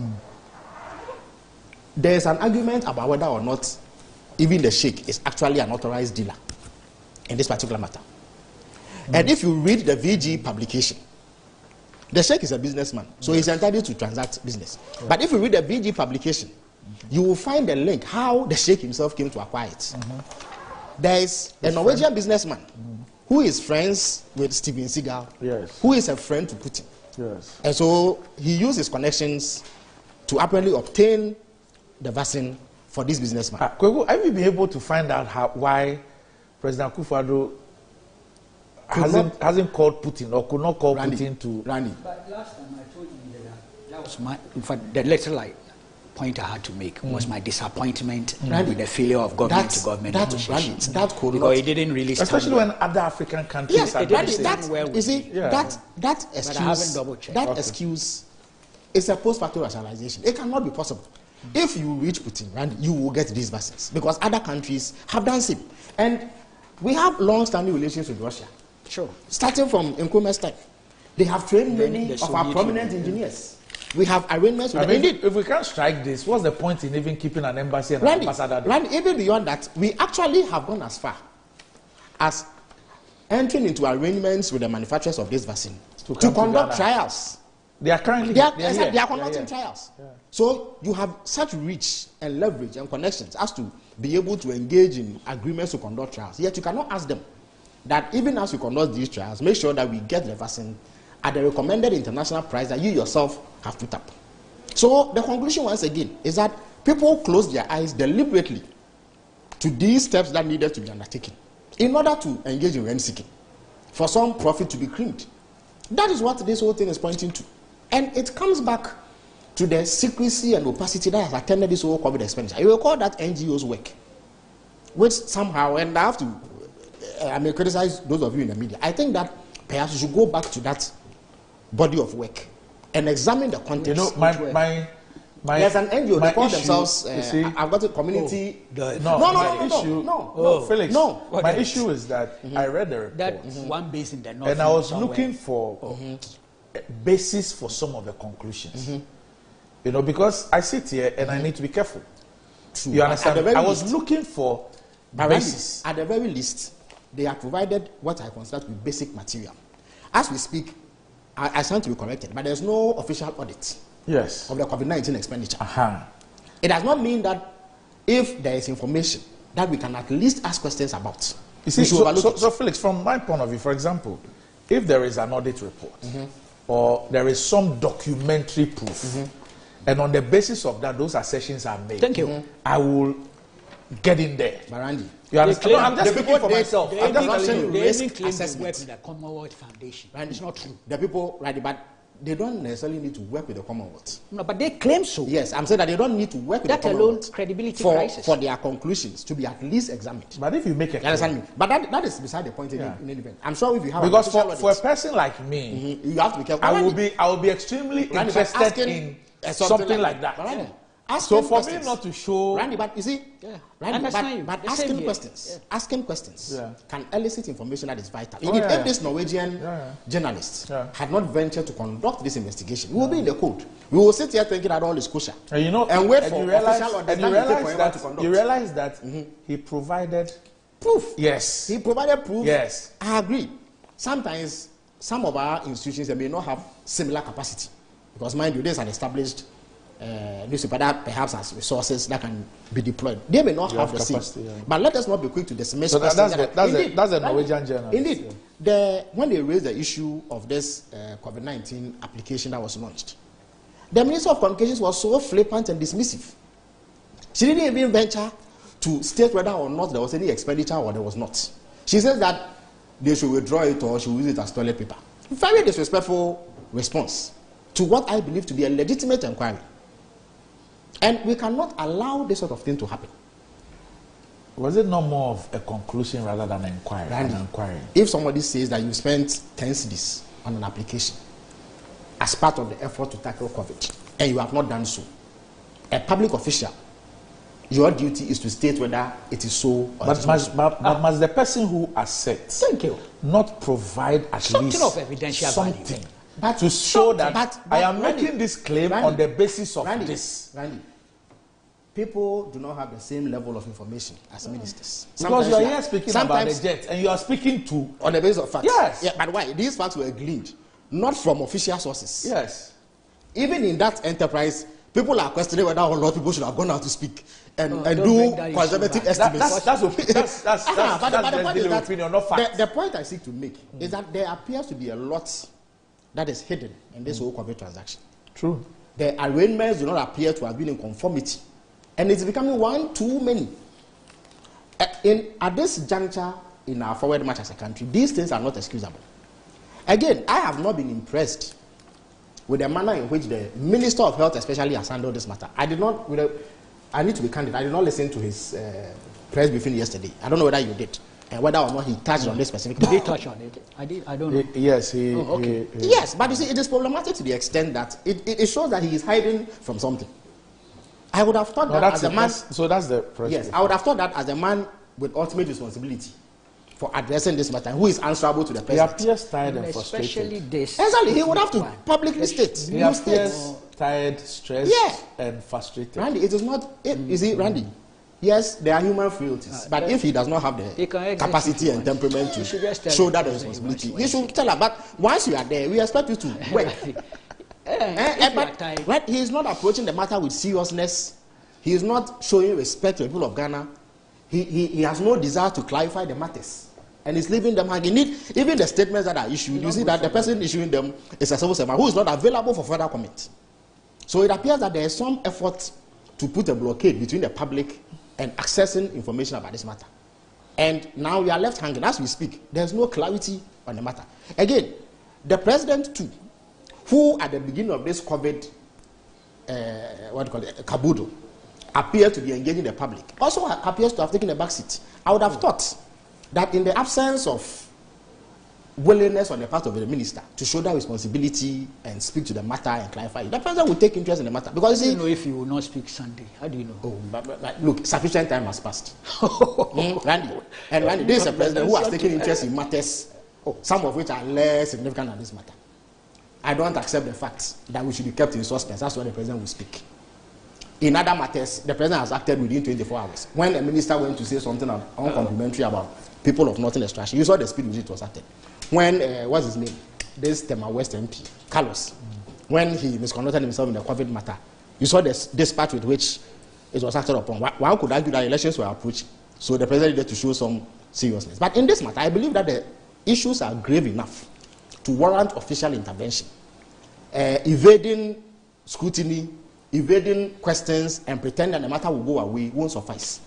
S10: There is an argument about whether or not even the sheikh is actually an authorized dealer in this particular matter. And if you read the VG publication, the sheikh is a businessman, so he's entitled to transact business. But if you read the VG publication, you will find the link how the sheikh himself came to acquire it. There is a Norwegian businessman who is friends with Steven Seagal,
S1: Yes.
S10: who is a friend to Putin.
S1: Yes.
S10: And so he used his connections to apparently obtain the vaccine for this businessman.
S1: Ah, Kweku, have you been able to find out how, why President Akufo-Addo hasn't, hasn't called Putin or could not call
S10: Randy,
S1: Putin to?
S10: Randy.
S11: But last time I told you that that was my, in fact, the letter I, point I had to make mm. was my disappointment
S10: Randy,
S11: with the failure of government
S10: that-
S11: to government
S10: that-
S11: negotiations.
S10: Randy, that could
S11: because
S10: not-
S11: it didn't really stand
S1: Especially
S11: well.
S1: when other African countries
S10: Yes,
S1: are
S10: that,
S1: doing
S10: is-
S1: the
S10: that,
S1: same.
S11: well with
S10: you see.
S1: Yeah.
S10: that, that
S11: I
S10: excuse,
S11: haven't double-checked.
S10: that
S1: Okay.
S10: excuse is a post facto rationalization. It cannot be possible. Mm. If you reach Putin, Randy, you will get these vaccines because other countries have done same. And we have long-standing relations with Russia.
S11: Sure.
S10: Starting from Nkrumah's time. They have trained many
S11: the
S10: of our prominent
S11: Union.
S10: engineers. We have arrangements with
S1: I mean,
S10: Indeed,
S1: if we can't strike this, what's the point in even keeping an embassy and
S10: Randy,
S1: an ambassador? there?
S10: Randy, even beyond that, we actually have gone as far as entering into arrangements with the manufacturers of this vaccine to,
S1: to
S10: conduct
S1: Ghana.
S10: trials.
S1: They are currently
S10: They are,
S1: they are
S10: they are conducting trials. So you have such reach and leverage and connections as to be able to engage in agreements to conduct trials. Yet you cannot ask them that even as you conduct these trials, make sure that we get the vaccine at the recommended international price that you yourself have put up. So the conclusion once again is that people close their eyes deliberately to these steps that needed to be undertaken in order to engage in rent seeking for some profit to be creamed. That is what this whole thing is pointing to. And it comes back to the secrecy and opacity that has attended this whole COVID expenditure. You will call that NGO's work, which somehow, and I have to, uh, I may criticize those of you in the media. I think that perhaps you should go back to that body of work and examine the context.
S1: You know, my
S10: which
S1: my my.
S10: There's an NGO,
S1: my
S10: they call
S1: issue,
S10: themselves,
S1: you
S10: uh,
S1: see-
S10: I've got a community.
S11: The-
S1: No,
S10: no, no, no, no,
S1: issue,
S10: no,
S1: no,
S10: no,
S1: Felix.
S10: no.
S11: What
S1: my
S11: else?
S1: issue is that I read the report,
S11: That one base in the north.
S1: and I was
S11: somewhere.
S1: looking for
S10: Mm-hmm.
S1: a basis for some of the conclusions. You know, because I sit here and I need to be careful.
S10: True.
S1: You understand?
S10: The very
S1: I was
S10: least,
S1: looking for
S10: But
S1: basis.
S10: at the very least, they have provided what I consider to be basic material. As we speak, I, I stand to be corrected, but there's no official audit
S1: Yes.
S10: of the COVID 19 expenditure.
S1: Uh-huh.
S10: It does not mean that if there is information that we can at least ask questions about,
S1: You see, so, so, so Felix, from my point of view, for example, if there is an audit report
S10: Mm-hmm.
S1: or there is some documentary proof,
S10: Mm-hmm.
S1: and on the basis of that, those assertions are made,
S11: Thank you.
S1: I will get in there.
S10: Barandi.
S1: You understand?
S11: claim-
S1: No, I'm just speaking for
S10: they-
S1: myself.
S10: they
S1: I'm just
S10: even
S1: telling
S10: claim-
S1: you.
S11: They
S10: risk
S11: claim to
S10: assessment.
S11: work with the Commonwealth Foundation.
S10: Randy,
S11: It's not true.
S10: The people, right, but they don't necessarily need to work with the Commonwealth.
S11: No, but they claim so.
S10: Yes, I'm saying that they don't need to work with the commonwealth.
S11: That
S10: the
S11: alone, credibility
S10: for,
S11: crisis.
S10: for their conclusions to be at least examined.
S1: But if you make a
S10: You understand me? But that, that is beside the point in,
S1: Yeah.
S10: in any event. I'm sure if you have
S1: because
S10: official
S1: for, for a person like me,
S10: mhm, you have to be careful.
S1: I will be I will be extremely
S10: Randy,
S1: interested in something, like that.
S10: Randy,
S1: So for
S10: questions.
S1: me not to show
S10: Randy, but you see,
S11: Yeah.
S10: Randy, but,
S11: you.
S10: but asking questions,
S11: Yeah.
S10: asking questions
S1: Yeah.
S10: can elicit information that is vital.
S1: Oh,
S10: Indeed,
S1: yeah,
S10: if this Norwegian
S1: yeah.
S10: journalist
S1: Yeah.
S10: had not ventured to conduct this investigation, we will be in the cold. We will sit here thinking that all is kosher.
S1: And you know,
S10: and wait
S1: and
S10: for
S1: you realize,
S10: official or
S1: and you realize
S10: forever
S1: that
S10: to conduct.
S1: you realize that mm-hmm. he provided
S10: proof.
S1: Yes.
S10: He provided proof.
S1: Yes.
S10: I agree. Sometimes some of our institutions they may not have similar capacity because mind you, there's an established uh, newspaper that perhaps has resources that can be deployed. They may not
S1: You
S10: have,
S1: have
S10: the same.
S1: capacity, yeah.
S10: But let us not be quick to dismiss.
S1: So that- that's the- that's
S10: Indeed,
S1: that's the
S10: right.
S1: Norwegian journalist,
S10: Indeed, the, when they raised the issue of this uh, COVID nineteen application that was launched, the Minister of Communications was so flippant and dismissive. She didn't even venture to state whether or not there was any expenditure or there was not. She says that they should withdraw it or she will use it as toilet paper. Very disrespectful response to what I believe to be a legitimate inquiry. And we cannot allow this sort of thing to happen.
S1: Was it not more of a conclusion rather than an inquiry?
S10: Randy,
S1: An inquiry.
S10: If somebody says that you spent 10 cedis on an application as part of the effort to tackle COVID and you have not done so, a public official, your duty is to state whether it is so or
S1: But
S10: is
S1: must,
S10: so.
S1: but, but must the person who accepts
S10: Thank you.
S1: not provide at
S11: Something
S1: least
S11: of evidential value.
S1: Something
S10: But-
S1: to show that
S10: but-
S1: I am
S10: Randy-
S1: making this claim
S10: Randy,
S1: on the basis of
S10: Randy,
S1: this?
S10: Randy, people do not have the same level of information as ministers.
S1: Because you are here speaking about the
S10: sometimes-
S1: jet and you are speaking to
S10: on the basis of facts.
S1: Yes.
S10: Yeah, but why? These facts were gleaned not from official sources.
S1: Yes.
S10: Even in that enterprise, people are questioning whether or not people should have gone out to speak and,
S11: Oh,
S10: and
S11: don't
S10: do
S11: bring that issue
S10: conservative
S11: back.
S1: That-
S10: estimates.
S1: that's- that's opi- that's- that's-
S10: Ah,
S1: that's-
S10: but,
S1: that's
S10: but the
S1: the
S10: point is that
S1: opinion, not
S10: the,
S1: facts.
S10: the point I seek to make is that there appears to be a lot that is hidden in this whole COVID transaction.
S1: True.
S10: The arrangements do not appear to have been in conformity, and it's becoming one too many. In, at this juncture in our forward march as a country, these things are not excusable. Again, I have not been impressed with the manner in which the Minister of Health, especially, has handled this matter. I did not, I need to be candid, I did not listen to his uh, press briefing yesterday. I don't know whether you did, and whether or not he touched on this specific
S11: Did he touch on it? I did. I don't know.
S1: He- yes, he,
S11: Oh, okay.
S1: he- he-
S10: Yes, but you see, it is problematic to the extent that it, it, it shows that he is hiding from something. I would have thought
S1: No,
S10: that
S1: that's
S10: as a man.
S1: So that's the press
S10: Yes, I would have thought that as a man with ultimate responsibility for addressing this matter, who is answerable to the
S1: he appears tired and
S11: Especially
S1: frustrated.
S11: this.
S10: Exactly, he would have to
S11: one.
S10: publicly state.
S1: He
S10: You state.
S1: appears tired, stressed,
S10: Yeah.
S1: and frustrated.
S10: Randy, it is not. It, you see, mm-hmm. Randy. Yes, there are human frailties, but if he does not have the capacity and temperament
S11: He should just
S10: to shoulder the
S11: that
S10: responsibility, he should tell her. But once you are there, we expect you to work.
S11: Eh,
S10: Eh, eh,
S11: you
S10: but right, he is not approaching the matter with seriousness. He is not showing respect to the people of Ghana. He, he, he has no desire to clarify the matters. And he's leaving them hanging. Need- Even the statements that are issued, you see that the person issuing them is a civil servant who is not available for further comment. So it appears that there is some effort to put a blockade between the public and accessing information about this matter. And now we are left hanging. As we speak, there's no clarity on the matter. Again, the president, too, who at the beginning of this COVID, uh, what do you call it, caboodle, appeared to be engaging the public, also appears to have taken a back seat. I would have thought that in the absence of willingness on the part of the minister to shoulder responsibility and speak to the matter and clarify it, the president will take interest in the matter. Because
S11: How do
S10: you
S11: know if he will not speak Sunday? How do you know?
S10: Oh, but, but, but look, sufficient time has passed. Randy, and Randy, this is a president who has taken interest in matters, oh, some of which are less significant than this matter. I don't accept the fact that we should be kept in suspense. That's why the president will speak. In other matters, the president has acted within 24 hours. When a minister went to say something uncomplimentary about people of Northern Extraction, you saw the speed with which it was acted. When, uh, what's his name? This Tema West MP, Carlos, when he misconducted himself in the COVID matter, you saw the s- dispatch with which it was acted upon. One could argue that elections were approaching, so the president needed to show some seriousness. But in this matter, I believe that the issues are grave enough to warrant official intervention. Uh, evading scrutiny, evading questions, and pretending the matter will go away won't suffice.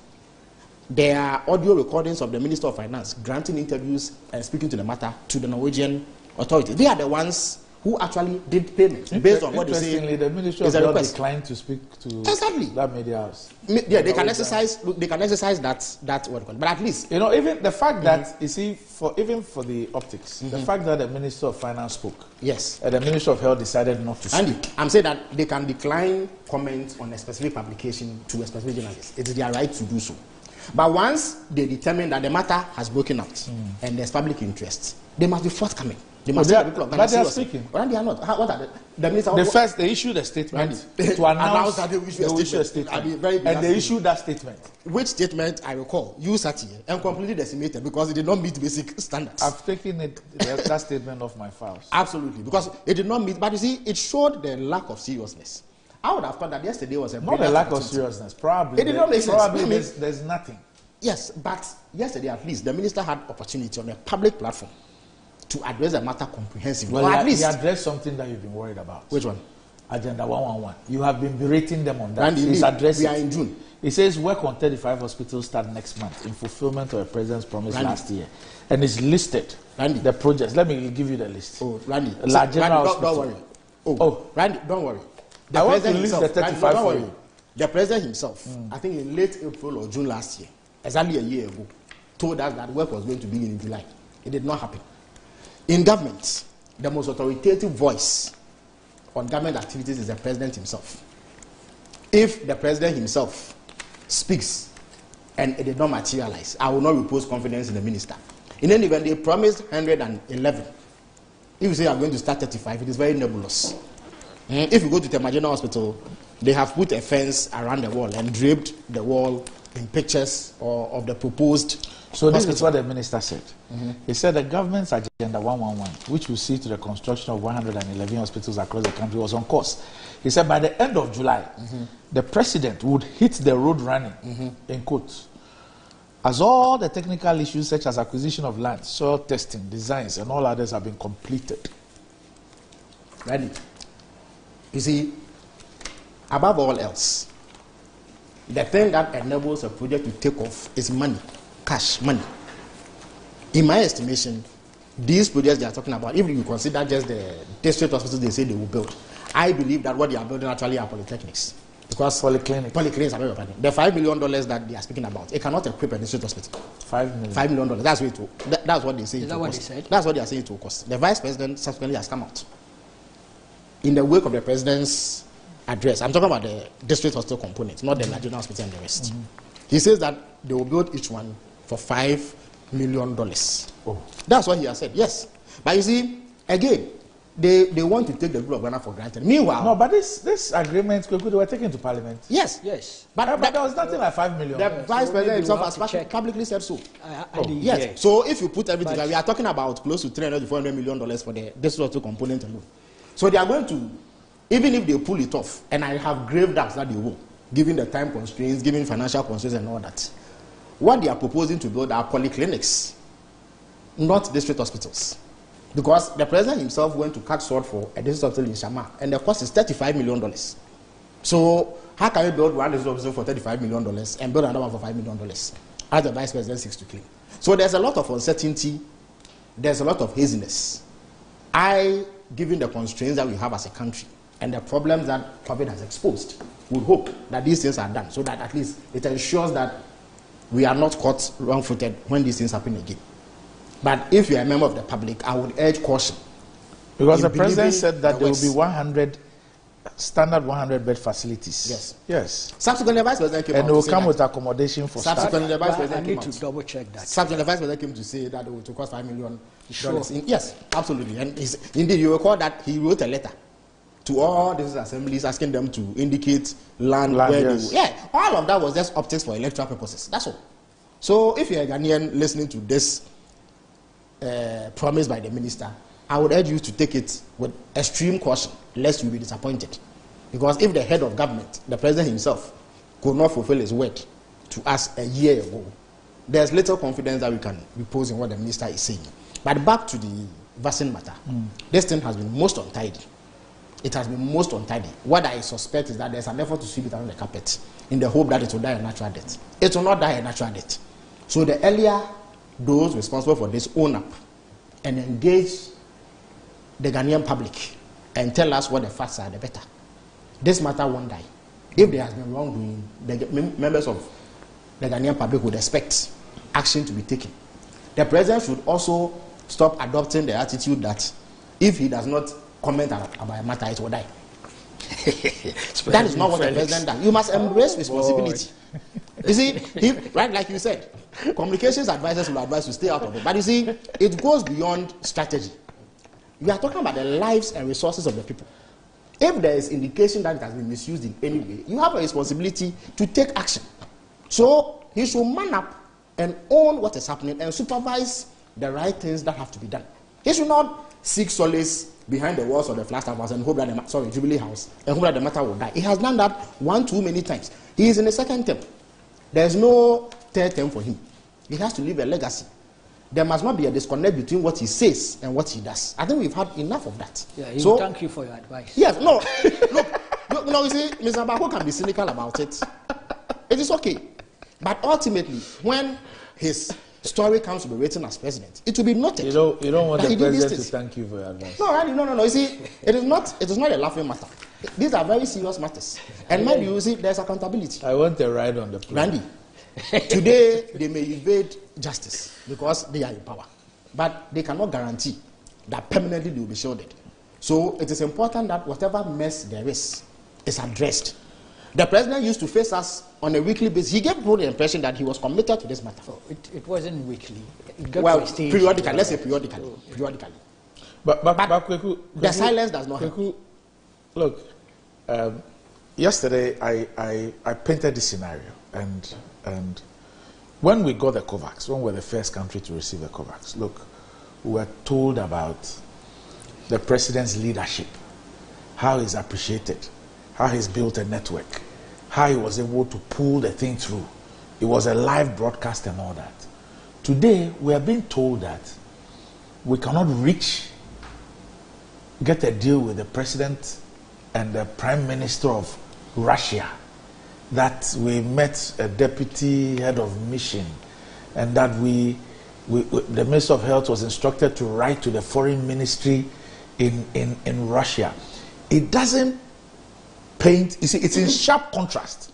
S10: There are audio recordings of the Minister of Finance granting interviews and speaking to the matter to the Norwegian authorities. They are the ones who actually did payments based on what they say.
S1: Interestingly, the Ministry
S10: is
S1: of
S10: a
S1: declined to speak to
S10: Exactly.
S1: that media house.
S10: Me- Yeah, they can exercise. Look, they can exercise that that what. But at least
S1: You know, even the fact that
S10: Mm-hmm.
S1: you see, for even for the optics, the fact that the Minister of Finance spoke,
S10: yes,
S1: and the Minister of Health decided not to speak.
S10: Andy, I'm saying that they can decline comment on a specific publication to a specific journalist. It is their right to do so. But once they determine that the matter has broken out and there's public interest, they must be forthcoming. They must take
S1: they
S10: people
S1: are- but they are speaking.
S10: But they are not. How, what are the, the minister?
S1: The first, they issued a statement
S10: Randy,
S1: to announce
S10: that they will issue a
S1: will issue a
S10: statement.
S1: statement.
S10: I mean, very
S1: and they issued that statement.
S10: Which statement I recall you sat here and completely decimated because it did not meet basic standards.
S1: I've taken it, that that statement off my files.
S10: Absolutely, because it did not meet. But you see, it showed the lack of seriousness. I would have thought that yesterday was a
S1: Not a lack of seriousness, probably.
S10: It did not make sense.
S1: Probably there's, there's nothing.
S10: Yes, but yesterday at least the minister had opportunity on a public platform to address the matter comprehensively.
S1: Well,
S10: or at
S1: ad-
S10: least
S1: he addressed something that you've been worried about.
S10: Which one?
S1: Agenda 111. You have been berating them on that.
S10: Randy,
S1: He's addressing
S10: we are in June.
S1: He says work on 35 hospitals start next month in fulfillment of the president's promise
S10: Randy.
S1: last year. And it's listed.
S10: Randy.
S1: The projects. Let me give you the list.
S10: Oh, Randy.
S1: La
S10: So,
S1: General
S10: Randy, don't, don't
S1: Hospital.
S10: worry. Oh, oh. Randy, don't worry.
S1: I want to list the
S10: himself-
S1: 35 for you.
S10: The president himself, hmm. I think in late April or June last year, exactly a year ago, told us that work was going to begin in July. It did not happen. In government, the most authoritative voice on government activities is the president himself. If the president himself speaks and it did not materialize, I will not repose confidence in the minister. In any event, they promised 111. If you say are going to start 35, it is very nebulous. Mm, If you go to the Majena Hospital, they have put a fence around the wall and draped the wall in pictures or of the proposed.
S1: So this is what the minister said. Mm-hmm. He said the government's agenda 111, which will see to the construction of 111 hospitals across the country, was on course. He said by the end of July, mm-hmm. the president would hit the road running, mm-hmm. in quotes, as all the technical issues such as acquisition of land, soil testing, designs, and all others have been completed.
S10: Ready? You see, above all else, the thing that enables a project to take off is money, cash, money. In my estimation, these projects they are talking about, if you consider just the district hospitals they say they will build, I believe that what they are building actually are polyclinics. Because
S1: polyclinics,
S10: polyclinics are very important. The five million dollars that they are speaking about, it cannot equip a district hospital.
S1: Five million.
S10: Five million dollars. That's what it will, that, that's what they say.
S11: Is that what
S10: cost.
S11: they said?
S10: That's what they are saying it will cost. The vice president subsequently has come out in the wake of the president's address. I'm talking about the district hospital component, not the mm. Nigerian hospital and the rest. Mm-hmm. He says that they will build each one for five million dollars.
S1: Oh.
S10: That's what he has said. Yes, but you see, again, they, they want to take the rule of Ghana for granted. Meanwhile,
S1: No, but this this agreement, Kweku, they were taken to parliament.
S10: yes,
S11: yes,
S10: but,
S1: but there was nothing like five million.
S10: the vice
S11: so
S10: president
S11: maybe
S10: himself has
S11: have to
S10: pub- publicly said so.
S11: I, I
S10: Oh,
S11: didn't
S10: yes.
S11: hear.
S10: So if you put everything,
S11: But-
S10: we are talking about close to 300 to 400 million dollars for the this hospital component alone. So they are going to, even if they pull it off, and I have grave doubts that they will, given the time constraints, given financial constraints and all that. What they are proposing to build are polyclinics, not district hospitals. Because the president himself went to cut short for a district hospital in Shama, and the cost is 35 million dollars. So how can you build one district hospital for 35 million dollars and build another one for 5 million dollars? As the vice president seeks to claim. So there's a lot of uncertainty, there's a lot of haziness. I, given the constraints that we have as a country and the problems that COVID has exposed, we hope that these things are done so that at least it ensures that we are not caught wrong-footed when these things happen again. But if you are a member of the public, I would urge caution.
S1: Because the president said that
S10: the
S1: there will be 100 standard 100 bed facilities.
S10: Yes.
S1: Yes.
S10: Subsequently, the vice president came
S1: And
S10: out
S1: they will come with accommodation for staff.
S10: Subsequently, the vice
S11: But I
S10: president
S11: need
S10: came
S11: to double check that.
S10: Subsequently, the vice president came to say that it would cost five million
S11: Sure.
S10: Yes, absolutely. And indeed, you recall that he wrote a letter to all these assemblies asking them to indicate land,
S1: Land,
S10: where
S1: yes.
S10: they Yeah, all of that was just optics for electoral purposes. That's all. So if you're a Ghanaian listening to this uh, promise by the minister, I would urge you to take it with extreme caution, lest you be disappointed. Because if the head of government, the president himself, could not fulfill his word to us a year ago, there's little confidence that we can repose in what the minister is saying. But back to the vaccine matter, hmm. this thing has been most untidy. It has been most untidy. What I suspect is that there's an effort to sweep it under the carpet in the hope that it will die a natural death. It will not die a natural death. So the earlier those responsible for this own up and engage the Ghanaian public and tell us what the facts are, the better. This matter won't die. If there has been wrongdoing, the members of the Ghanaian public would expect action to be taken. The president should also stop adopting the attitude that if he does not comment about a matter, it will die. that is not what the president does. You must embrace
S1: Oh,
S10: responsibility. you see, he, right, like you said, communications advisors will advise you stay out of it. But you see, it goes beyond strategy. We are talking about the lives and resources of the people. If there is indication that it has been misused in any way, you have a responsibility to take action. So he should man up and own what is happening and supervise the right things that have to be done. He should not seek solace behind the walls of the Flagstaff House and hope that the sorry Jubilee House and hope that the matter will die. He has done that one too many times. He is in the second term. There is no third term for him. He has to leave a legacy. There must not be a disconnect between what he says and what he does. I think we've had enough of that.
S11: Yeah, he
S10: so,
S11: thank you for your advice.
S10: Yes, no. look, look, no, you see, Mr. Baako can be cynical about it. It is okay. But ultimately, when his story comes to be written as president, it will be noted.
S1: You don't, you don't want the
S10: he
S1: president to thank you for your advice.
S10: No, no, no, no. You see, it is not, it is not a laughing matter. These are very serious matters. And mind you, you see, there's accountability.
S1: I want a ride on the plane.
S10: Randy, today they may evade justice because they are in power, but they cannot guarantee that permanently they will be shielded. So it is important that whatever mess there is is addressed. The president used to face us on a weekly basis. He gave people the impression that he was committed to this matter.
S11: It, it wasn't weekly. It got
S10: well,
S11: to
S10: periodically, let's say periodically. periodically.
S1: But, but, but, Kweku,
S10: the silence does not help.
S1: Look, um, yesterday I, I, I painted this scenario, and, and when we got the COVAX, when we were the first country to receive the COVAX, look, we were told about the president's leadership, how he's appreciated, how he's built a network, how he was able to pull the thing through. It was a live broadcast and all that. Today, we are being told that we cannot reach, get a deal with the president and the prime minister of Russia, that we met a deputy head of mission, and that we, we, we- the minister of health was instructed to write to the foreign ministry in, in, in Russia. It doesn't paint, you see, it's in sharp contrast.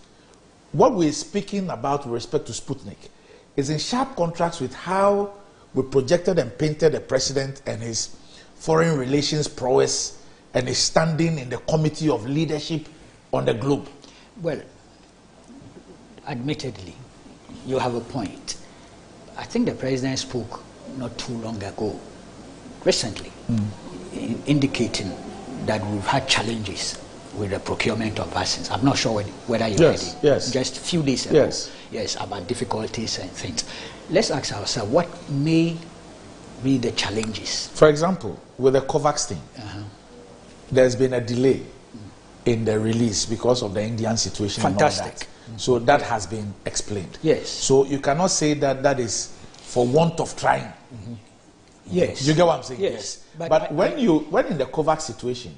S1: What we're speaking about with respect to Sputnik is in sharp contrast with how we projected and painted the president and his foreign relations prowess and his standing in the committee of leadership on the globe.
S11: Well, admittedly, you have a point. I think the president spoke not too long ago, recently, hmm. in- indicating that we've had challenges with the procurement of vaccines. I'm not sure whether- you
S1: Yes,
S11: heard it.
S1: yes.
S11: Just a few days ago.
S1: Yes.
S11: Yes, about difficulties and things. Let's ask ourselves what may be the challenges.
S1: For example, with the COVAX thing, uh-huh. there's been a delay in the release because of the Indian situation. and all
S11: Fantastic.
S1: that. So that has been explained.
S11: Yes.
S1: So you cannot say that that is for want of trying. Mm-hmm.
S11: Yes.
S1: You get what I'm saying?
S11: Yes.
S1: But,
S11: But I-
S1: when you when in the COVAX situation,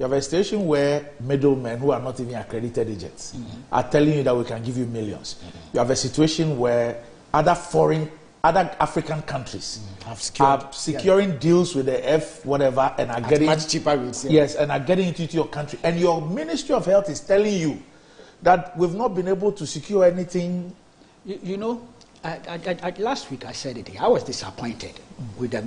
S1: you have a situation where middlemen who are not even accredited agents mm-hmm. are telling you that we can give you 1000000s mm-hmm. You have a situation where other foreign, other African countries mm-hmm.
S10: Have secured-
S1: are securing deals with the F whatever and are
S10: At
S1: getting
S10: much cheaper rates, yeah.
S1: Yes, and are getting into your country, and your Ministry of Health is telling you that we've not been able to secure anything.
S11: You, you know, I, I, I, last week I said it. I was disappointed mm. with the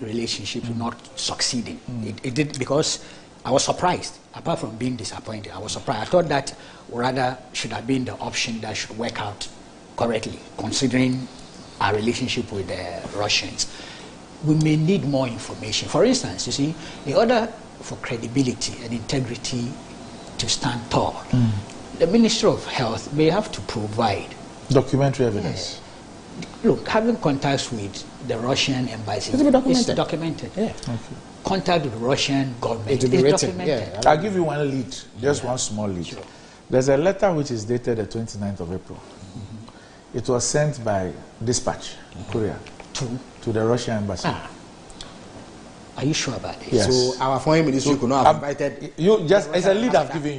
S11: government-to-government relationship not succeeding. Hmm. It, it did because I was surprised. Apart from being disappointed, I was surprised. I thought that rather should have been the option that should work out correctly, considering our relationship with the Russians. We may need more information. For instance, you see, in order for credibility and integrity to stand tall, hmm. the Ministry of Health may have to provide
S1: Documentary evidence.
S11: Look, having contacts with the Russian embassy
S10: It will be documented.
S11: is documented.
S10: Yeah.
S11: Contact with the Russian government
S10: It will be
S11: is
S10: written,
S11: documented.
S10: yeah.
S1: I'll give you one lead, just one small lead. There's a letter which is dated the 29th of April. It was sent by dispatch, courier,
S11: to,
S1: to the Russian embassy.
S11: Are you sure about this?
S1: Yes.
S10: So our foreign ministry could not have
S1: Um,
S10: invited.
S1: You just it's a lead I've given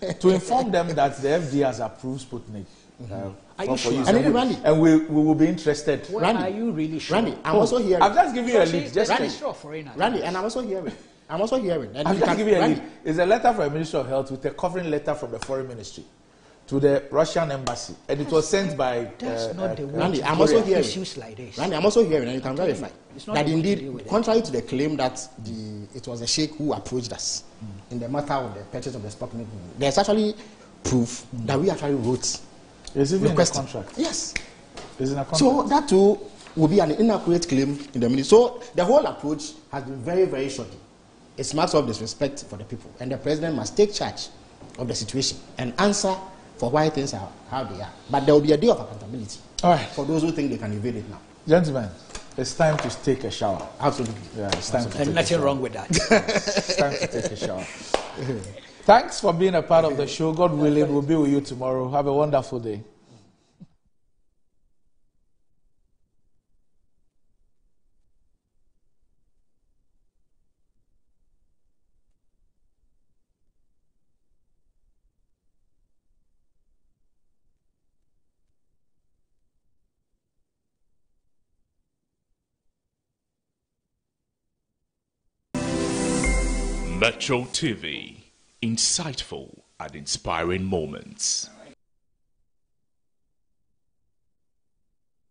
S1: you to inform them that the FDA has approved Sputnik Uh,
S10: Are you sure? And
S1: and,
S10: then
S1: we,
S10: Randy-
S1: and we, we will be interested.
S11: Well, are you really sure?
S10: Randy, I'm
S1: Oh,
S10: also hearing.
S1: I've just given you a
S11: See,
S1: lead. Just
S11: the
S1: check.
S11: Ministry of Foreign Affairs.
S10: Randy, and I'm also hearing. I'm also hearing. And
S1: I've just
S10: can-
S1: given you a
S10: Randy,
S1: lead. It's a letter from the Ministry of Health with a covering letter from the Foreign Ministry to the Russian embassy, and it was sent by.
S11: That's
S1: uh,
S11: not the
S1: uh,
S11: way
S10: Randy, I'm also
S11: with
S10: hearing.
S11: issues like this.
S10: Randy, I'm also hearing, and you can
S11: I'm telling
S10: verify
S11: you, it's not
S10: that
S11: the to deal
S10: indeed,
S11: with it.
S10: contrary to the claim that the it was a sheikh who approached us in the matter of the purchase of the Sputnik, there's actually proof that we actually wrote.
S1: It's even in the
S10: requesting.
S1: contract.
S10: Yes.
S1: It's in a contract.
S10: So that too will be an inaccurate claim in the ministry. So the whole approach has been very, very shoddy. It's marks of disrespect for the people, and the president must take charge of the situation and answer for why things are how they are. But there will be a day of accountability
S1: All right.
S10: for those who think they can evade it now.
S1: Gentlemen, it's time to take a shower.
S10: Absolutely.
S1: Yeah, it's time to
S11: And
S1: take a
S11: nothing wrong with that.
S1: it's time to take a shower. Thanks for being a part of the show. God willing, we'll be with you tomorrow. Have a wonderful day.
S16: Metro TV, insightful and inspiring moments.